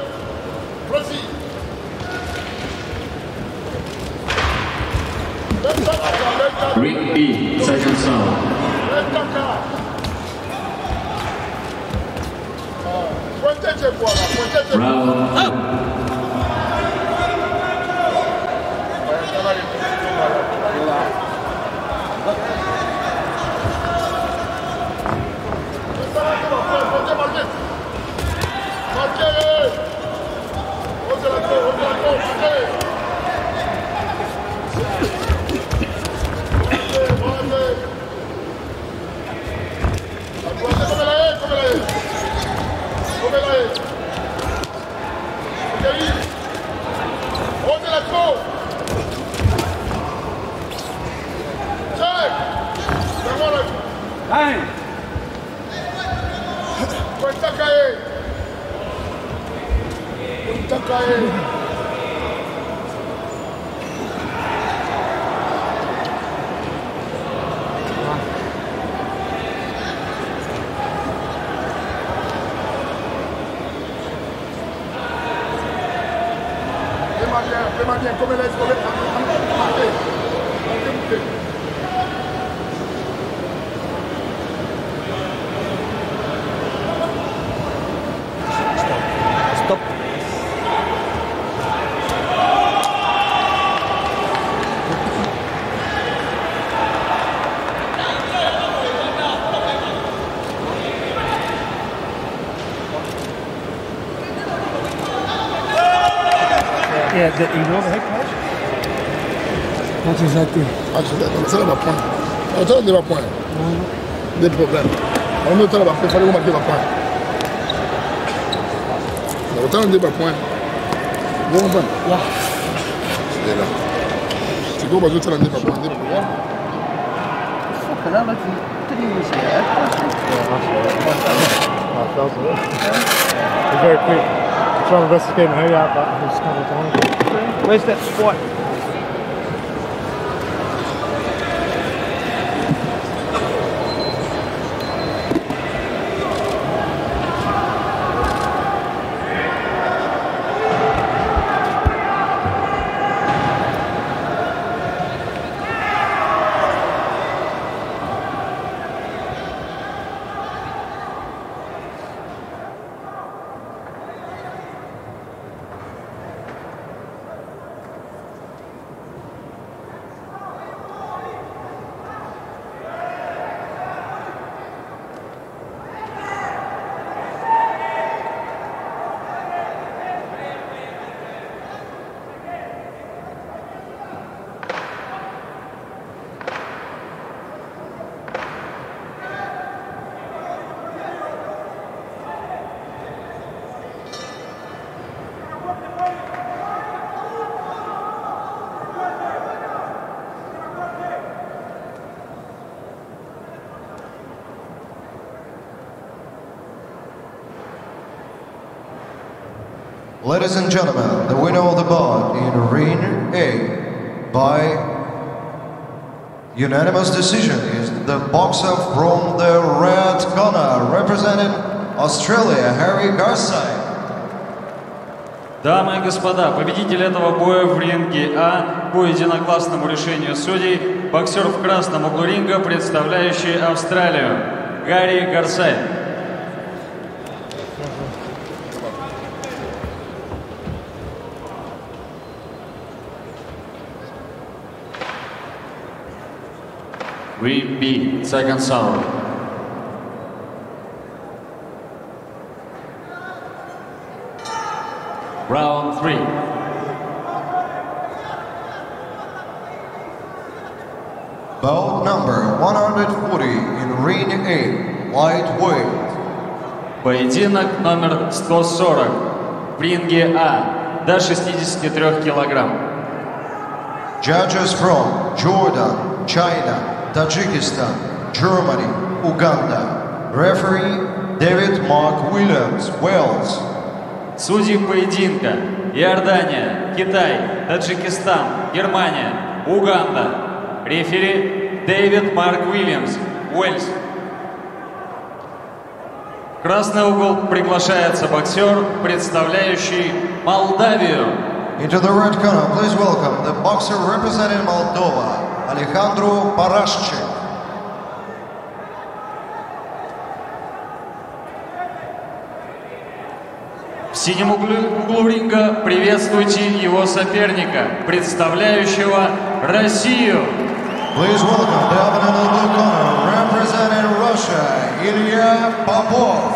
Rick B, second song. Round. Up. Israel. Total ne va point. Des problèmes. On est là-bas, il fallait marquer point. Le Total ne va point. Vous comprenez C'est là. C'est quoi, que point. Des problèmes. It's very quick. I'm trying to investigate and hurry up. Where's that spot? Gentlemen, the winner of the bout in ring A by unanimous decision is the boxer from the red corner representing Australia, Harry Garside. Дамы и господа, победитель этого боя в ринге А по единогласному решению судей, боксер в красном углу ринга, представляющий Австралию, Гарри Гарсай. Ring Second sound. Round three. Bout number 140 in ring A, lightweight. Поединок номер 140 в ринге А до 63 килограмм. Judges from Jordan, China, Tajikistan, Germany, Uganda. Referee David Mark Williams, Wales. Судьи поединка Иордания, Китай, Таджикистан, Германия, Уганда. Рефери Дэвид Марк Уильямс, Уэльс. Красный угол приглашается боксер, представляющий Молдавию. Into the red corner, please welcome the boxer representing Moldova, Alejandro Parashchik. В синем углу, углу ринга приветствуйте его соперника, представляющего Россию. Please welcome opponent in the blue corner, representing Russia, Ilya Popov.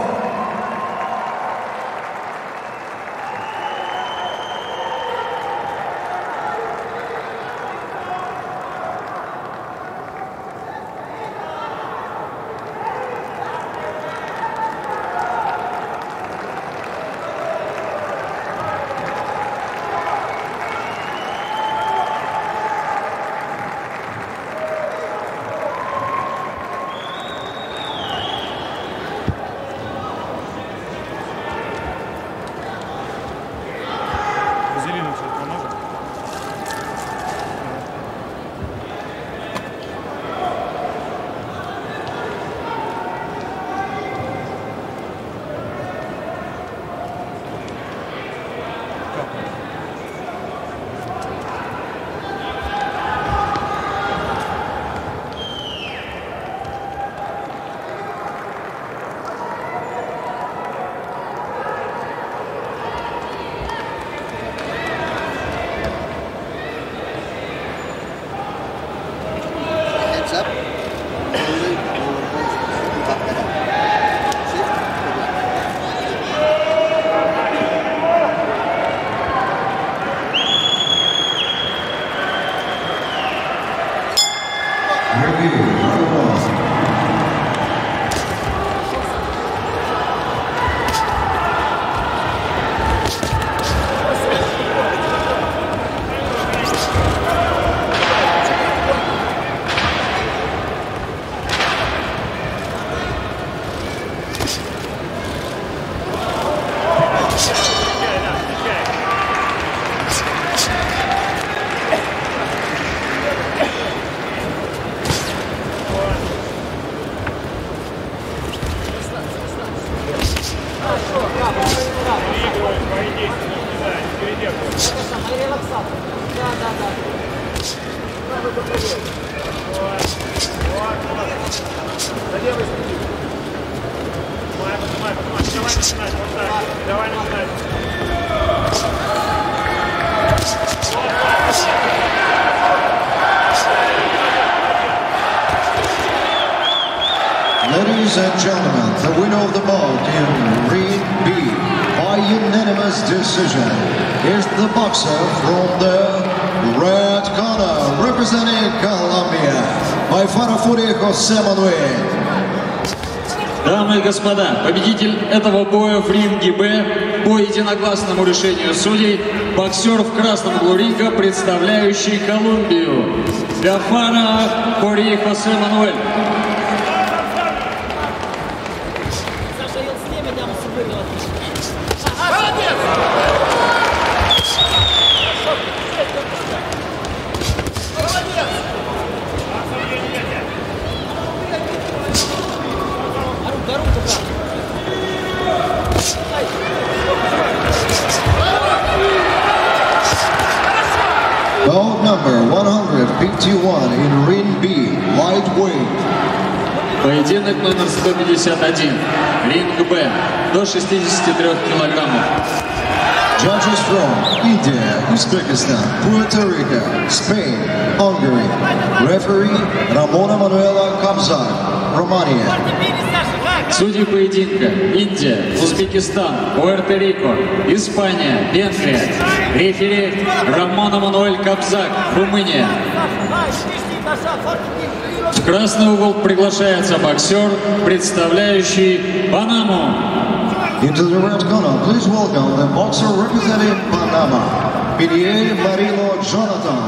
Jose Manuel. Дамы и господа, победитель этого боя в ринге Б по единогласному решению судей, боксер в красном углу представляющий Колумбию, Гафара Хори Хосе Мануэль. Number 151 in ring B, lightweight. Поединок номер 151. Ринг Б. До 63 килограммов. Judges from India, Uzbekistan, Puerto Rico, Spain, Hungary. Referee Ramona Manuela Kabzak, Romania. Судьи поединка. Индия, Узбекистан, Пуэрто-Рико, Испания, Венгрия. Рефери Рамона Мануэль Кобзак, Румыния. В красный угол приглашается боксер, представляющий Панаму. Into the red corner, please welcome the boxer representing Panama, Pinier Marino Jonathan.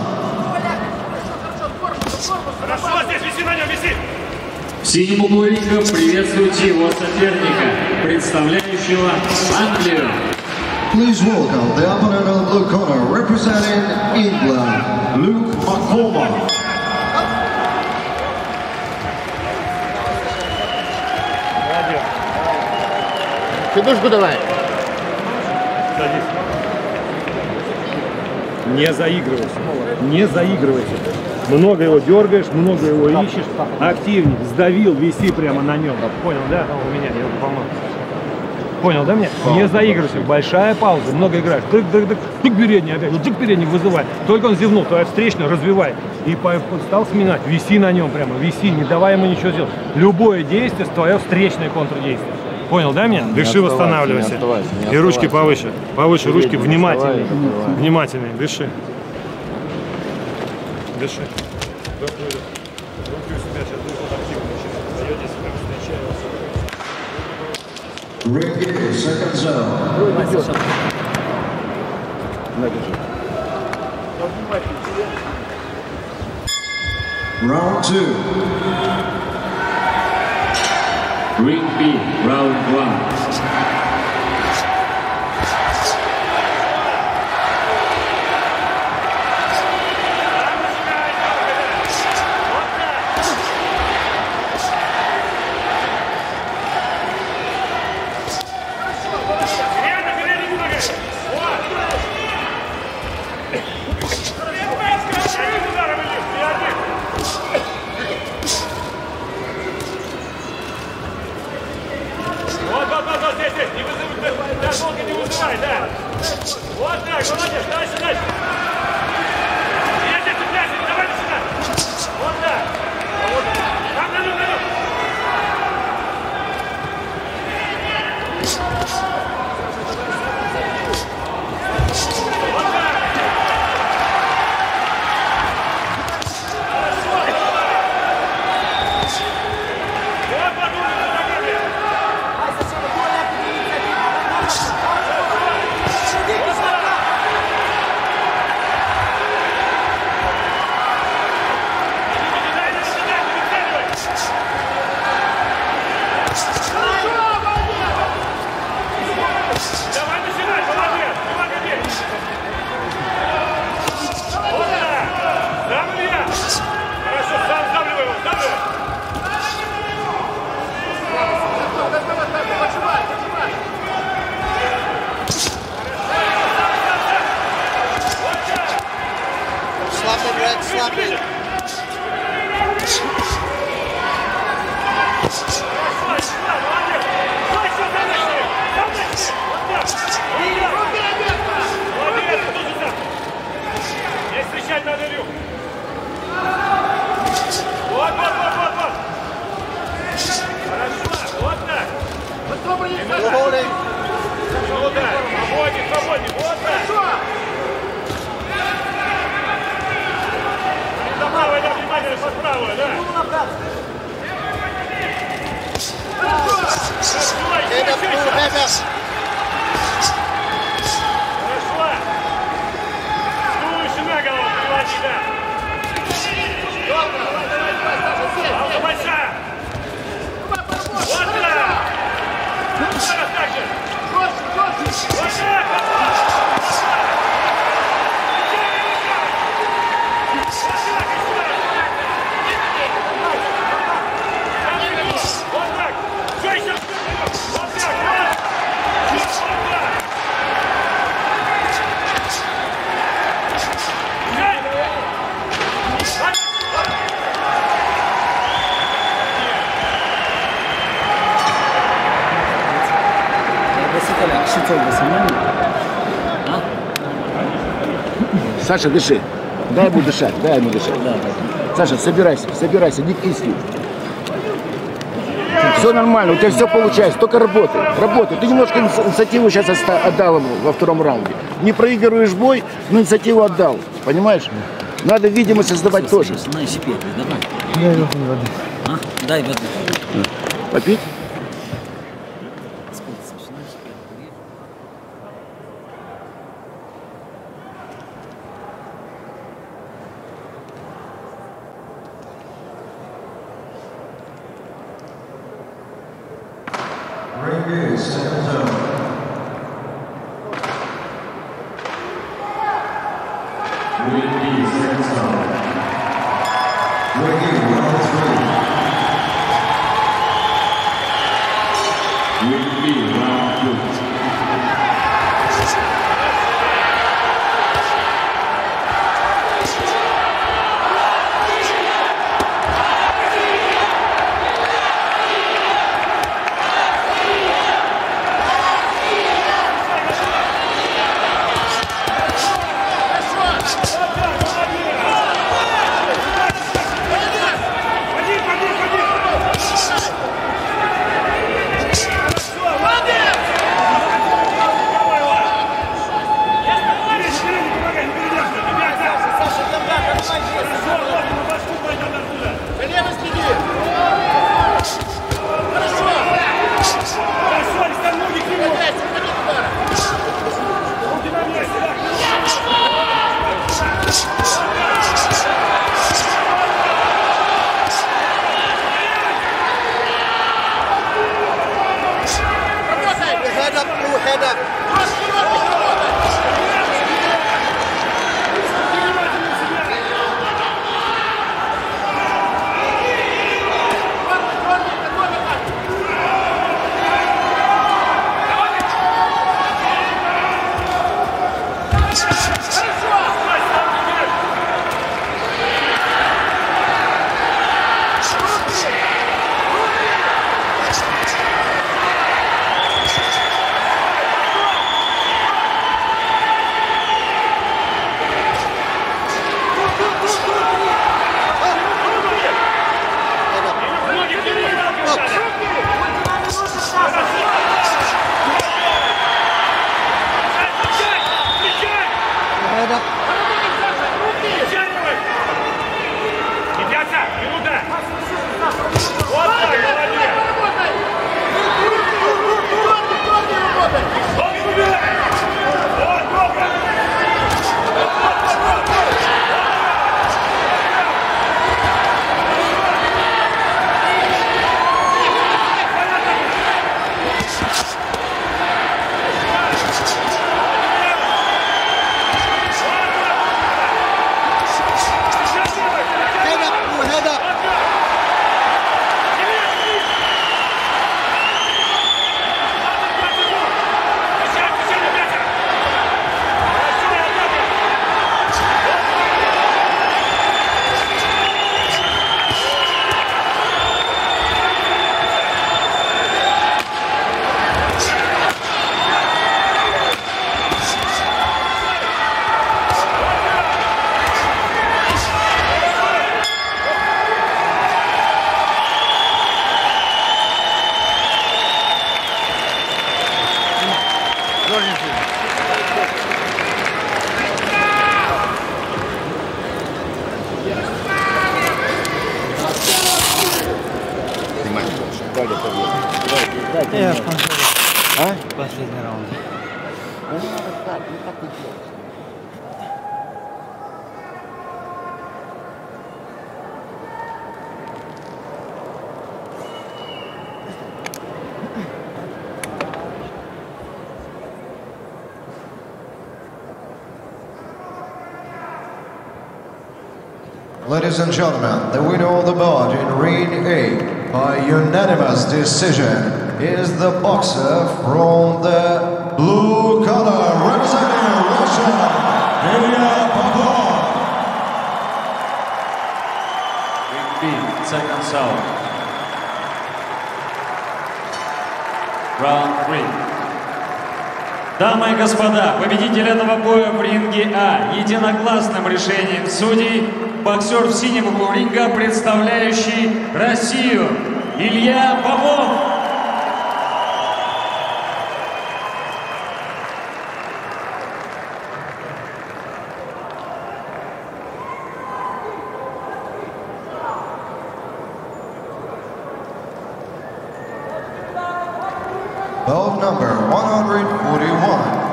Хорошо, здесь виси на нем, виси! В синем углу ринга приветствуйте его соперника, представляющего Англию. Please welcome the opponent on the blue corner representing England, Luke McCormack. Сидушку давай. Не заигрывайся. Не заигрывайся. Много его дергаешь, много его ищешь. Активнее. Сдавил, виси прямо на нем. Понял, да? У меня, я помог. Понял, да мне? Не заигрывайся. Большая пауза. Много играешь. Тык, тык, тык. Тык передний опять. Вот тык передний вызывай. Только он зевнул, твоя встречная развивай. И по- стал сминать. Виси на нем прямо. Виси. Не давай ему ничего сделать. Любое действие твое встречное контрдействие. Понял, да, меня? Дыши, восстанавливайся. не оставайся, не И ручки повыше. Повыше ручки, не внимательнее. Внимательнее, дыши. Ring A, second zone. Round two. Ring B, round one. Саша, дыши. Дай ему дышать, дай ему дышать. Саша, собирайся, собирайся, не кисли. Все нормально, у тебя все получается, только работай, работай. Ты немножко иниц- инициативу сейчас отдал ему во втором раунде. Не проигрываешь бой, но инициативу отдал, понимаешь? Надо видимость создавать тоже. На себе, давай. Дай воды. А? Дай воды. Попить? Ladies and gentlemen, the winner of the bout in ring A by unanimous decision is the boxer from the blue color representing Russia, Ilya Popov. Ring B, second zone. Round three. Дамы и господа, победитель этого боя в ринге А единогласным решением судей боксер в синем углу ринга, представляющий Россию, Илья Попов. Bout number 141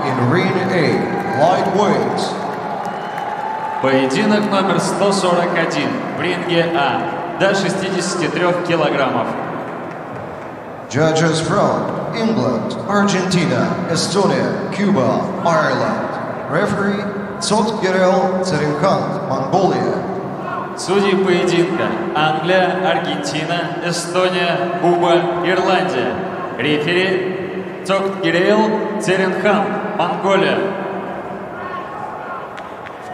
in Ring A, lightweight. Поединок номер 141 в ринге А до 63 килограммов. Judges from England, Argentina, Estonia, Cuba, Ireland. Referee Tsotgerel Tserinkant, Mongolia. Судьи поединка Англия, Аргентина, Эстония, Куба, Ирландия. Рефери Цоктгирейл Церенхан, Монголия.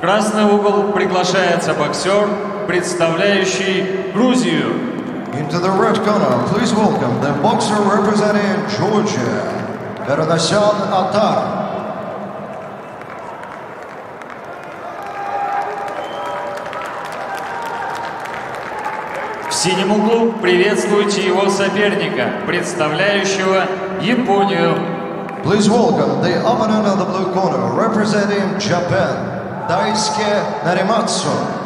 Красный угол приглашается боксер, представляющий Грузию. Into the red corner, please welcome the boxer representing Georgia, Bernasyan Atar. В синем углу приветствуйте его соперника, представляющего Японию. Please welcome the opponent of the blue corner representing Japan, Dajskie Narymatsu.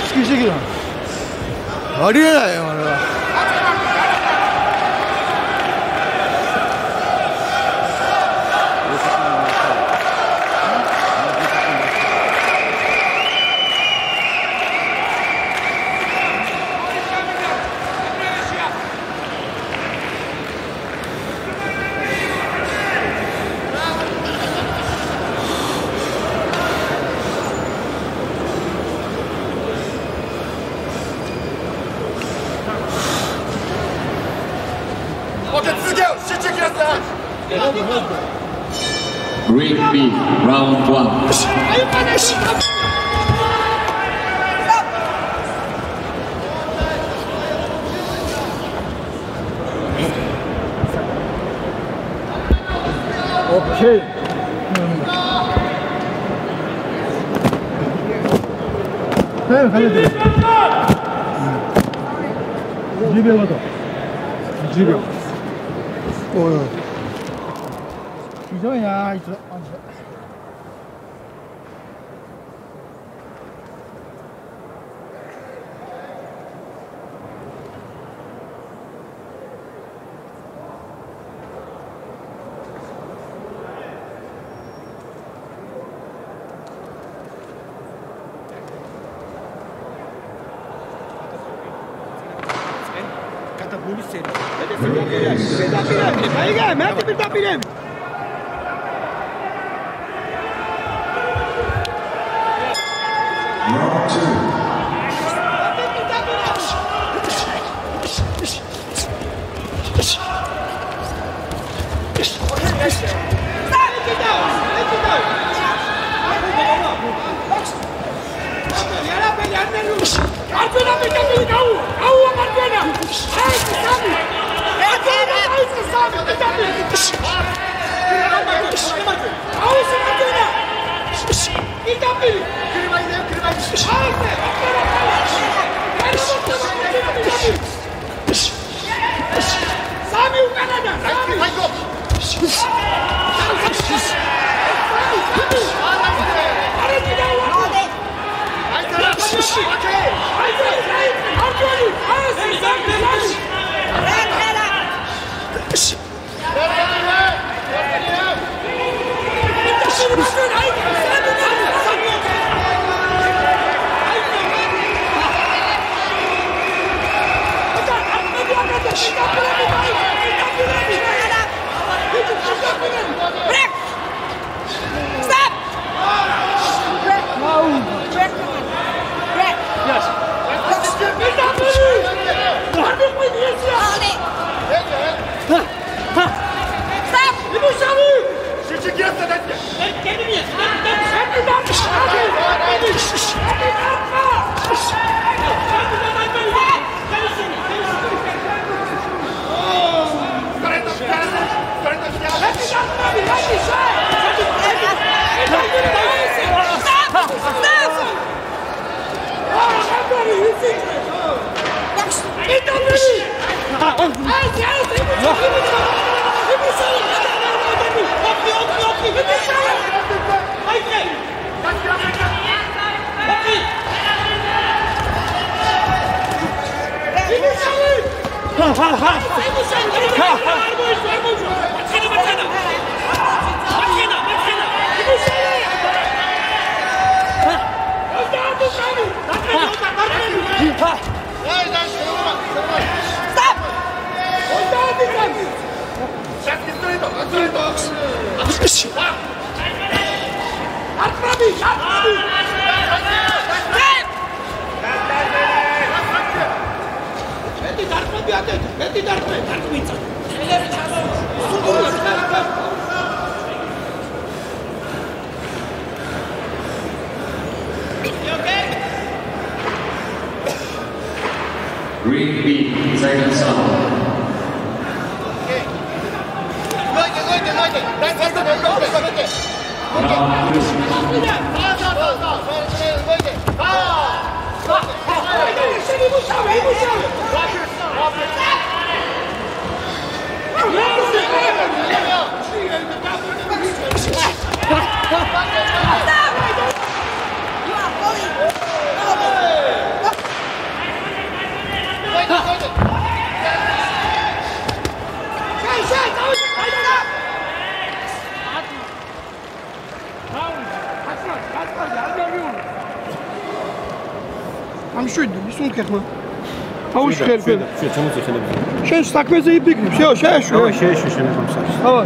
しありえないよあれは。One. ხელი ხელი შემოწი ხელები შენ საქმეზე იფიქრებ შეო შეეშო შეეშო შენ ხამსაში ავა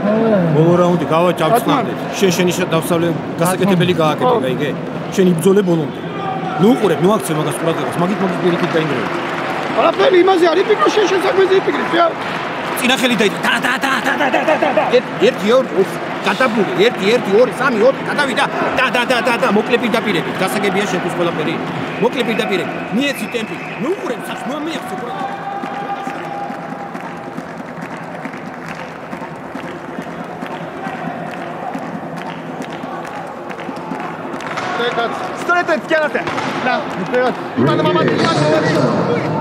ბოლო რაუნდი გავაჭავწნადეთ შენ შენი დავსავლე გასაკეთებელი გააკეთე გაიგე შენ იბძოლე ბოლომდე ნუ უყურებ ნუ აქცევ მაგას ყურადღებას მაგით მაგით პირიქით დაინგრევი არაფერი იმაზე არ იფიქრე შენ შენ საქმეზე იფიქრე შეო წინა ხელი დაიტყე და და და და და და და და ერთი ორი გადაბული 1 1 2 3 4 გადავიდა და და და და და მოკლე პირდაპირები გასაგებია შეკვის ყველაფერი მოკლე პირდაპირ მე ეცი ტემპი მე უყურებ სას მომიახს უყურებ ストレートで突き上がってな、今のまま今のままでいい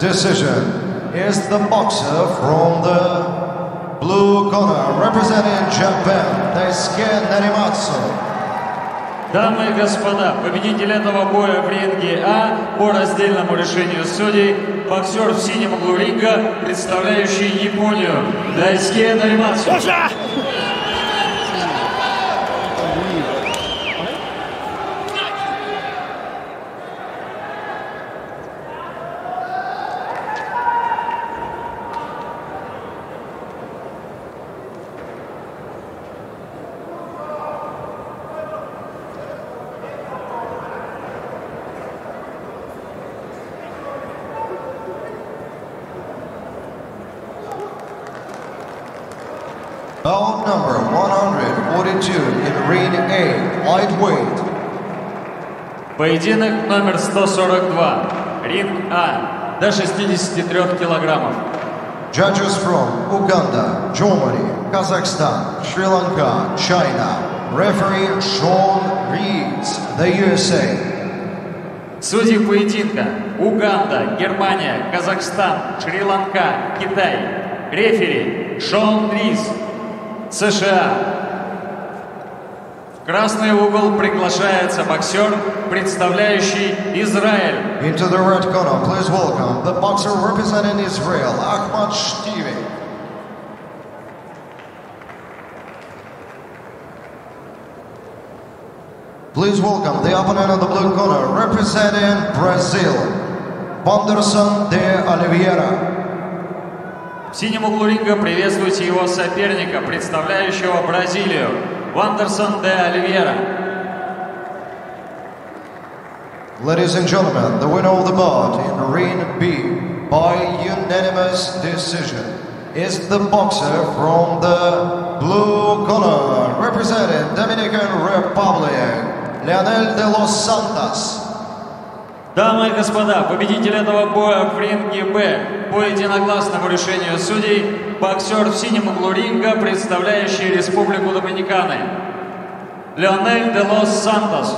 decision is the boxer from the blue corner representing Japan, Daisuke Narimatsu. Дамы и господа, победитель этого боя в ринге А по раздельному решению судей, боксер в синем углу ринга, представляющий Японию, Дайске Наримацу. Bout number 142 in ring A, lightweight. Поединок номер 142. Ринг А. До 63 килограммов. Judges from Uganda, Germany, Kazakhstan, Sri Lanka, China. Referee Sean Reeds, the USA. Судьи поединка. Уганда, Германия, Казахстан, Шри-Ланка, Китай. Рефери Шон Рис, США. Красный угол приглашается боксер, представляющий Израиль. Into the red corner, please welcome the boxer representing Israel, Ahmad Shtivi. Please welcome the opponent of the blue corner representing Brazil, Wanderson de Oliveira. В синем углу ринга приветствуйте его соперника, представляющего Бразилию, Wanderson de Oliveira. Ladies and gentlemen, the winner of the bout in Ring B by unanimous decision is the boxer from the blue corner, representing Dominican Republic, Leonel de los Santos. Дамы и господа, победитель этого боя в ринге Б по единогласному решению судей, боксер в синем углу ринга, представляющий Республику Доминиканы, Леонель де лос Сантос.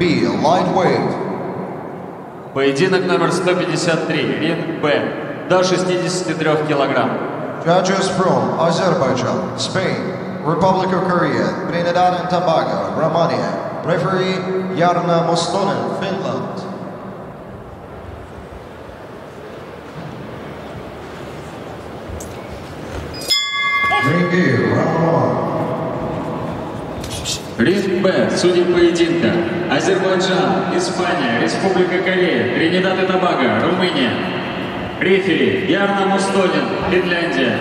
B, lightweight. Поединок номер 153, ринг Б, до 63 килограмм. Judges from Azerbaijan, Spain, Republic of Korea, Trinidad and Tobago, Romania. Referee Jarna Mostonen, Finland. Б, судьи поединка. Азербайджан, Испания, Республика Корея, Тринидад и Тобаго, Румыния. Рефери Ярна Мустонин, Финляндия.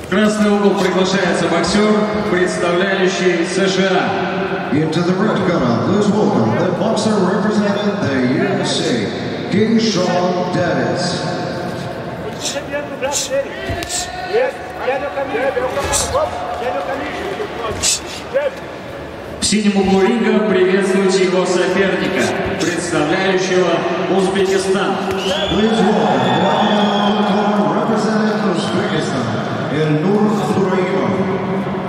В красный угол приглашается боксер, представляющий США. Into the red corner, please welcome the boxer representing the USA, King Sean Davis. В синем углу ринга приветствуйте его соперника, представляющего Узбекистан. Please Elnur Abduraimov.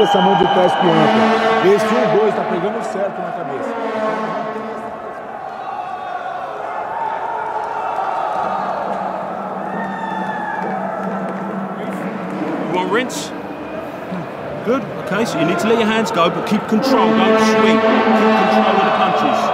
Mete essa mão de trás âncora. Esse um, 1, 2 tá pegando certo na cabeça. Good. Okay, so you need to let your hands go, but keep control. Don't sweep. Keep control of the punches.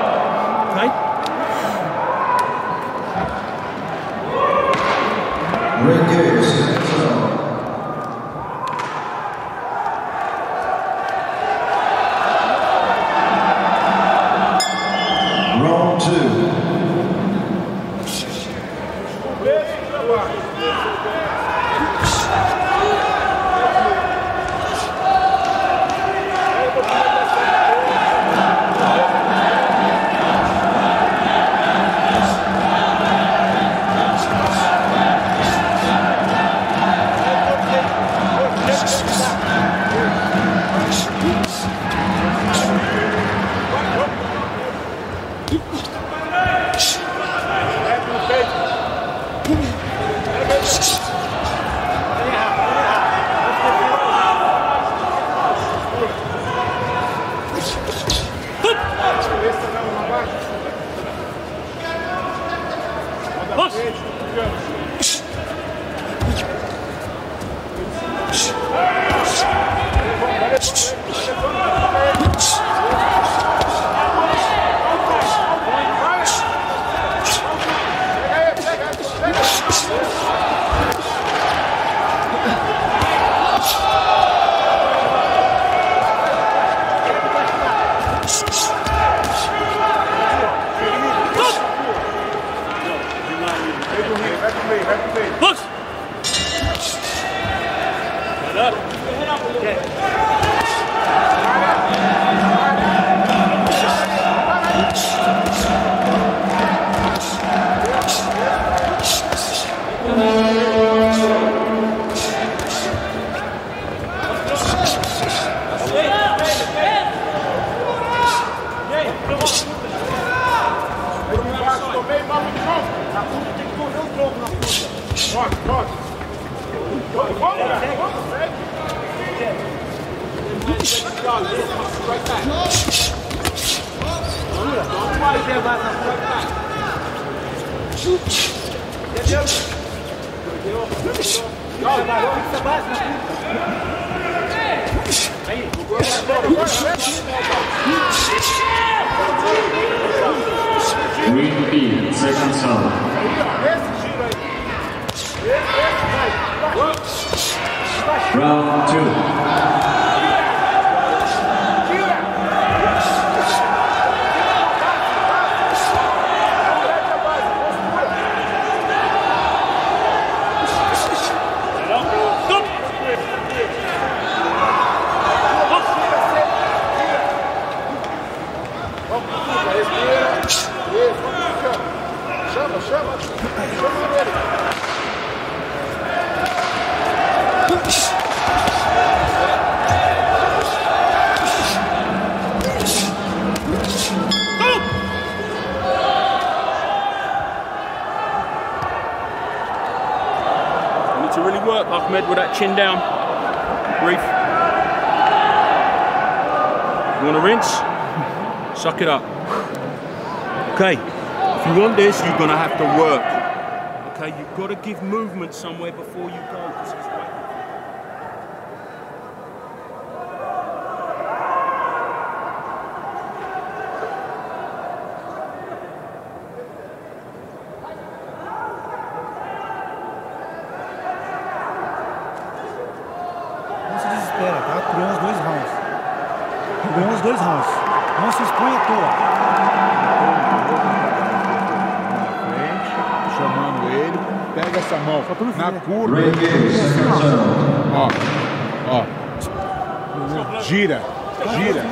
Na curva. Second serve. Ó, ó. Gira, gira.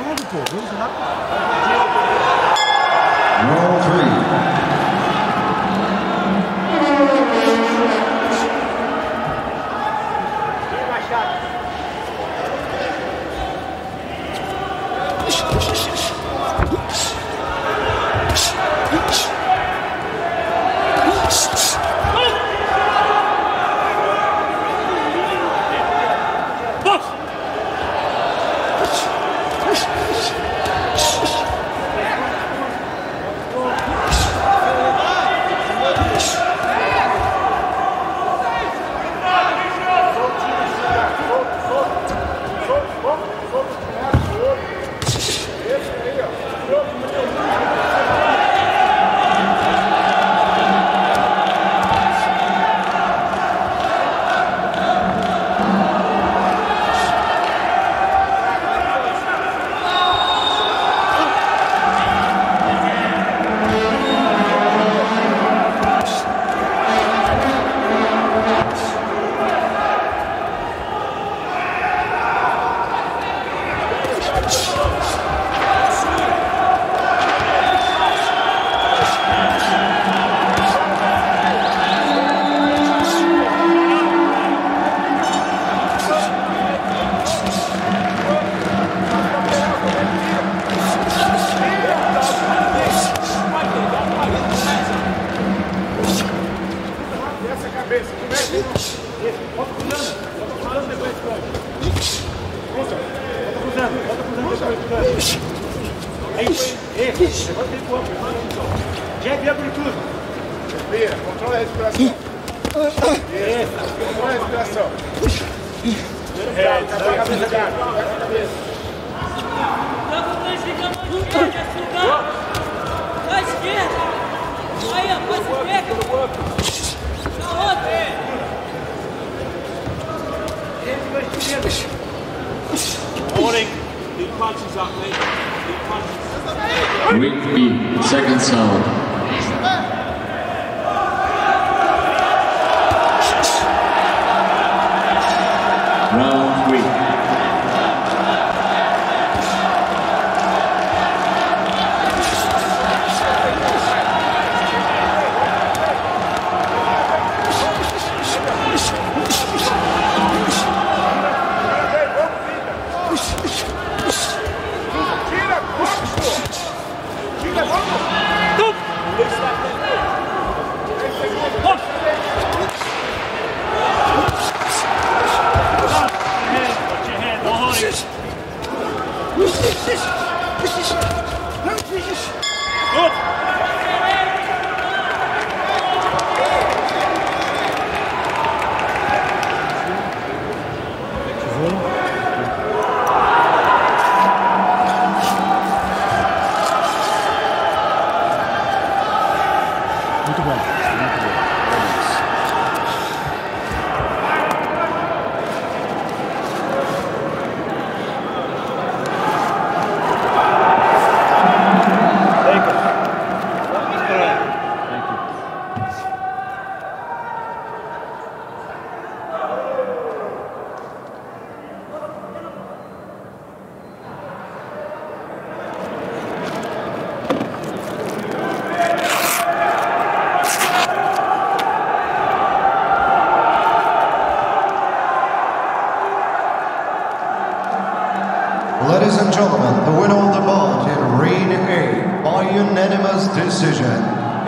Decision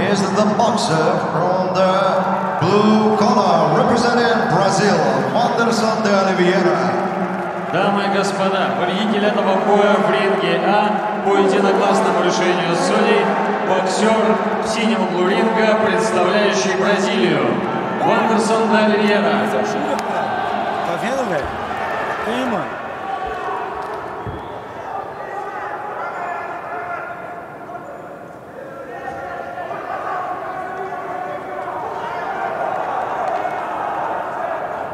is the boxer from the blue corner representing Brazil, Anderson de Oliveira. Дамы и господа, победитель этого боя в ринге А по единогласному решению судей боксер в синем углу ринга, представляющий Бразилию, Вандерсон де Оливьера. Tá vendo, velho? Tem, mano.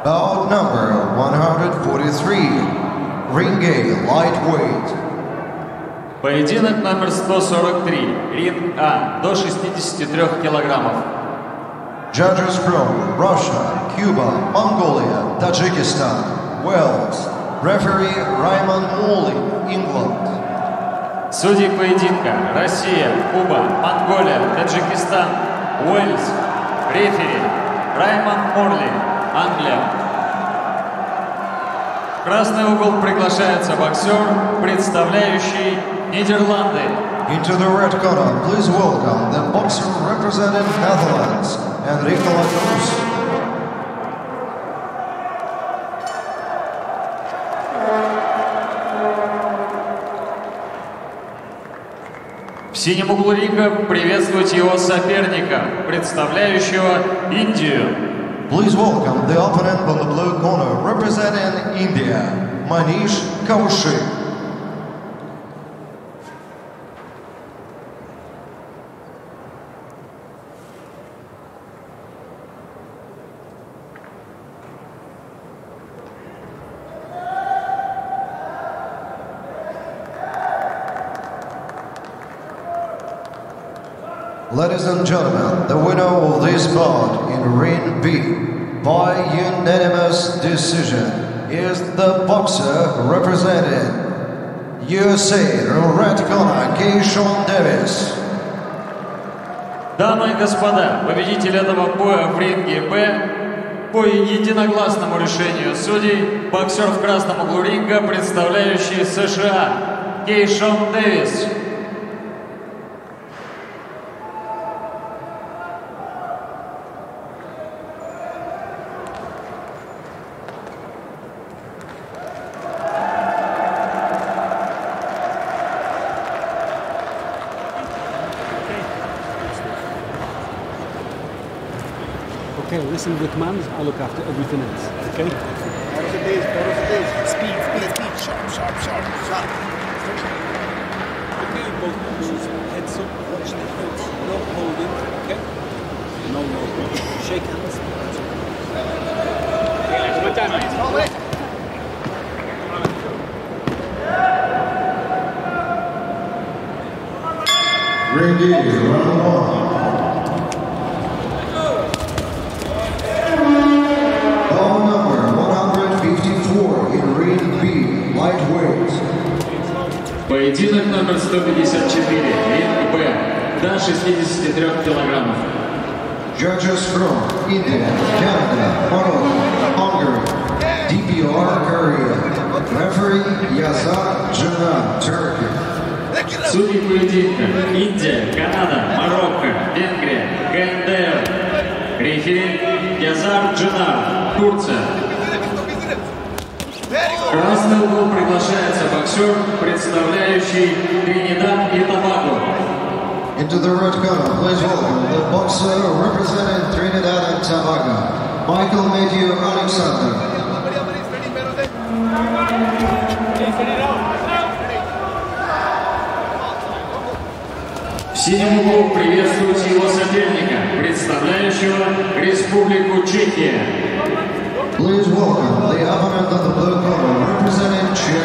Bout number 143, Ring A lightweight. Поединок номер 143, ринг А, до 63 килограммов. Judges from Russia, Cuba, Mongolia, Tajikistan, Wales. Referee Raymond Morley, England. Судьи поединка Россия, Куба, Монголия, Таджикистан, Уэльс. Рефери Раймонд Морли, Англия. В красный угол приглашается боксер, представляющий Нидерланды. Into the red corner, please welcome the boxer representing Netherlands, Enrico Lacroix. В синем углу ринга приветствовать его соперника, представляющего Индию. Please welcome the opponent on the blue corner representing India, Manish Kaushik. Ladies and gentlemen, the winner of this bout in Ring B by unanimous decision is the boxer representing USA Red Keishon Davis. Дамы и господа, победитель этого боя в ринге Б по единогласному решению судей, боксер в красном углу ринга, представляющий США, Кейшон Дэвис. Okay, listen commands. I'll look after everything else. Okay? Speed, speed, speed. Sharp, sharp, sharp, sharp. Okay, both pushes. Heads up, watch the heads. No holding, okay? No, no, no. Shake hands. Good time, mate. Ready, round one. Judges from India, Canada, Morocco, Hungary, DPR Korea. Referee Yazar Jana, Turkey. Судьи поединка Индия, Канада, Марокко, Венгрия, КНДР. Рефери Язар Джинар, Турция. Красный угол приглашается боксер, представляющий Тринидад и Тобаго. Into the red corner, please welcome the boxer representing Trinidad and Tobago, Michael Matthew Alexander. В синем углу приветствует его соперника, представляющего Республику Чехия. Please welcome the opponent of the blue corner representing Czech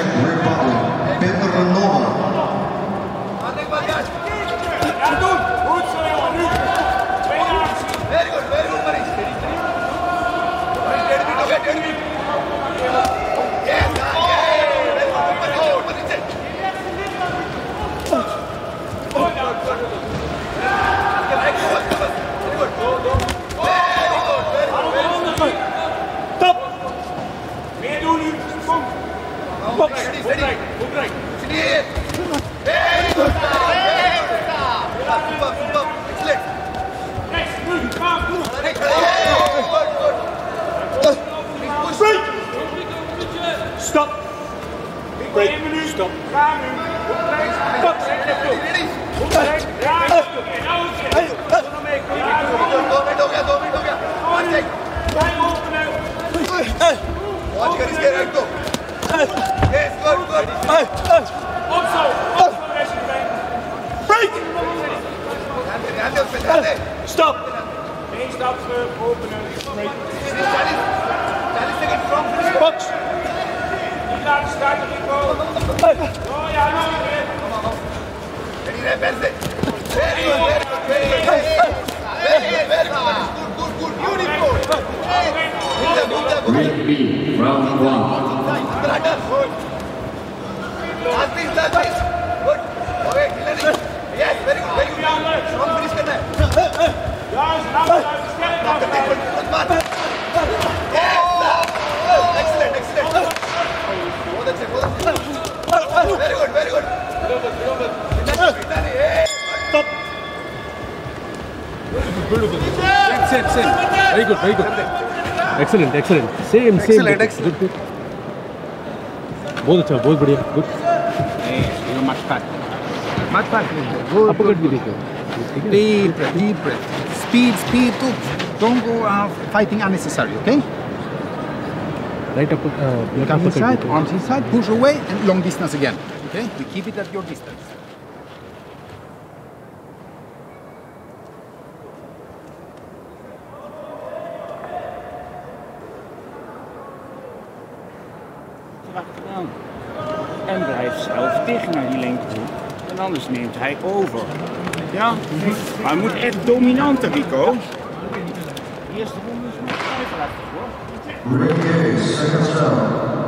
Hey, hey, hey. Stop! Stop, sir. Open it. Break. That is, that is the. Box. Niet laten starten, Rico. Oh ja, nou weer. Ready, ready, Wednesday. Very good, very good, very good. Very good, very good. Good, good, good. Beautiful. Good, good, good. Ring B, round one. Last piece, last piece. Good. Okay, Hillary. Yes, very good, very good. Strong finish करना है. Juist, nou, very good. Hillary, hey. Same, same, same. Very good, very good. Excellent, excellent. Same, same. Excellent, good, excellent. Good, good. बहुत अच्छा बहुत बढ़िया good much back. Much back. Good, uppercut भी देखो Deep breath, deep breath. Speed, speed. Too. Don't go uh, fighting unnecessary, okay? Right up left Come inside, upper arms inside, push away, and long distance again. Okay? We keep it at your distance. achteraan. En blijft zelf dicht naar die linkerhoek. En anders neemt hij over. Ja, maar hij moet echt dominanter, Rico. De eerste ronde is nog twijfelachtig hoor. Ring A, second round.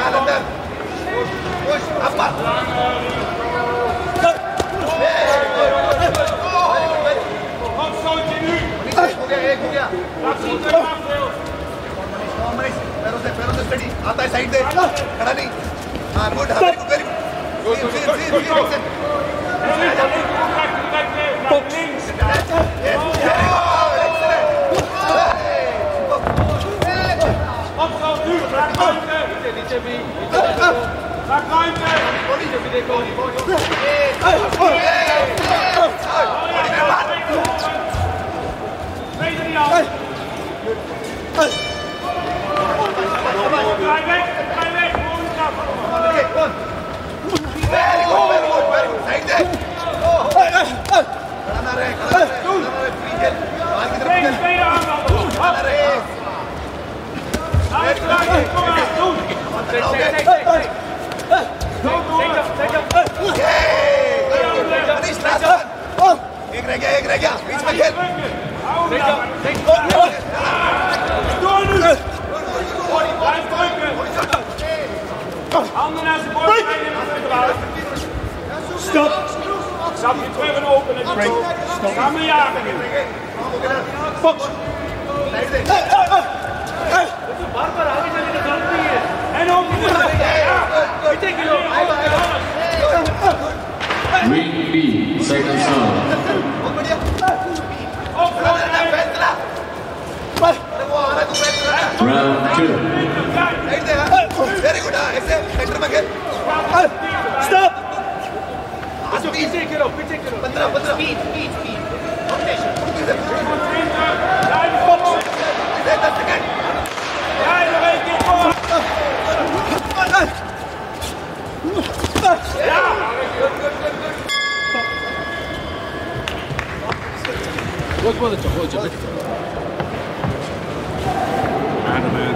Another. आता है साइड दे खड़ा नहीं हाँ good very good very good सी सी सी Very good, very Maak ruimte! Hey, hey, hey, hey. رجع يجري رجع مفيش مكان رجع Handen naar zijn borst. Stop. Ik zal die twee gaan openen. Break. Stop. Ga me jagen. Fuck. Hey, hey, hey. Dit barbar. Hou de kant. En op. Ring B, second serve. Round two. Very good. Enter again. Stop. Speed. Speed. Speed. Speed. Ademen.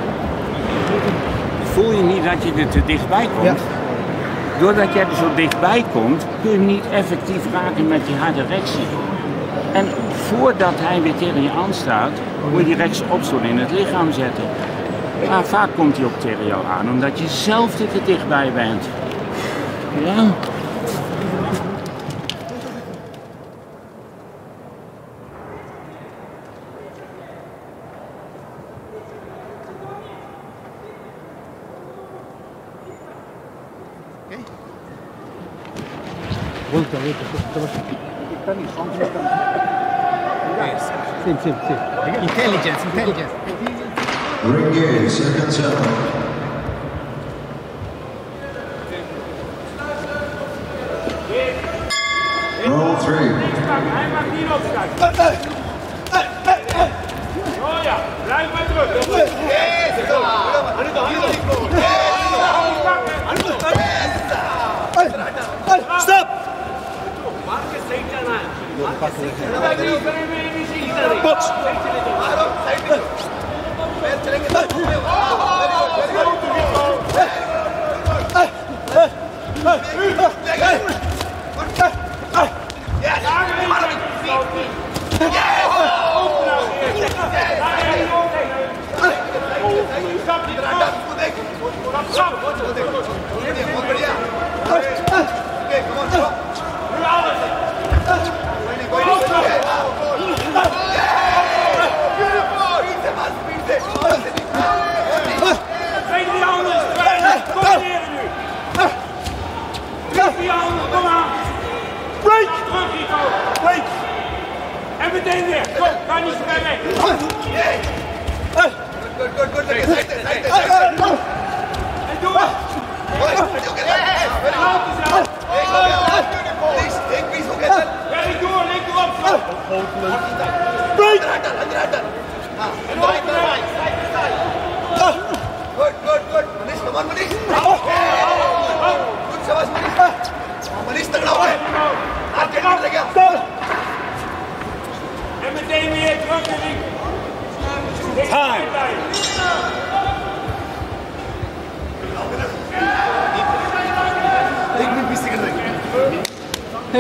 Voel je niet dat je er te dichtbij komt? Doordat jij er zo dichtbij komt, kun je hem niet effectief raken met die harde rectie. En voordat hij weer tegen je aanstaat, moet je die rechts opstoten in het lichaam zetten. Maar vaak komt hij ook tegen jou aan, omdat je zelf er te dichtbij bent. Ja. Yes. Same, same, same. Intelligence, intelligence. Ring second serve. Come on, come on. Good, good, good. Like this, like this, like this. And do it. Look at that. Very good. Beautiful. Please, take peace. Look at that. Very good. Leg go up. Break. Under that. Under that. Right, right, right. Good, good, good. Manish, come on, Manish. Good, Shabas, Manish. Manish, तगड़ा हो गया. हाथ के नाम लग गया.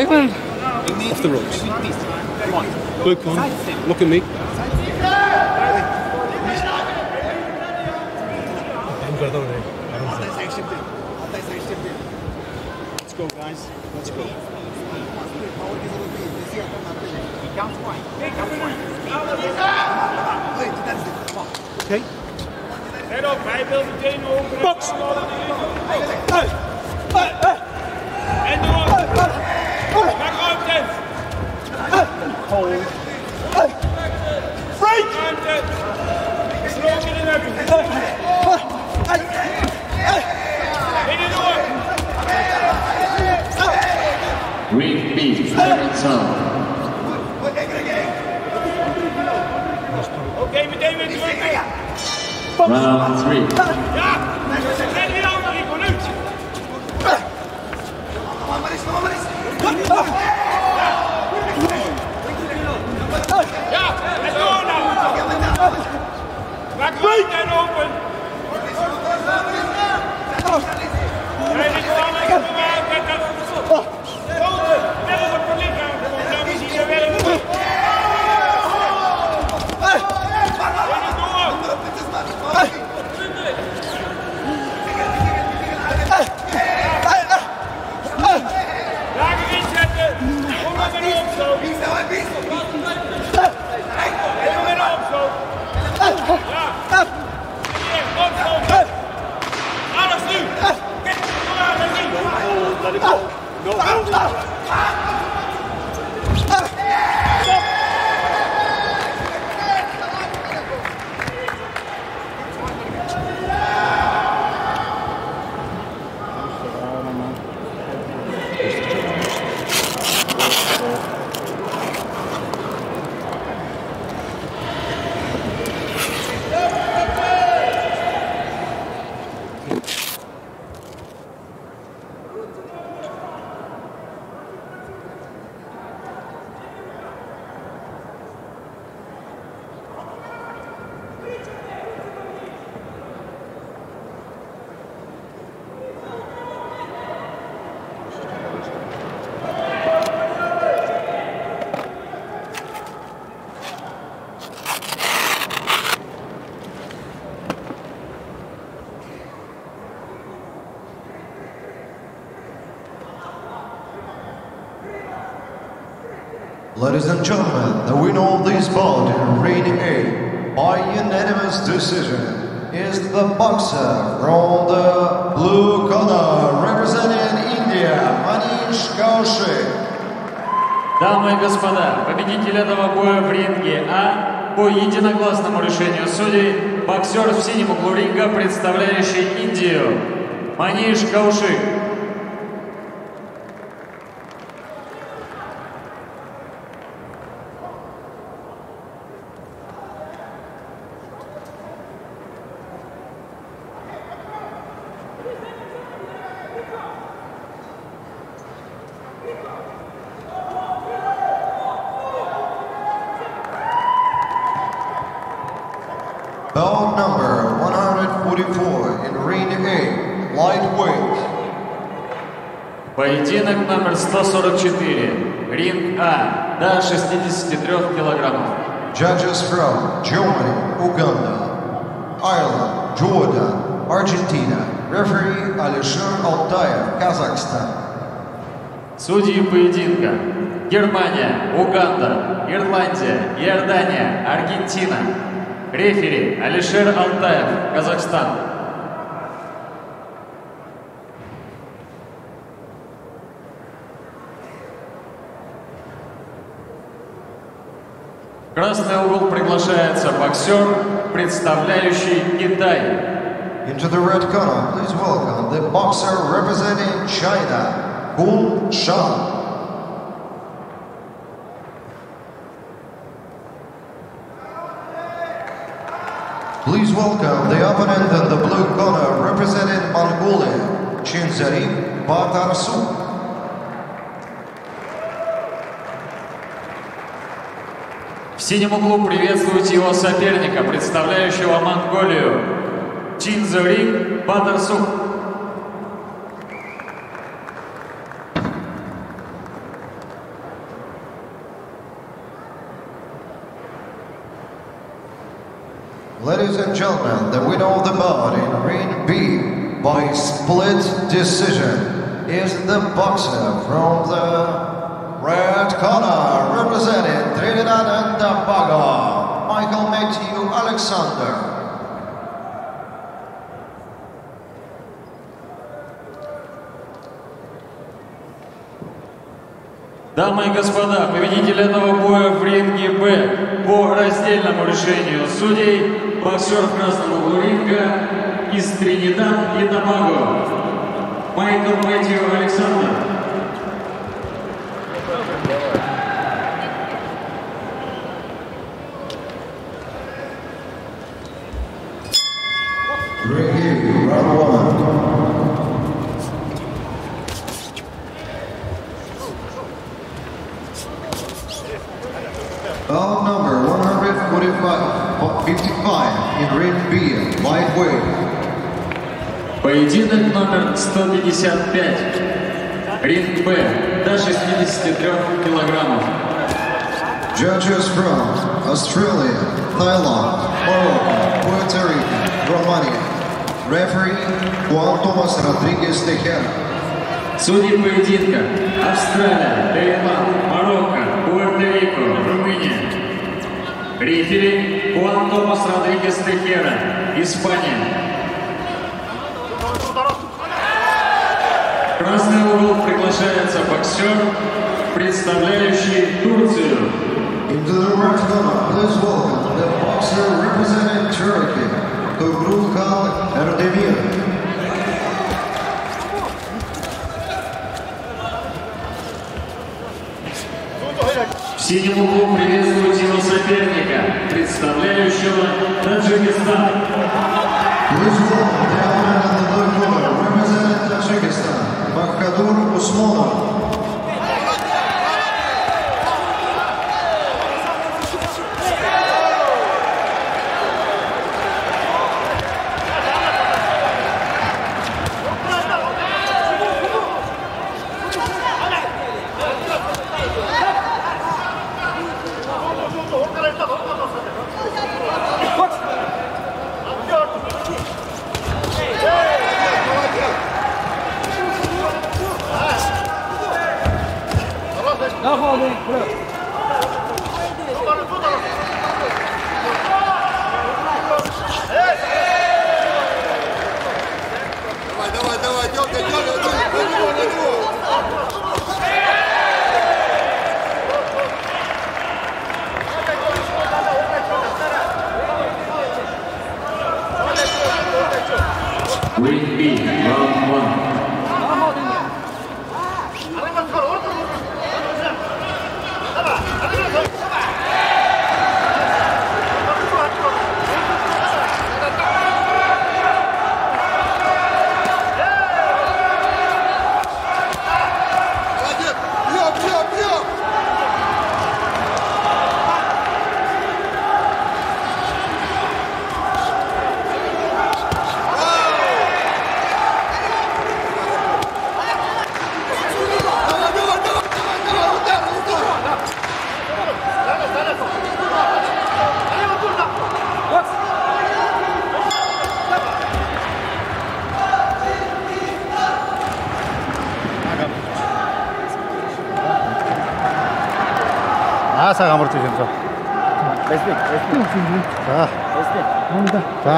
Ben, Off the ropes. Come on. Look on. Look at me. Let's go, guys. Let's go down twice. Down twice. Wait, that's it. Over. Box! Uit! Uit! En door! Maak ruimte! Hold. Break! Ruimte! Sloot in de nek! In de door! Green. Round three. Back right and open! Bout in Ring A by unanimous decision is the boxer from the blue corner representing India, Manish Kaushik. Дамы и господа, победитель этого боя в ринге А по единогласному решению судей боксер в синем углу ринга, представляющий Индию, Маниш Каушик. Bout number 144 in Ring A, lightweight. Поединок номер 144. Ринг А до 63 килограммов. Judges from Germany, Uganda, Ireland, Jordan, Argentina. Referee Alisher Altayev, Kazakhstan. Судьи поединка. Германия, Уганда, Ирландия, Иордания, Аргентина. Рефери Алишер Алтаев, Казахстан. приглашается боксер, представляющий Китай. Into the red corner, please welcome the boxer representing China, Gun Shan. Please welcome the opponent in the blue corner representing Mongolia, Chinzari Batarsu. В синем углу приветствует его соперника, представляющего Монголию, Чин Батарсук. Ladies and gentlemen, the winner of the bout in ring B by split decision is the boxer from the red corner representing Trinidad and Tobago, Michael Matthew Alexander. Дамы и господа, победитель этого боя в ринге Б по раздельному решению судей, боксер в красном ринга из Тринидад и Тобаго, Майкл Мэтью Александр. Ring E, round one. Bout number 145 55 in ring B, lightweight. Поединок номер 155. Ринг Б до 63 килограммов. Judges from Australia, Thailand, Morocco, Puerto Rico, Romania. Referee Juan Tomas Rodriguez Tejera. Судьи поединка Австралия, Таиланд, Марокко, Пуэрто-Рико, Румыния. Рефери Хуан Томас Родригес Техера, Испания. В красный угол приглашается боксер, представляющий Турцию. Into the red corner, please welcome the boxer representing Turkey, Erdemir. В синем углу приветствует его соперника, представляющего Таджикистан. Please welcome the opponent in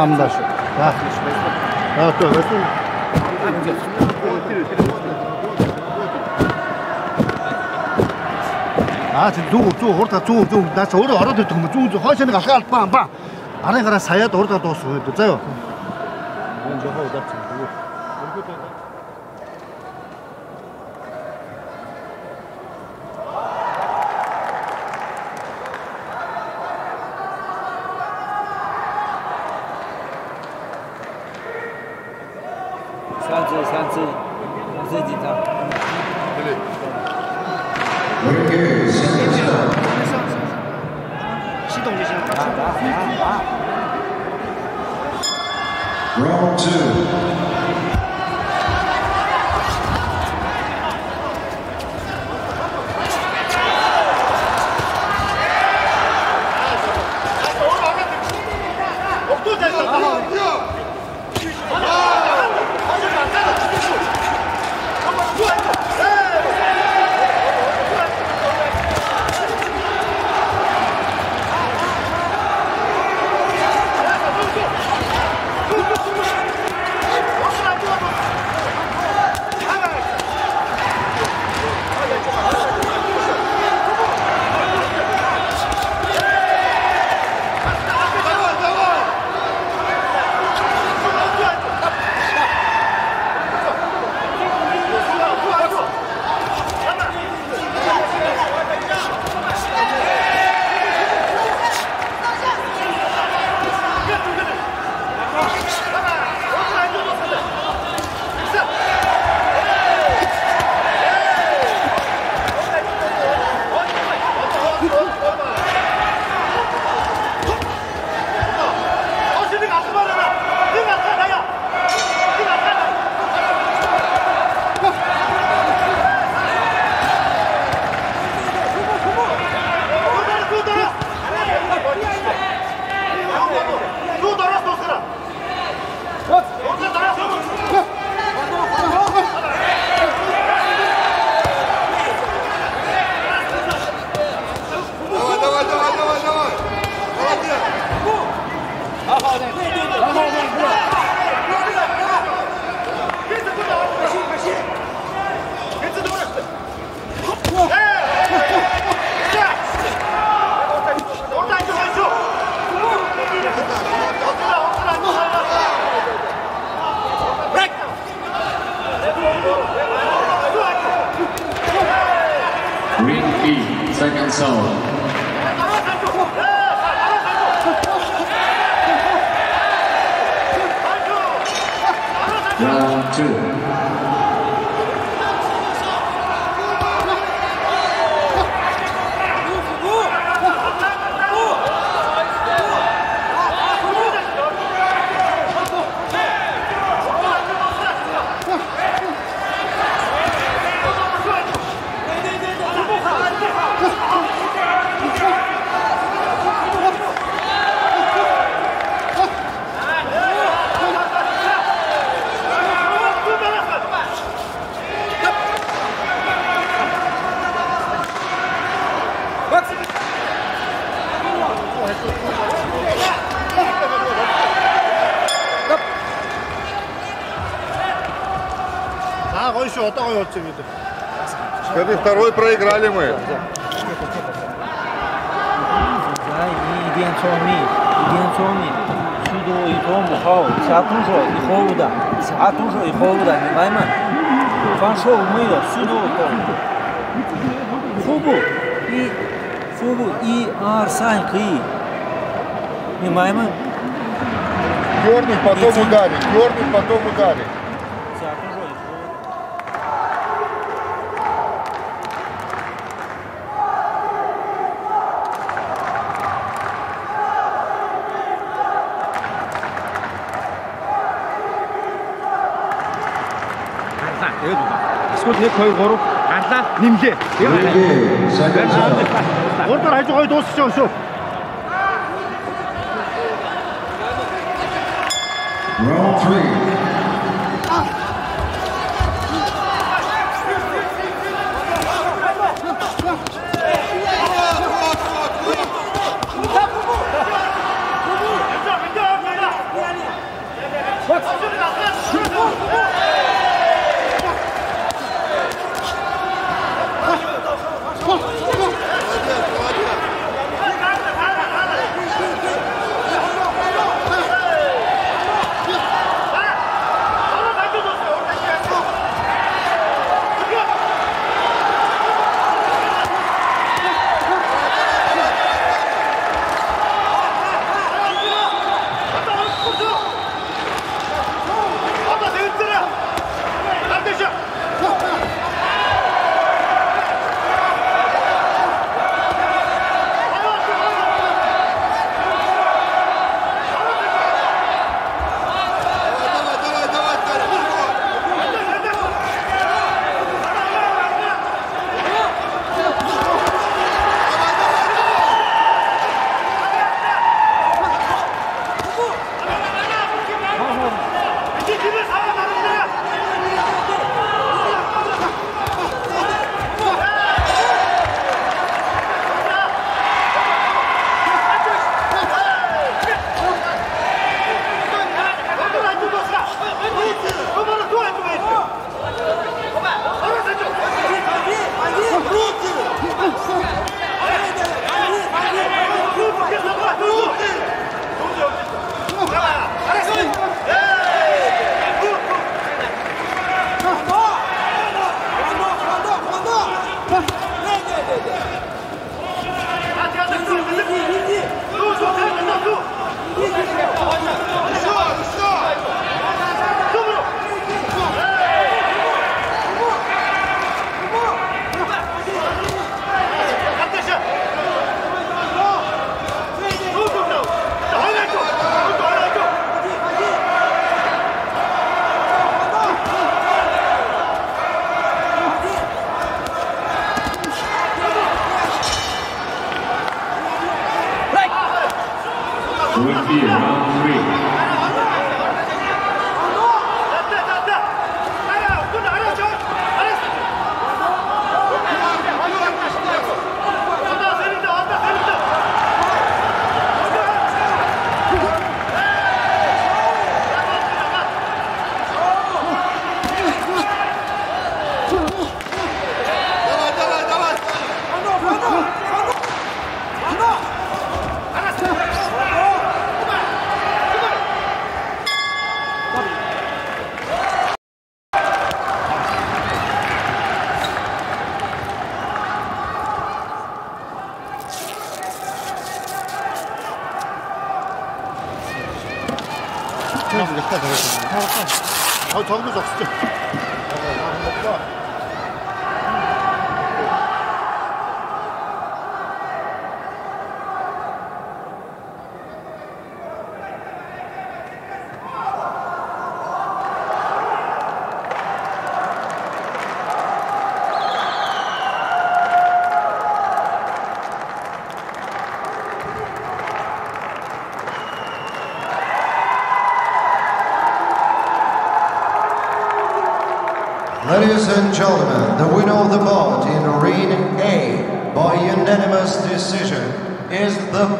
амдаа шүү. За. За тоо. Аа чи зүг зүг хурд зүг зүг наас өөрөө ороод ирдэг юм зүг зүг хойшоо нэг алхаа албаа амбаа. Арын гараа саяад урдаа дуусах үед заяа. Энэ жохоо удаацсан. все видно. Скажи, второй проиграли мы. Хубу и хубу и арсанки. Понимаем? Дернуть, потом ударить, дернуть, потом ударить. 1 2 3 галаа нэмлээ. Тийм үү? Урдаар хажуу гой дуусчих юм шүү. Round 3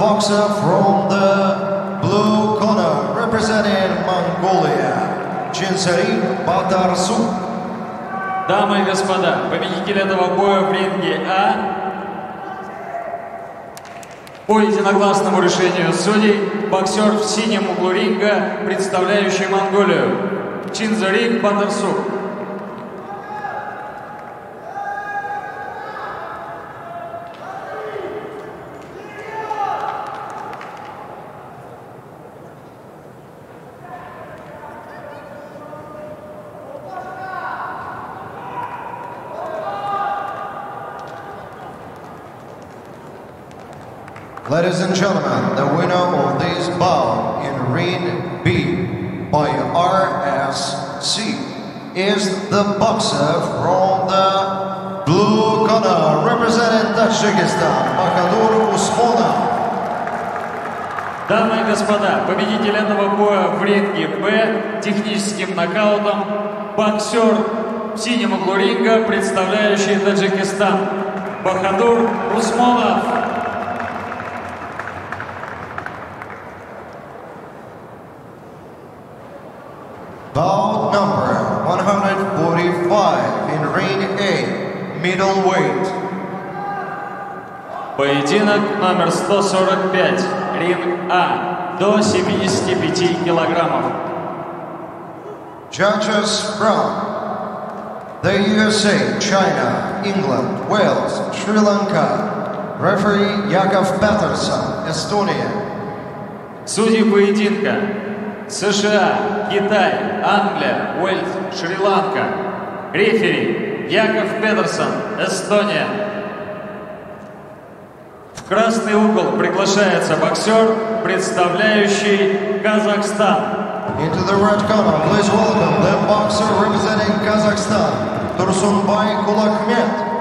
boxer from the blue corner representing Mongolia, Chinsari Batarsu. Дамы и господа, победитель этого боя в ринге А по единогласному решению судей боксер в синем углу ринга, представляющий Монголию, Чинзарик Батарсук. Ladies and gentlemen, the winner of this bout in Ring B by RSC is the boxer from the blue corner representing Tajikistan, Bakadur Usmonov. Дамы и господа, победитель этого боя в ринге Б техническим нокаутом боксер в синем углу ринга, представляющий Таджикистан, Бахадур Усмонов. Bout number 145 in Ring A, middleweight. Поединок номер 145, ринг А, до 75 килограммов. Judges from the USA, China, England, Wales, Sri Lanka. Referee Yakov Patterson, Estonia. Судьи поединка США, Китай, Англия, Уэльс, Шри-Ланка. Рефери Яков Петерсон, Эстония. В красный угол приглашается боксер, представляющий Казахстан. Into the red corner, please welcome the boxer representing Kazakhstan, Tursunbay Kulakmet.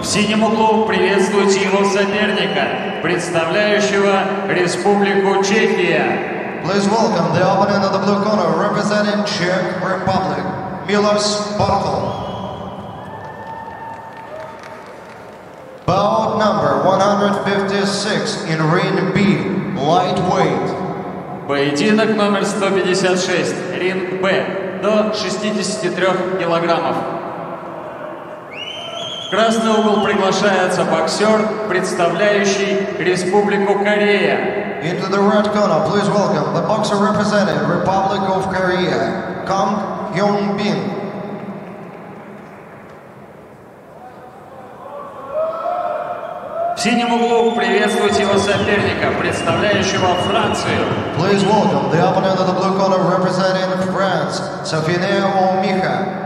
В синем углу приветствуйте его соперника, представляющего Республику Чехия. Please welcome the opponent of the blue corner representing Czech Republic, Milos Bartol. Bout number 156 in Ring B, lightweight. Поединок номер 156, ринг Б, до 63 килограммов. Красный угол приглашается боксер, представляющий Республику Корея. Into the red corner, please welcome the boxer representing Republic of Korea, Kang Hyun Bin. В синем углу приветствуйте его соперника, представляющего Францию. Please welcome the opponent of the blue corner representing France, Safine Omiha.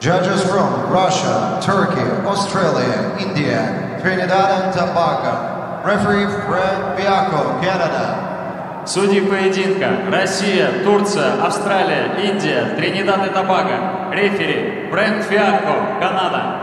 Judges from Russia, Turkey, Australia, India, Trinidad and Tobago. Referee Fred Biaco, Canada. Судьи поединка Россия, Турция, Австралия, Индия, Тринидад и Тобаго. Рефери Брент Фиако, Канада.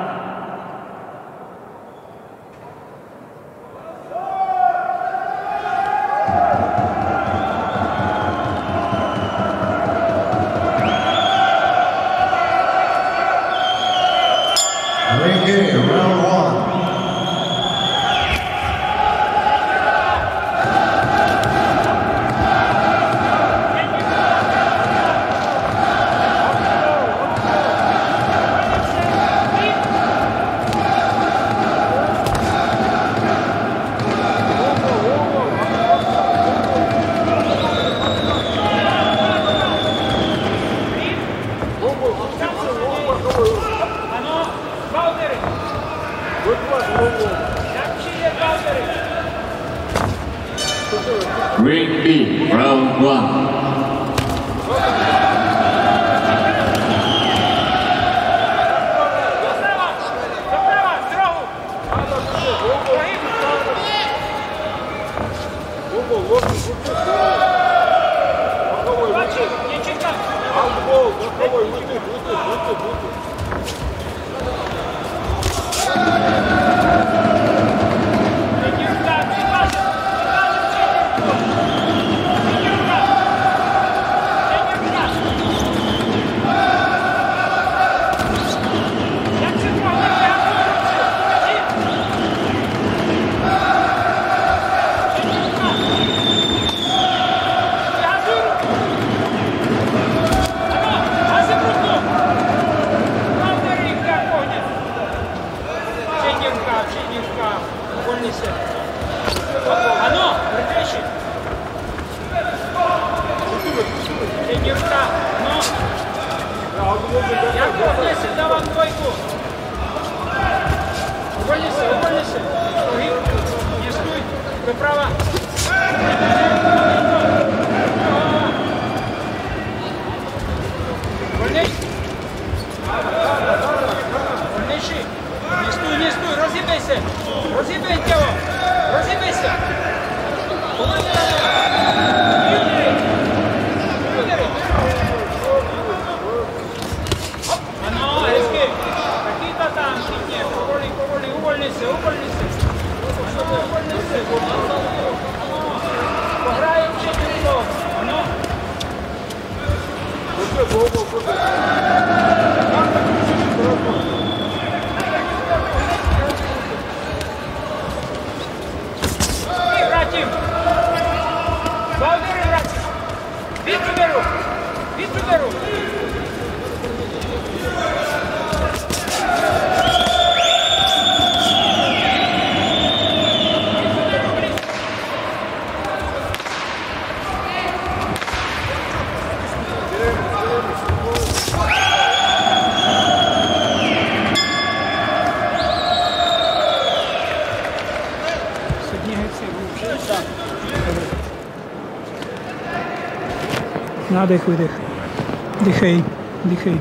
nadechuj, dech. Dýchej, dýchej.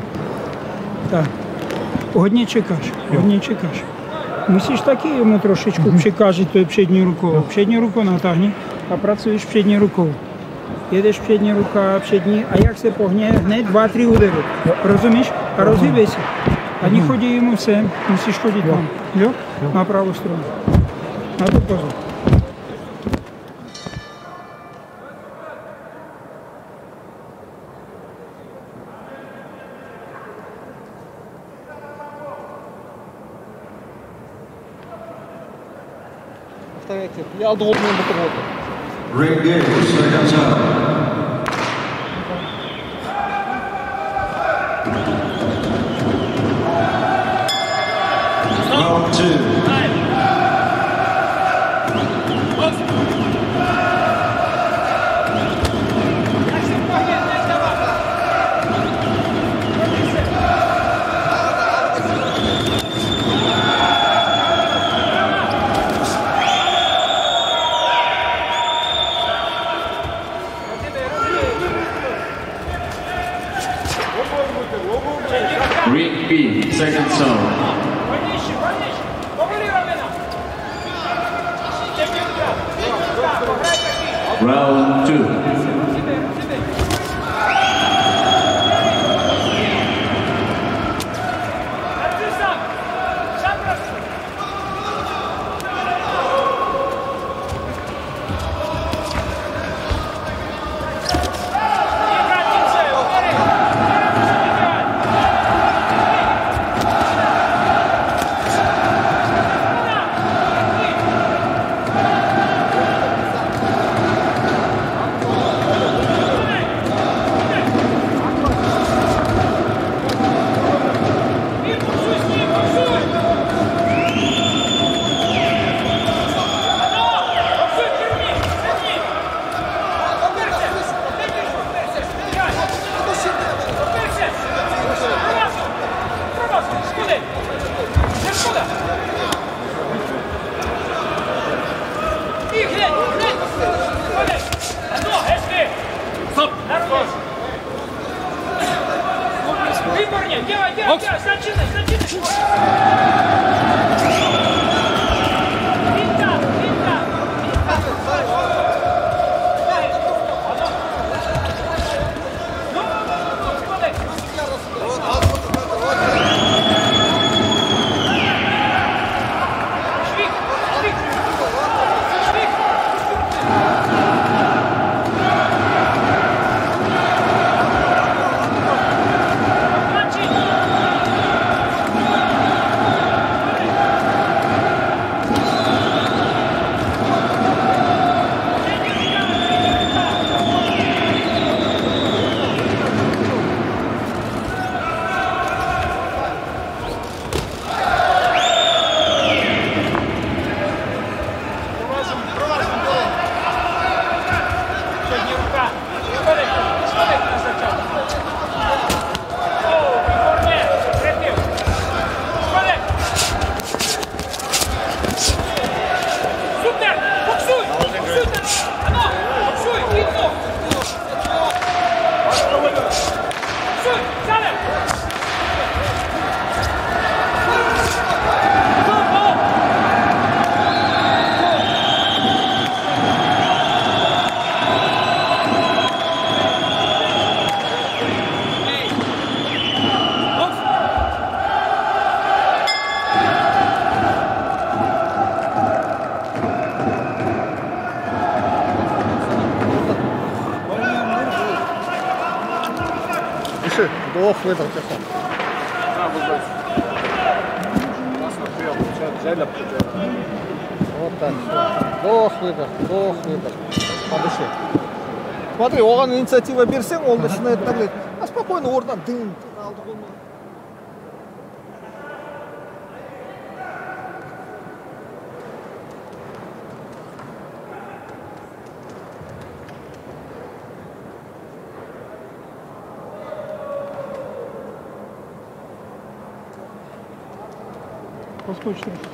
Tak. Hodně čekáš, hodně čekáš. Musíš taky jemu trošičku mm -hmm. to je přední rukou. No. Přední rukou natáhni a pracuješ přední rukou. Jedeš přední ruka, přední a jak se pohne, hned dva, tri údery. Rozumíš? A mhm. rozhýbej se. A ne mhm. chodí jemu sem, musíš chodit tam. Jo? jo? Na pravou stranu. Na to pozor. вторая цифра. Я должен был вот. Ring Davis against Round two. оған инициатива берсең ол начинает наглеть а спокойно орнынан дым. алды қолына Поскучно.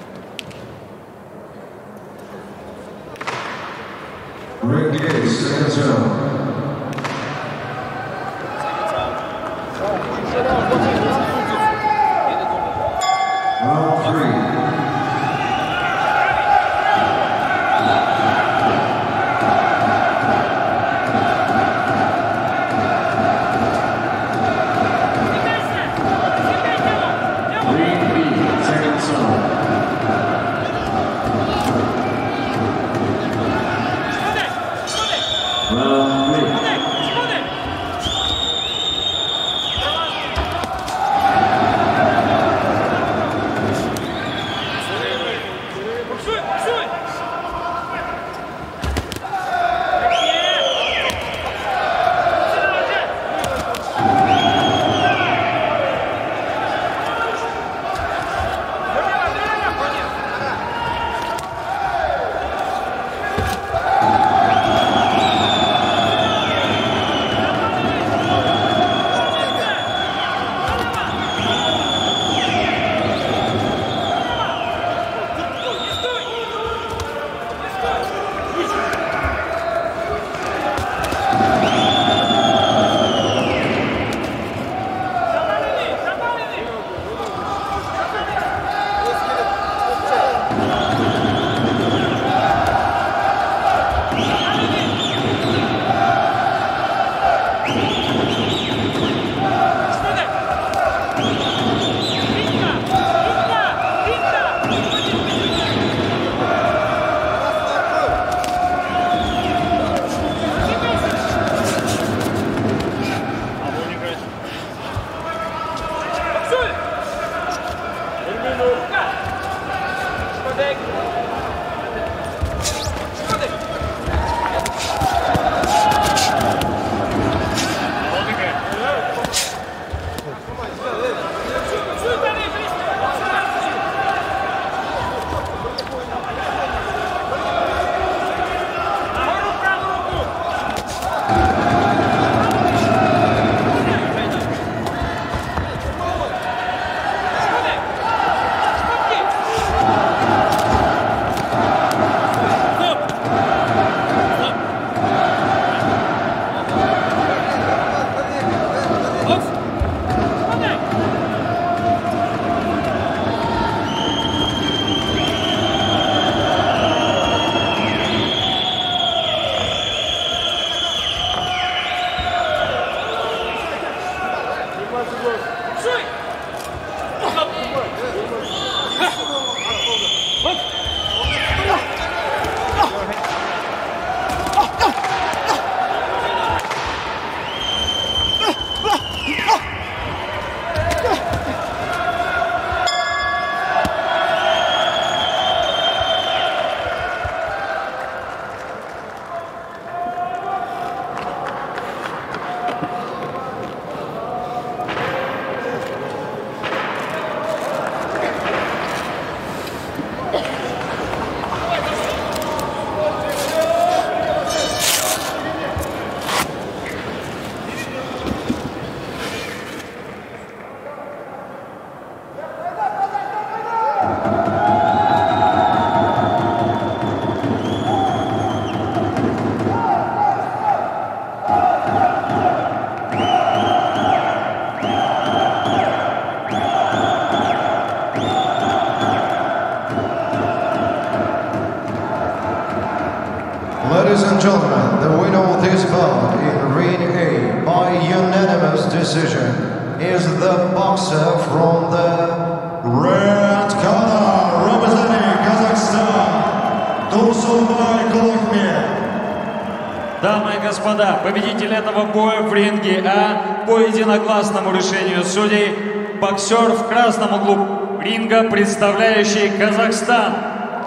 Победитель этого боя в ринге А по единогласному решению судей боксер в красном углу ринга, представляющий Казахстан,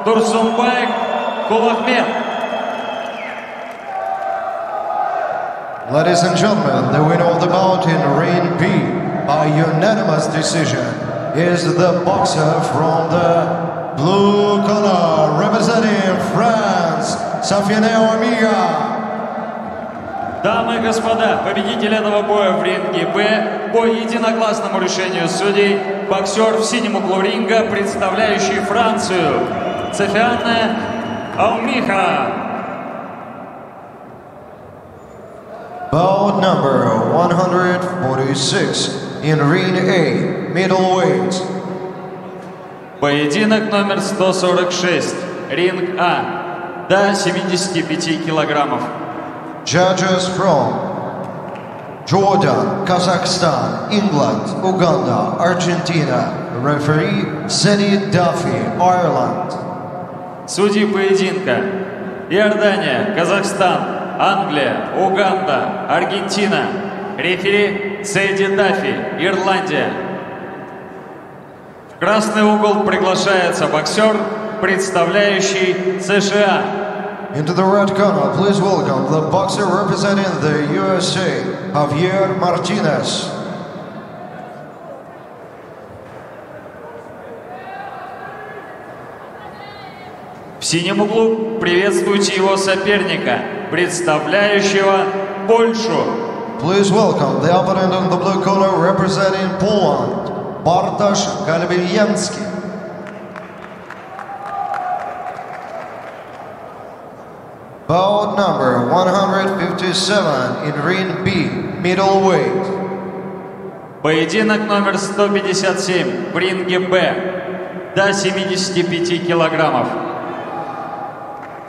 Турсумбай Кулахмед. Ladies and gentlemen, the winner of the bout in Ring B by unanimous decision is the boxer from the blue corner representing France, Safianeo Amiga. Дамы и господа, победитель этого боя в ринге Б по единогласному решению судей боксер в синем углу ринга, представляющий Францию, Цефианне Аумиха. Bout number 146 in Ring A, middleweight. Поединок номер 146, ринг А, до 75 килограммов. Judges from Jordan, Kazakhstan, England, Uganda, Argentina. Referee Zeni Duffy, Ireland. Судьи поединка. Иордания, Казахстан, Англия, Уганда, Аргентина. Рефери Сэдди Даффи, Ирландия. В красный угол приглашается боксер, представляющий США. Into the red corner, please welcome the boxer representing the USA, Javier Martinez. В синем углу приветствуйте его соперника, представляющего Польшу. Please welcome the opponent in the blue corner representing Poland, Bartosz Galbielski. Bout number 157 in Ring B, middleweight. Поединок номер 157 в ринге Б до 75 килограммов.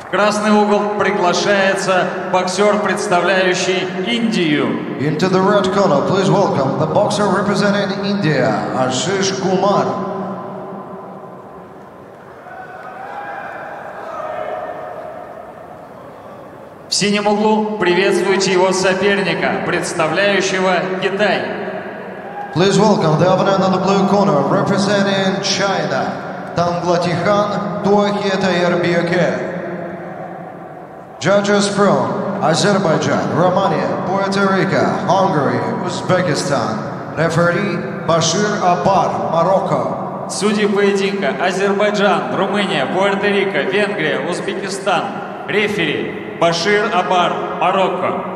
В красный угол приглашается боксер, представляющий Индию. Into the red corner, please welcome the boxer representing India, Ashish Kumar. В синем углу приветствуйте его соперника, представляющего Китай. Please welcome the opponent in the blue corner representing China, Tanglatihan Tuahetayerbiyake. Judges from Azerbaijan, Romania, Puerto Rico, Hungary, Uzbekistan. Referee Bashir Abbar, Morocco. Судьи поединка Азербайджан, Румыния, Пуэрто-Рико, Венгрия, Узбекистан. Рефери Башир Абар, Марокко.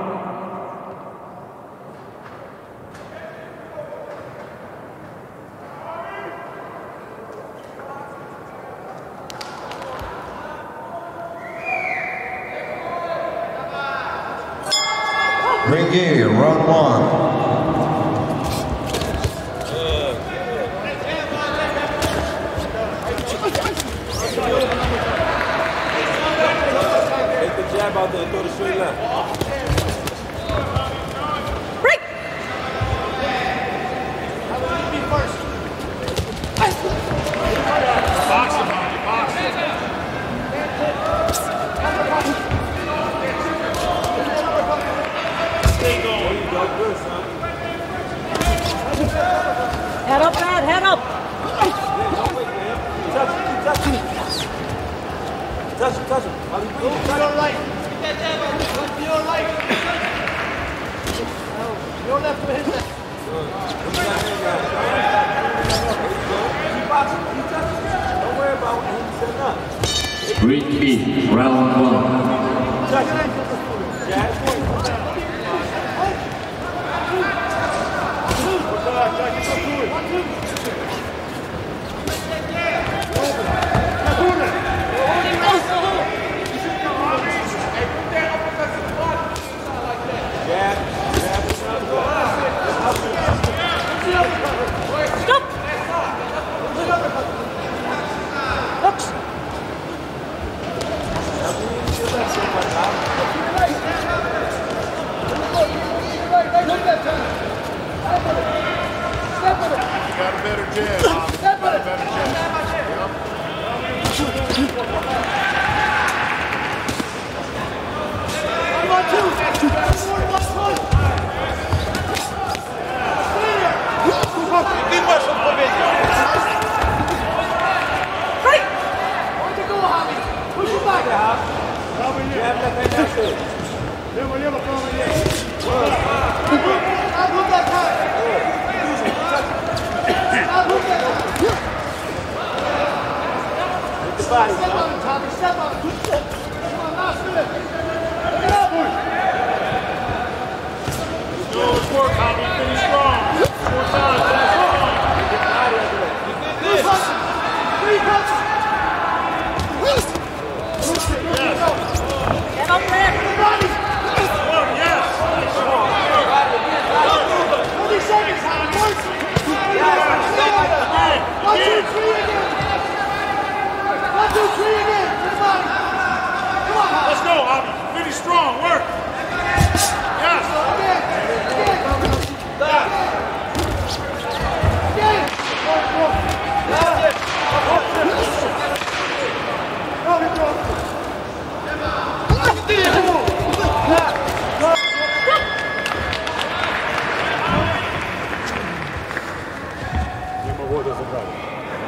Green B, round one. Got a better jab. Got a better jab. Yep. One, two. Puxa o bagarro. Leva ali, leva ali. Body, step on it,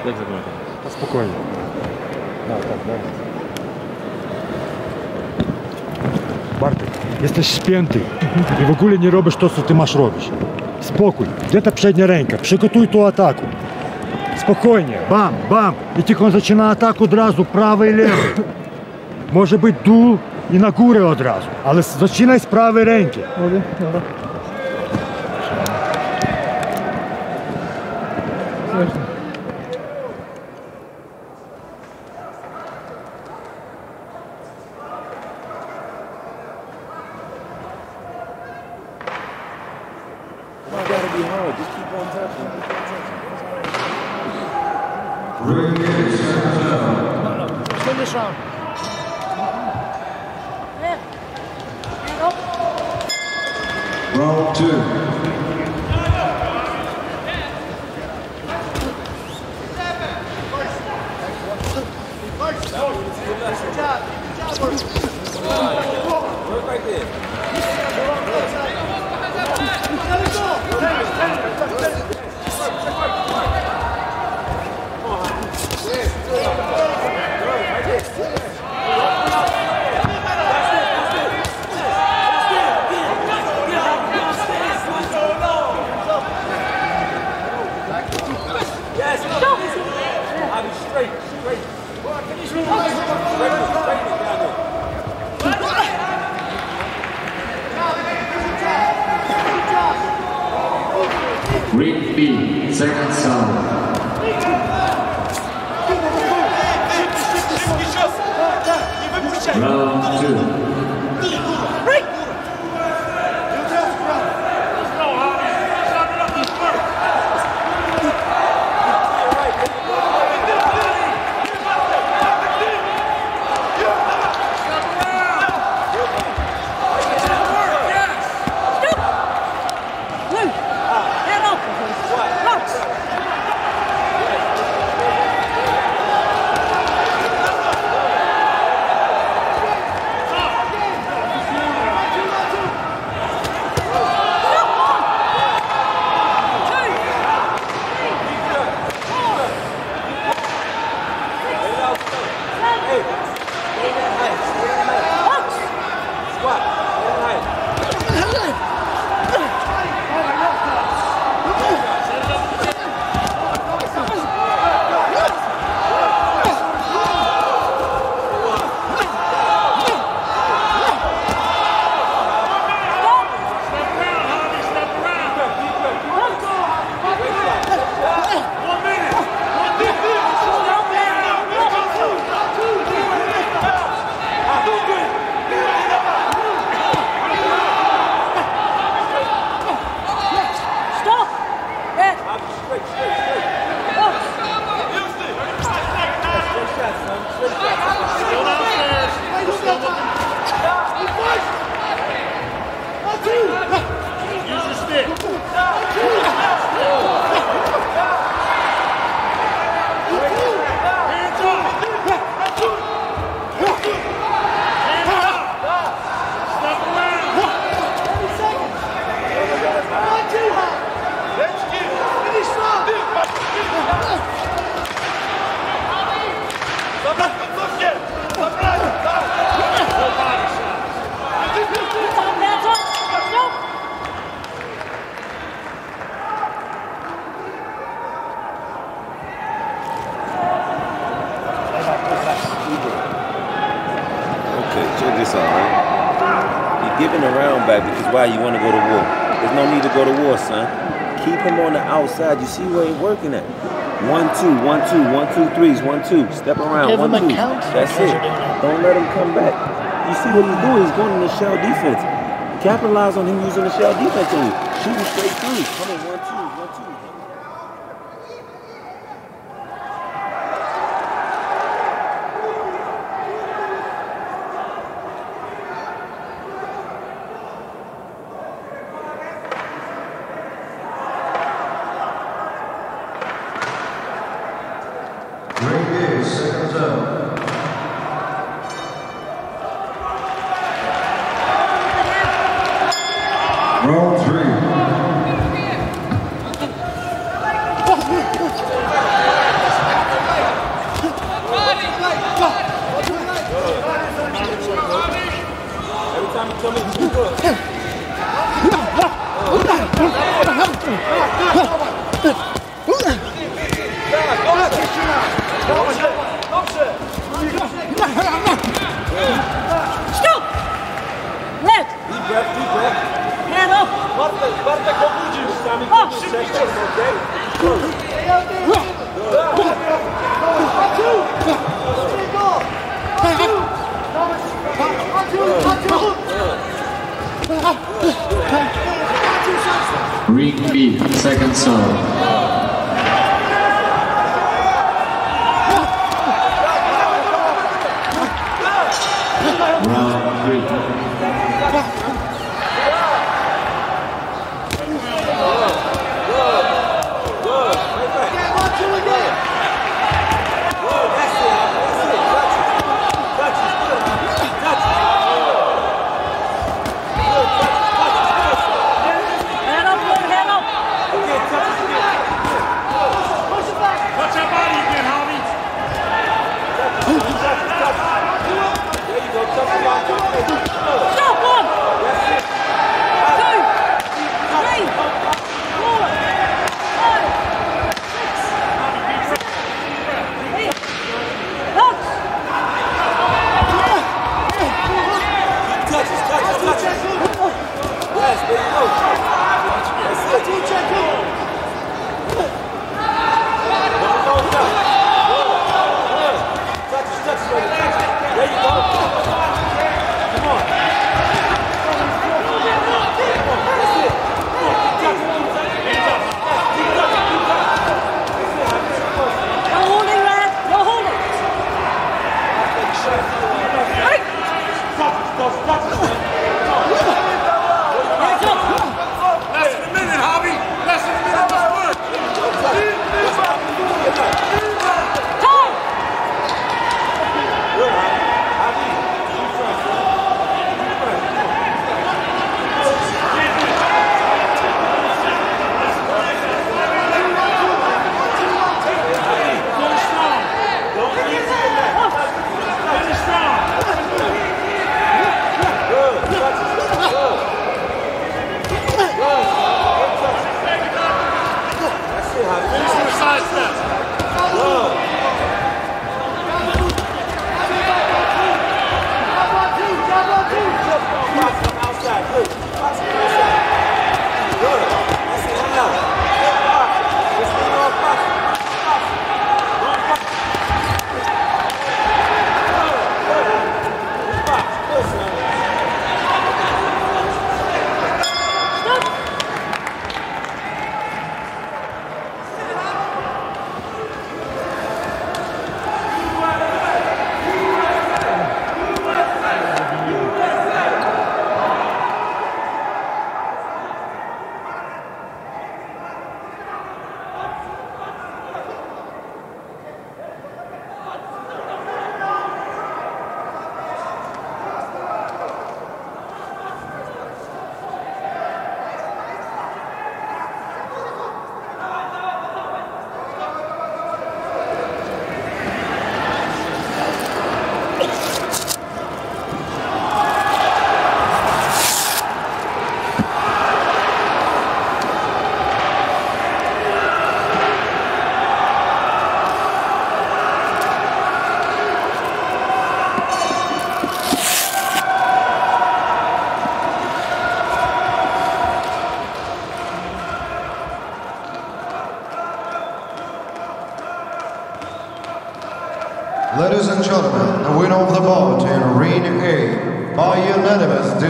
Jak spokojnie. No, tak, tak. Bartek, jesteś spięty i w ogóle nie robisz to, co ty masz robić. Spokój, gdzie ta przednia ręka? Przygotuj tu ataku. Spokojnie, bam, bam. I tylko on zaczyna atak od razu, prawy i lewy. Może być dół i na górę od razu, ale zaczynaj z prawej ręki. Why one, two. Step around, Give one, two. Count. That's it. Don't let him come back. You see what he's doing? He's going in the shell defense. Capitalize on him using the shell defense on you. Shoot straight through. Come on, one, two, one, two.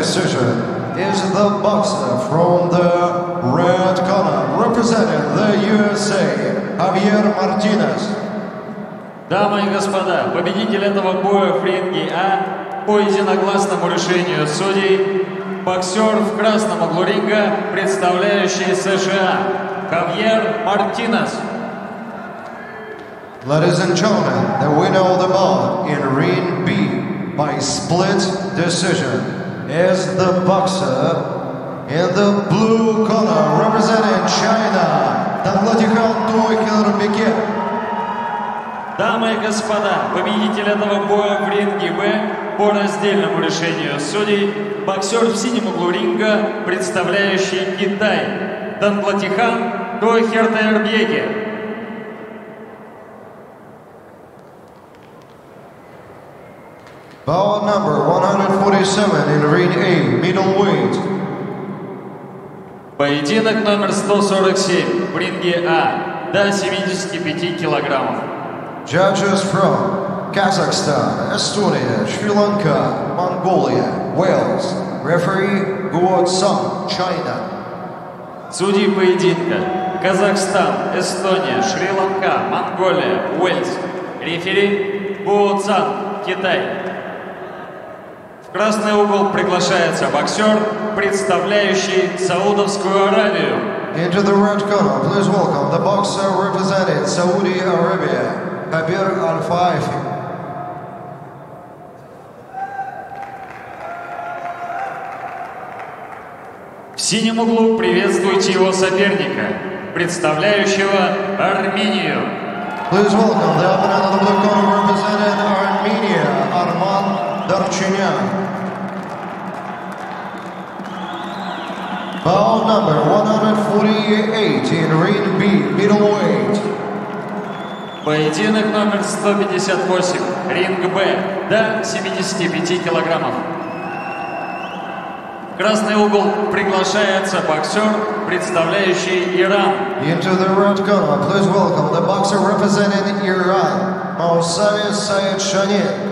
Decision is the boxer from the red corner representing the USA, Javier Martinez. Дамы и господа, победитель этого боя в ринге А по единогласному решению судей боксер в красном углу ринга, представляющий США, Хавьер Мартинес. Ladies and gentlemen, the winner of the bout in Ring B by split decision is the boxer in the blue corner representing China, Danglatiхан Тойкер Бекет. Дамы и господа, победитель этого боя в ринге Б по раздельному решению судей, боксер в синем углу ринга, представляющий Китай, Данплатихан Тойхертаербеке. Bout number 147 in Ring A, middleweight. Поединок номер 147 в ринге А до 75 килограммов. Judges from Kazakhstan, Estonia, Sri Lanka, Mongolia, Wales. Referee Guo Sung, China. Судьи поединка Казахстан, Эстония, Шри-Ланка, Монголия, Уэльс. Рефери Бо Цан, Китай. В красный угол приглашается боксер, представляющий Саудовскую Аравию. Into the red corner, please welcome the boxer representing Saudi Arabia, Habir Al-Faifi. В синем углу приветствуйте его соперника, представляющего Армению. Please welcome the opponent of the blue corner representing Armenia, Arman Darchinyan. Bout number 148 in Ring B, middleweight. Поединок номер 158, ринг Б, до 75 килограммов. В красный угол приглашается боксер, представляющий Иран. Into the red corner, please welcome the boxer representing Iran, Mausavi Sayed Shanin.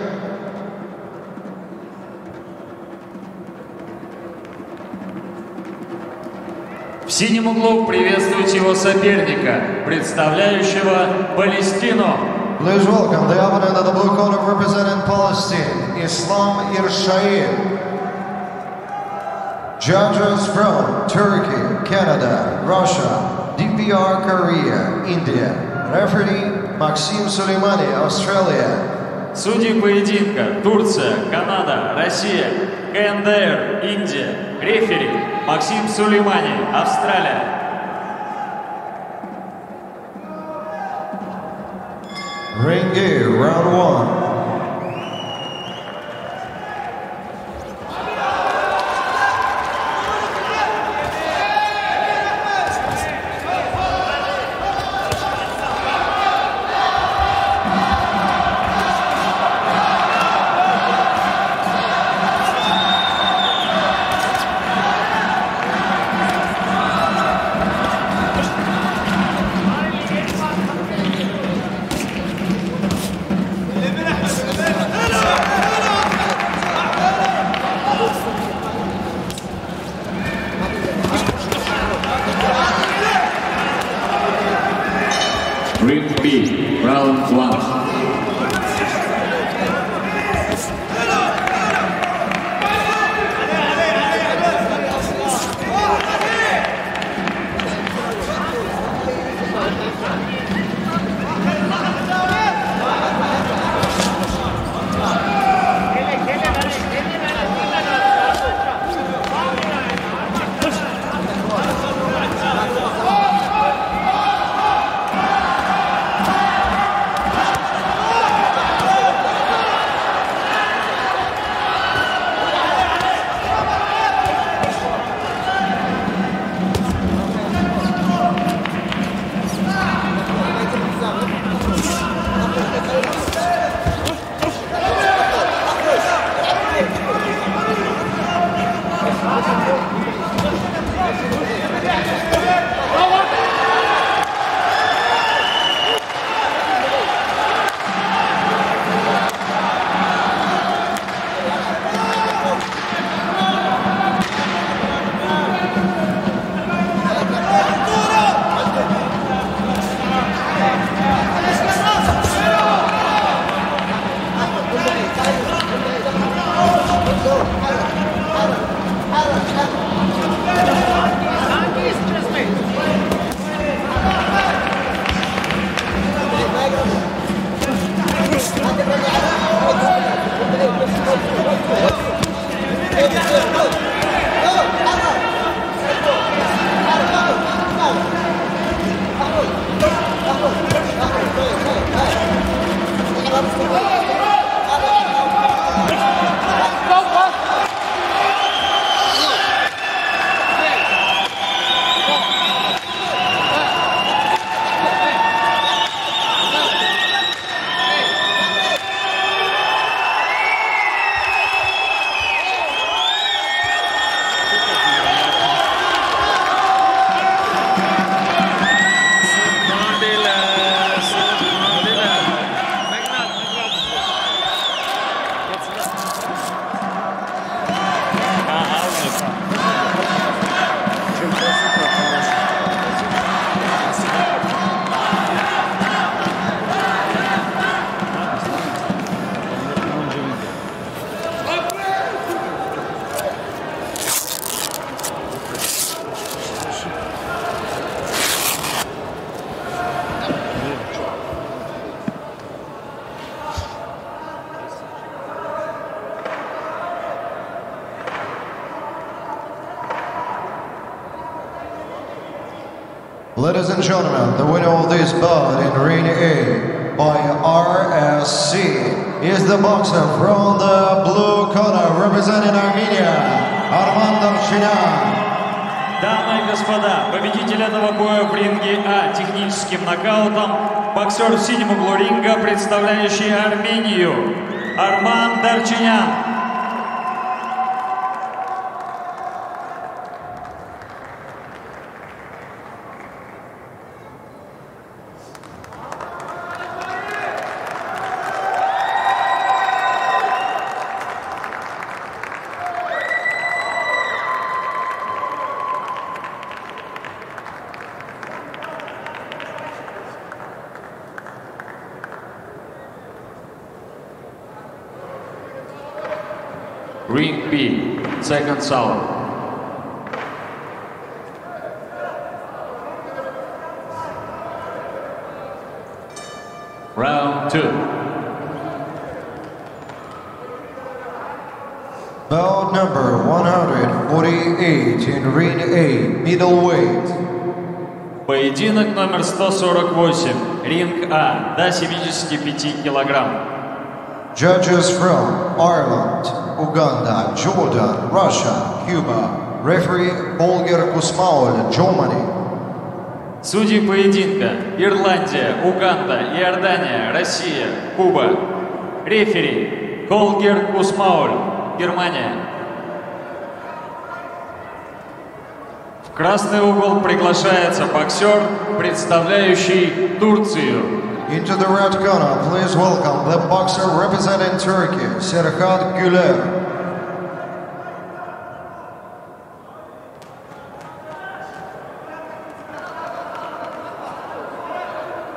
В синем углу приветствуйте его соперника, представляющего Палестину. Please welcome the opponent of the blue corner representing Palestine, Islam Irshaid. Judges from Turkey, Canada, Russia, DPR Korea, India. Referee Maxim Soleimani, Australia. Судьи поединка Турция, Канада, Россия, КНДР, Индия. Рефери Максим Сулеймани, Австралия. Ring A, round one. Ladies and gentlemen, the winner of this bout in Ring A by RSC is the boxer from the blue corner representing Armenia, Armand Darchinyan. Дамы и господа, победитель этого боя в ринге А техническим нокаутом, боксер в синем углу ринга, представляющий Армению, Арман Дарчинян. Ring B, sound. Round two. Bout number 148 in Ring A, middleweight. Поединок номер 148. Ринг А до 75 килограмм. Judges from Ireland, Uganda, Jordan, Russia, Cuba. Referee Holger Kusmaul, Germany. Судьи поединка Ирландия, Уганда, Иордания, Россия, Куба. Рефери Холгер Кусмауль, Германия. Красный угол приглашается боксер, представляющий Турцию. Into the red corner, please welcome the boxer representing Turkey, Serhat Güler.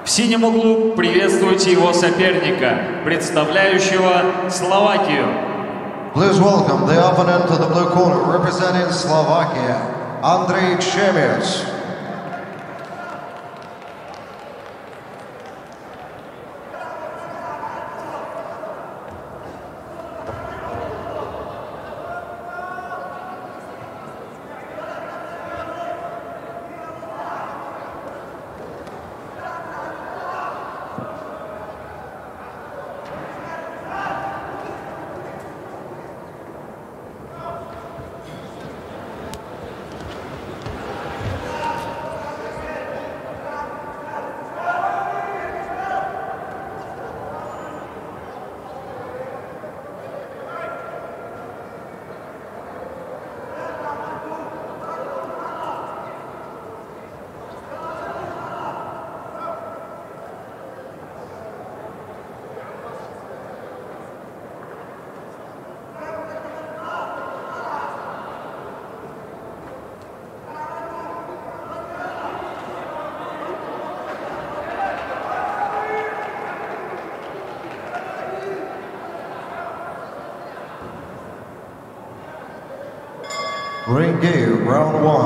В синем углу приветствуйте его соперника, представляющего Словакию. Please welcome the opponent to the blue corner representing Slovakia, Andrei Chemes. Round one.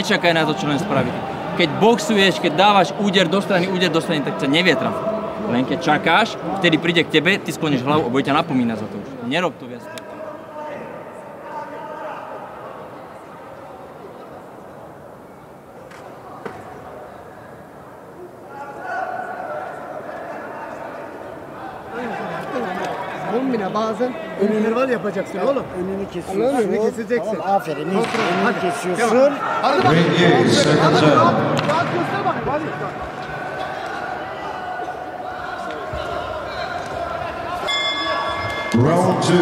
Nečakaj na to, čo len spraví. Keď boxuješ, keď dávaš úder do strany, úder do strany, tak ťa nevie trafiť. Len keď čakáš, vtedy príde k tebe, ty skloníš hlavu a bude ťa napomínať za to už. Nerob to viac. Bombine bazen önünü yapacaksın oğlum. Önünü kesiyorsun. Önünü keseceksin. Oğlum aferin. Önünü, Kontrol. önünü Hadi. kesiyorsun. Devam. Hadi bak. Seconds out. Rahat göster bakayım hadi. Round two.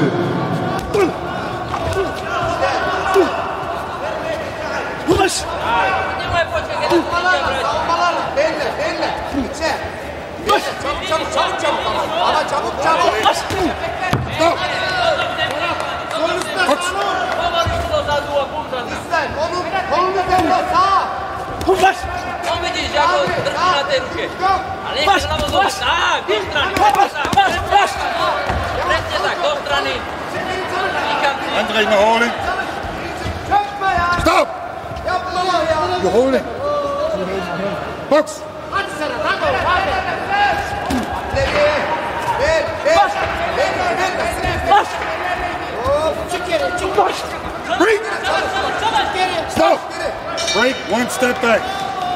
Ulaş! Savunmalarla. Belli, belli. İçe. Çabuk, çabuk, çabuk, çabuk. Ama çabuk, çabuk. Stop. Beyler onu kolunu tepla sağ. Baş. Devam edeceğiz ya bu dırtın atenişe. Baş. Baş. Sağ. Kostrani. Baş. Baş. Baş. Reste tak. Kostrani. Andrej med Hårling. Stop! Jo, Hårling. Boks! Boks! Boks! Boks! go. Break, one step back.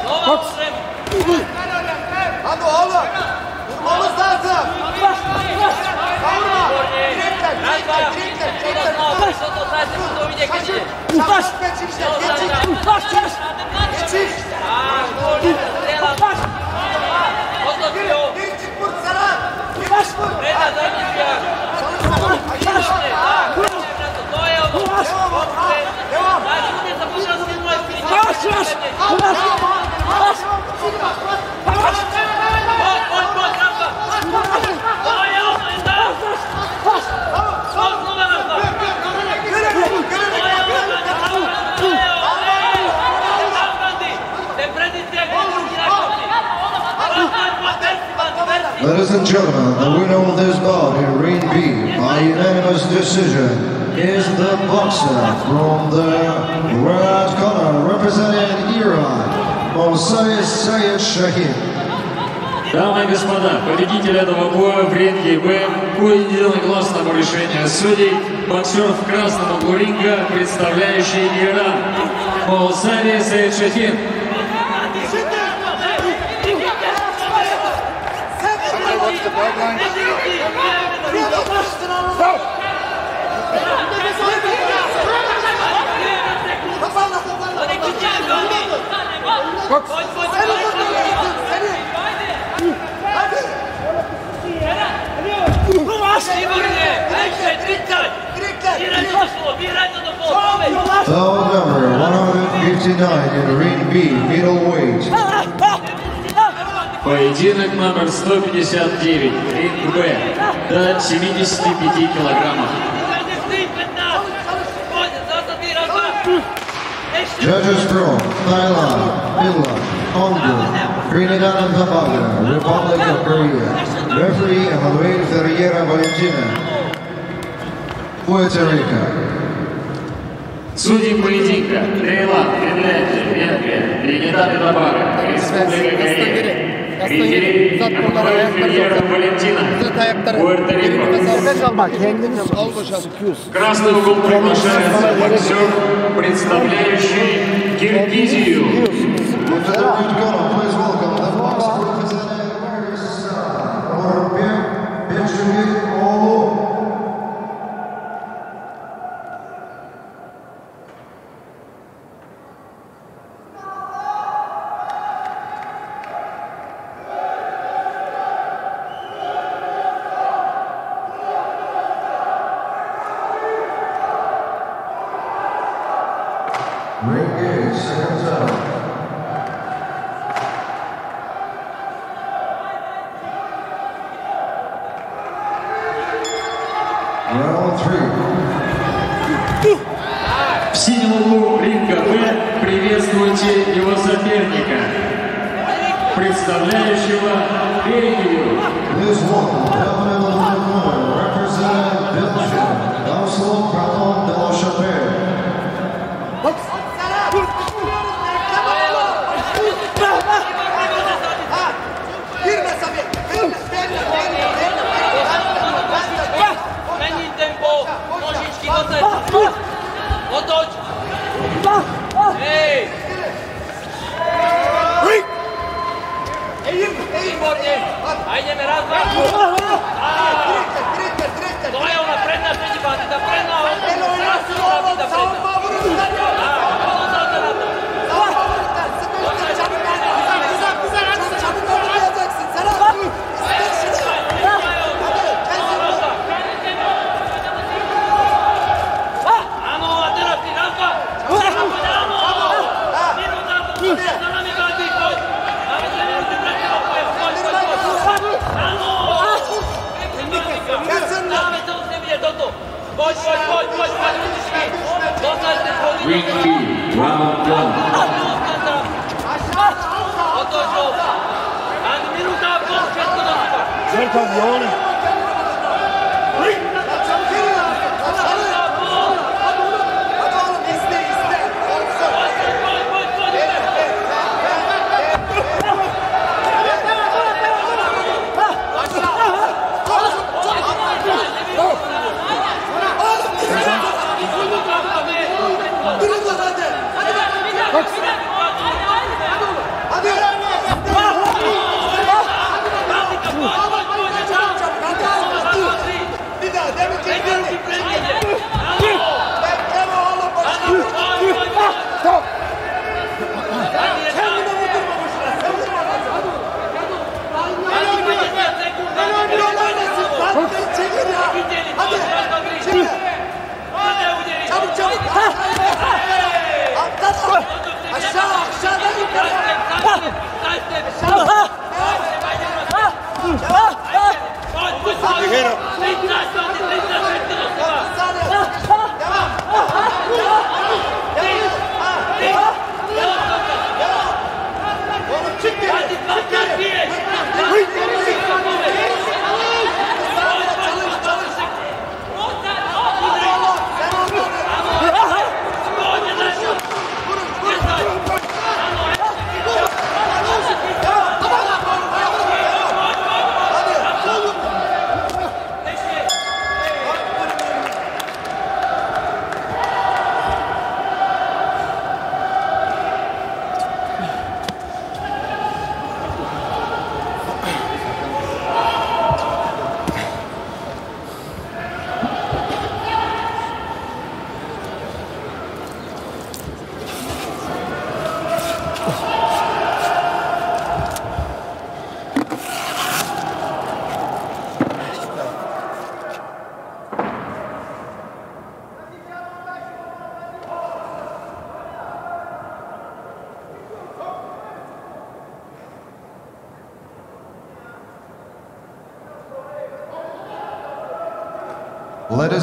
Box. Ando, anda. Anda, Sasa. Kalma. Direkten, direkten, direkten, direkten. Ulaş. Ulaş. Ulaş. Geçiş. Ulaş. Gir çık vur Serhat. Gir çık vur. Çalışma. Hayır. Ladies and gentlemen, the winner of this bout in Ring B by unanimous decision is the boxer from the red corner representing Iran, Mosai Sayed Shahid. Дамы и господа, победитель этого боя в ринге Б по единогласному решению судей, боксер в красном углу ринга, представляющий Иран, Маусави Саид Шахин. Bak. November 159 in ring B, middleweight. Поединок номер 159, ринг Б, до 75 килограммов. Judges from Thailand. Конго, Trinidad and Tobago, Republic of Korea. Referee Emmanuel Ferreira Valentina, Puerto Rico. Судьи поединка. Таиланд, Финляндия, Венгрия, Тринидад и Тобаго, Республика Корея. Referee Emmanuel Ferreira Valentina, Пуэрто-Рико. Красный угол приглашается боксер, представляющий Киргизию. Absolutely beautiful.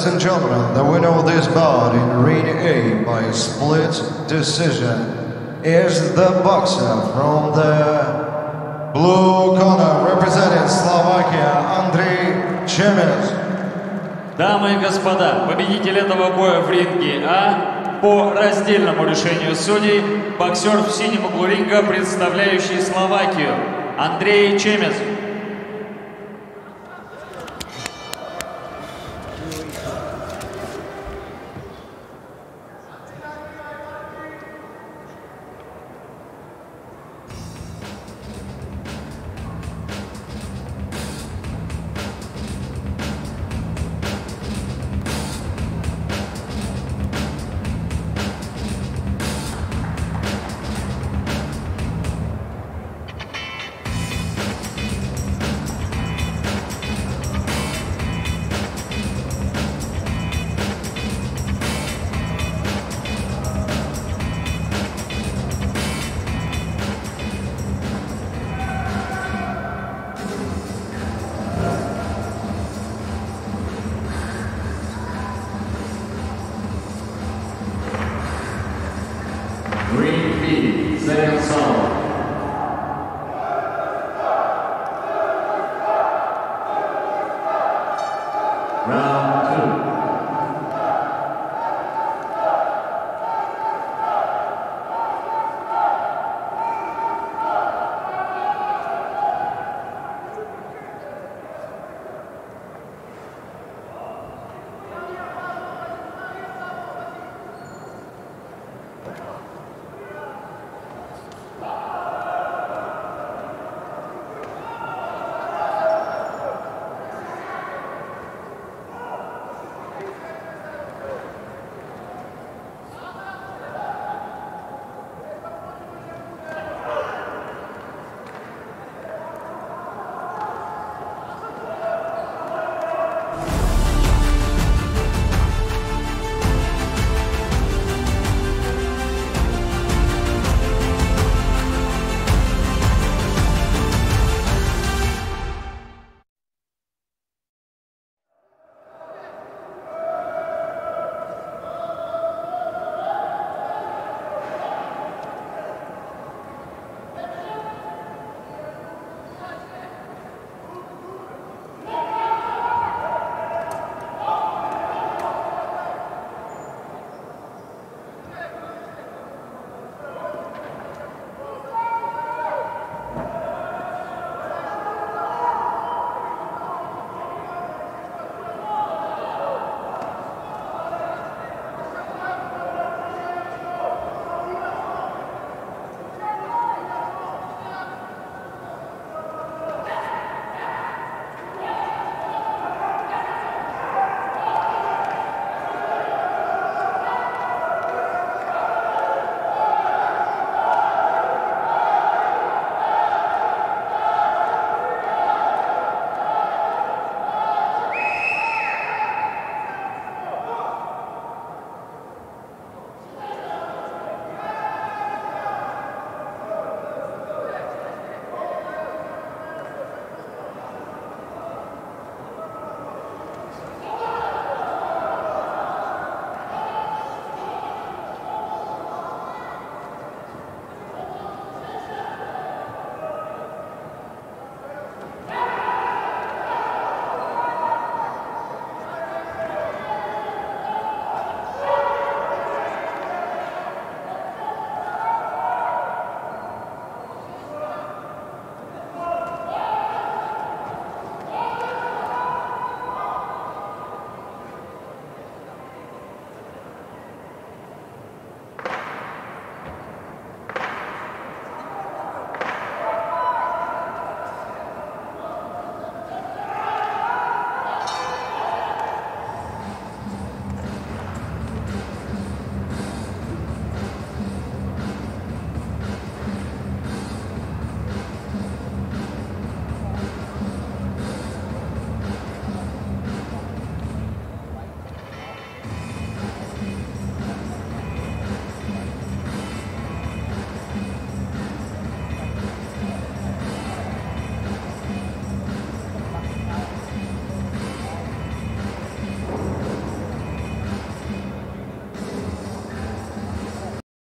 Ladies and gentlemen, the winner of this bout in ring A by split decision is the boxer from the blue corner representing Slovakia, Andrei Chemez. Дамы и господа, победитель этого боя в ринге А по раздельному решению судей боксер в синем углу ринга, представляющий Словакию, Андрей Чемес.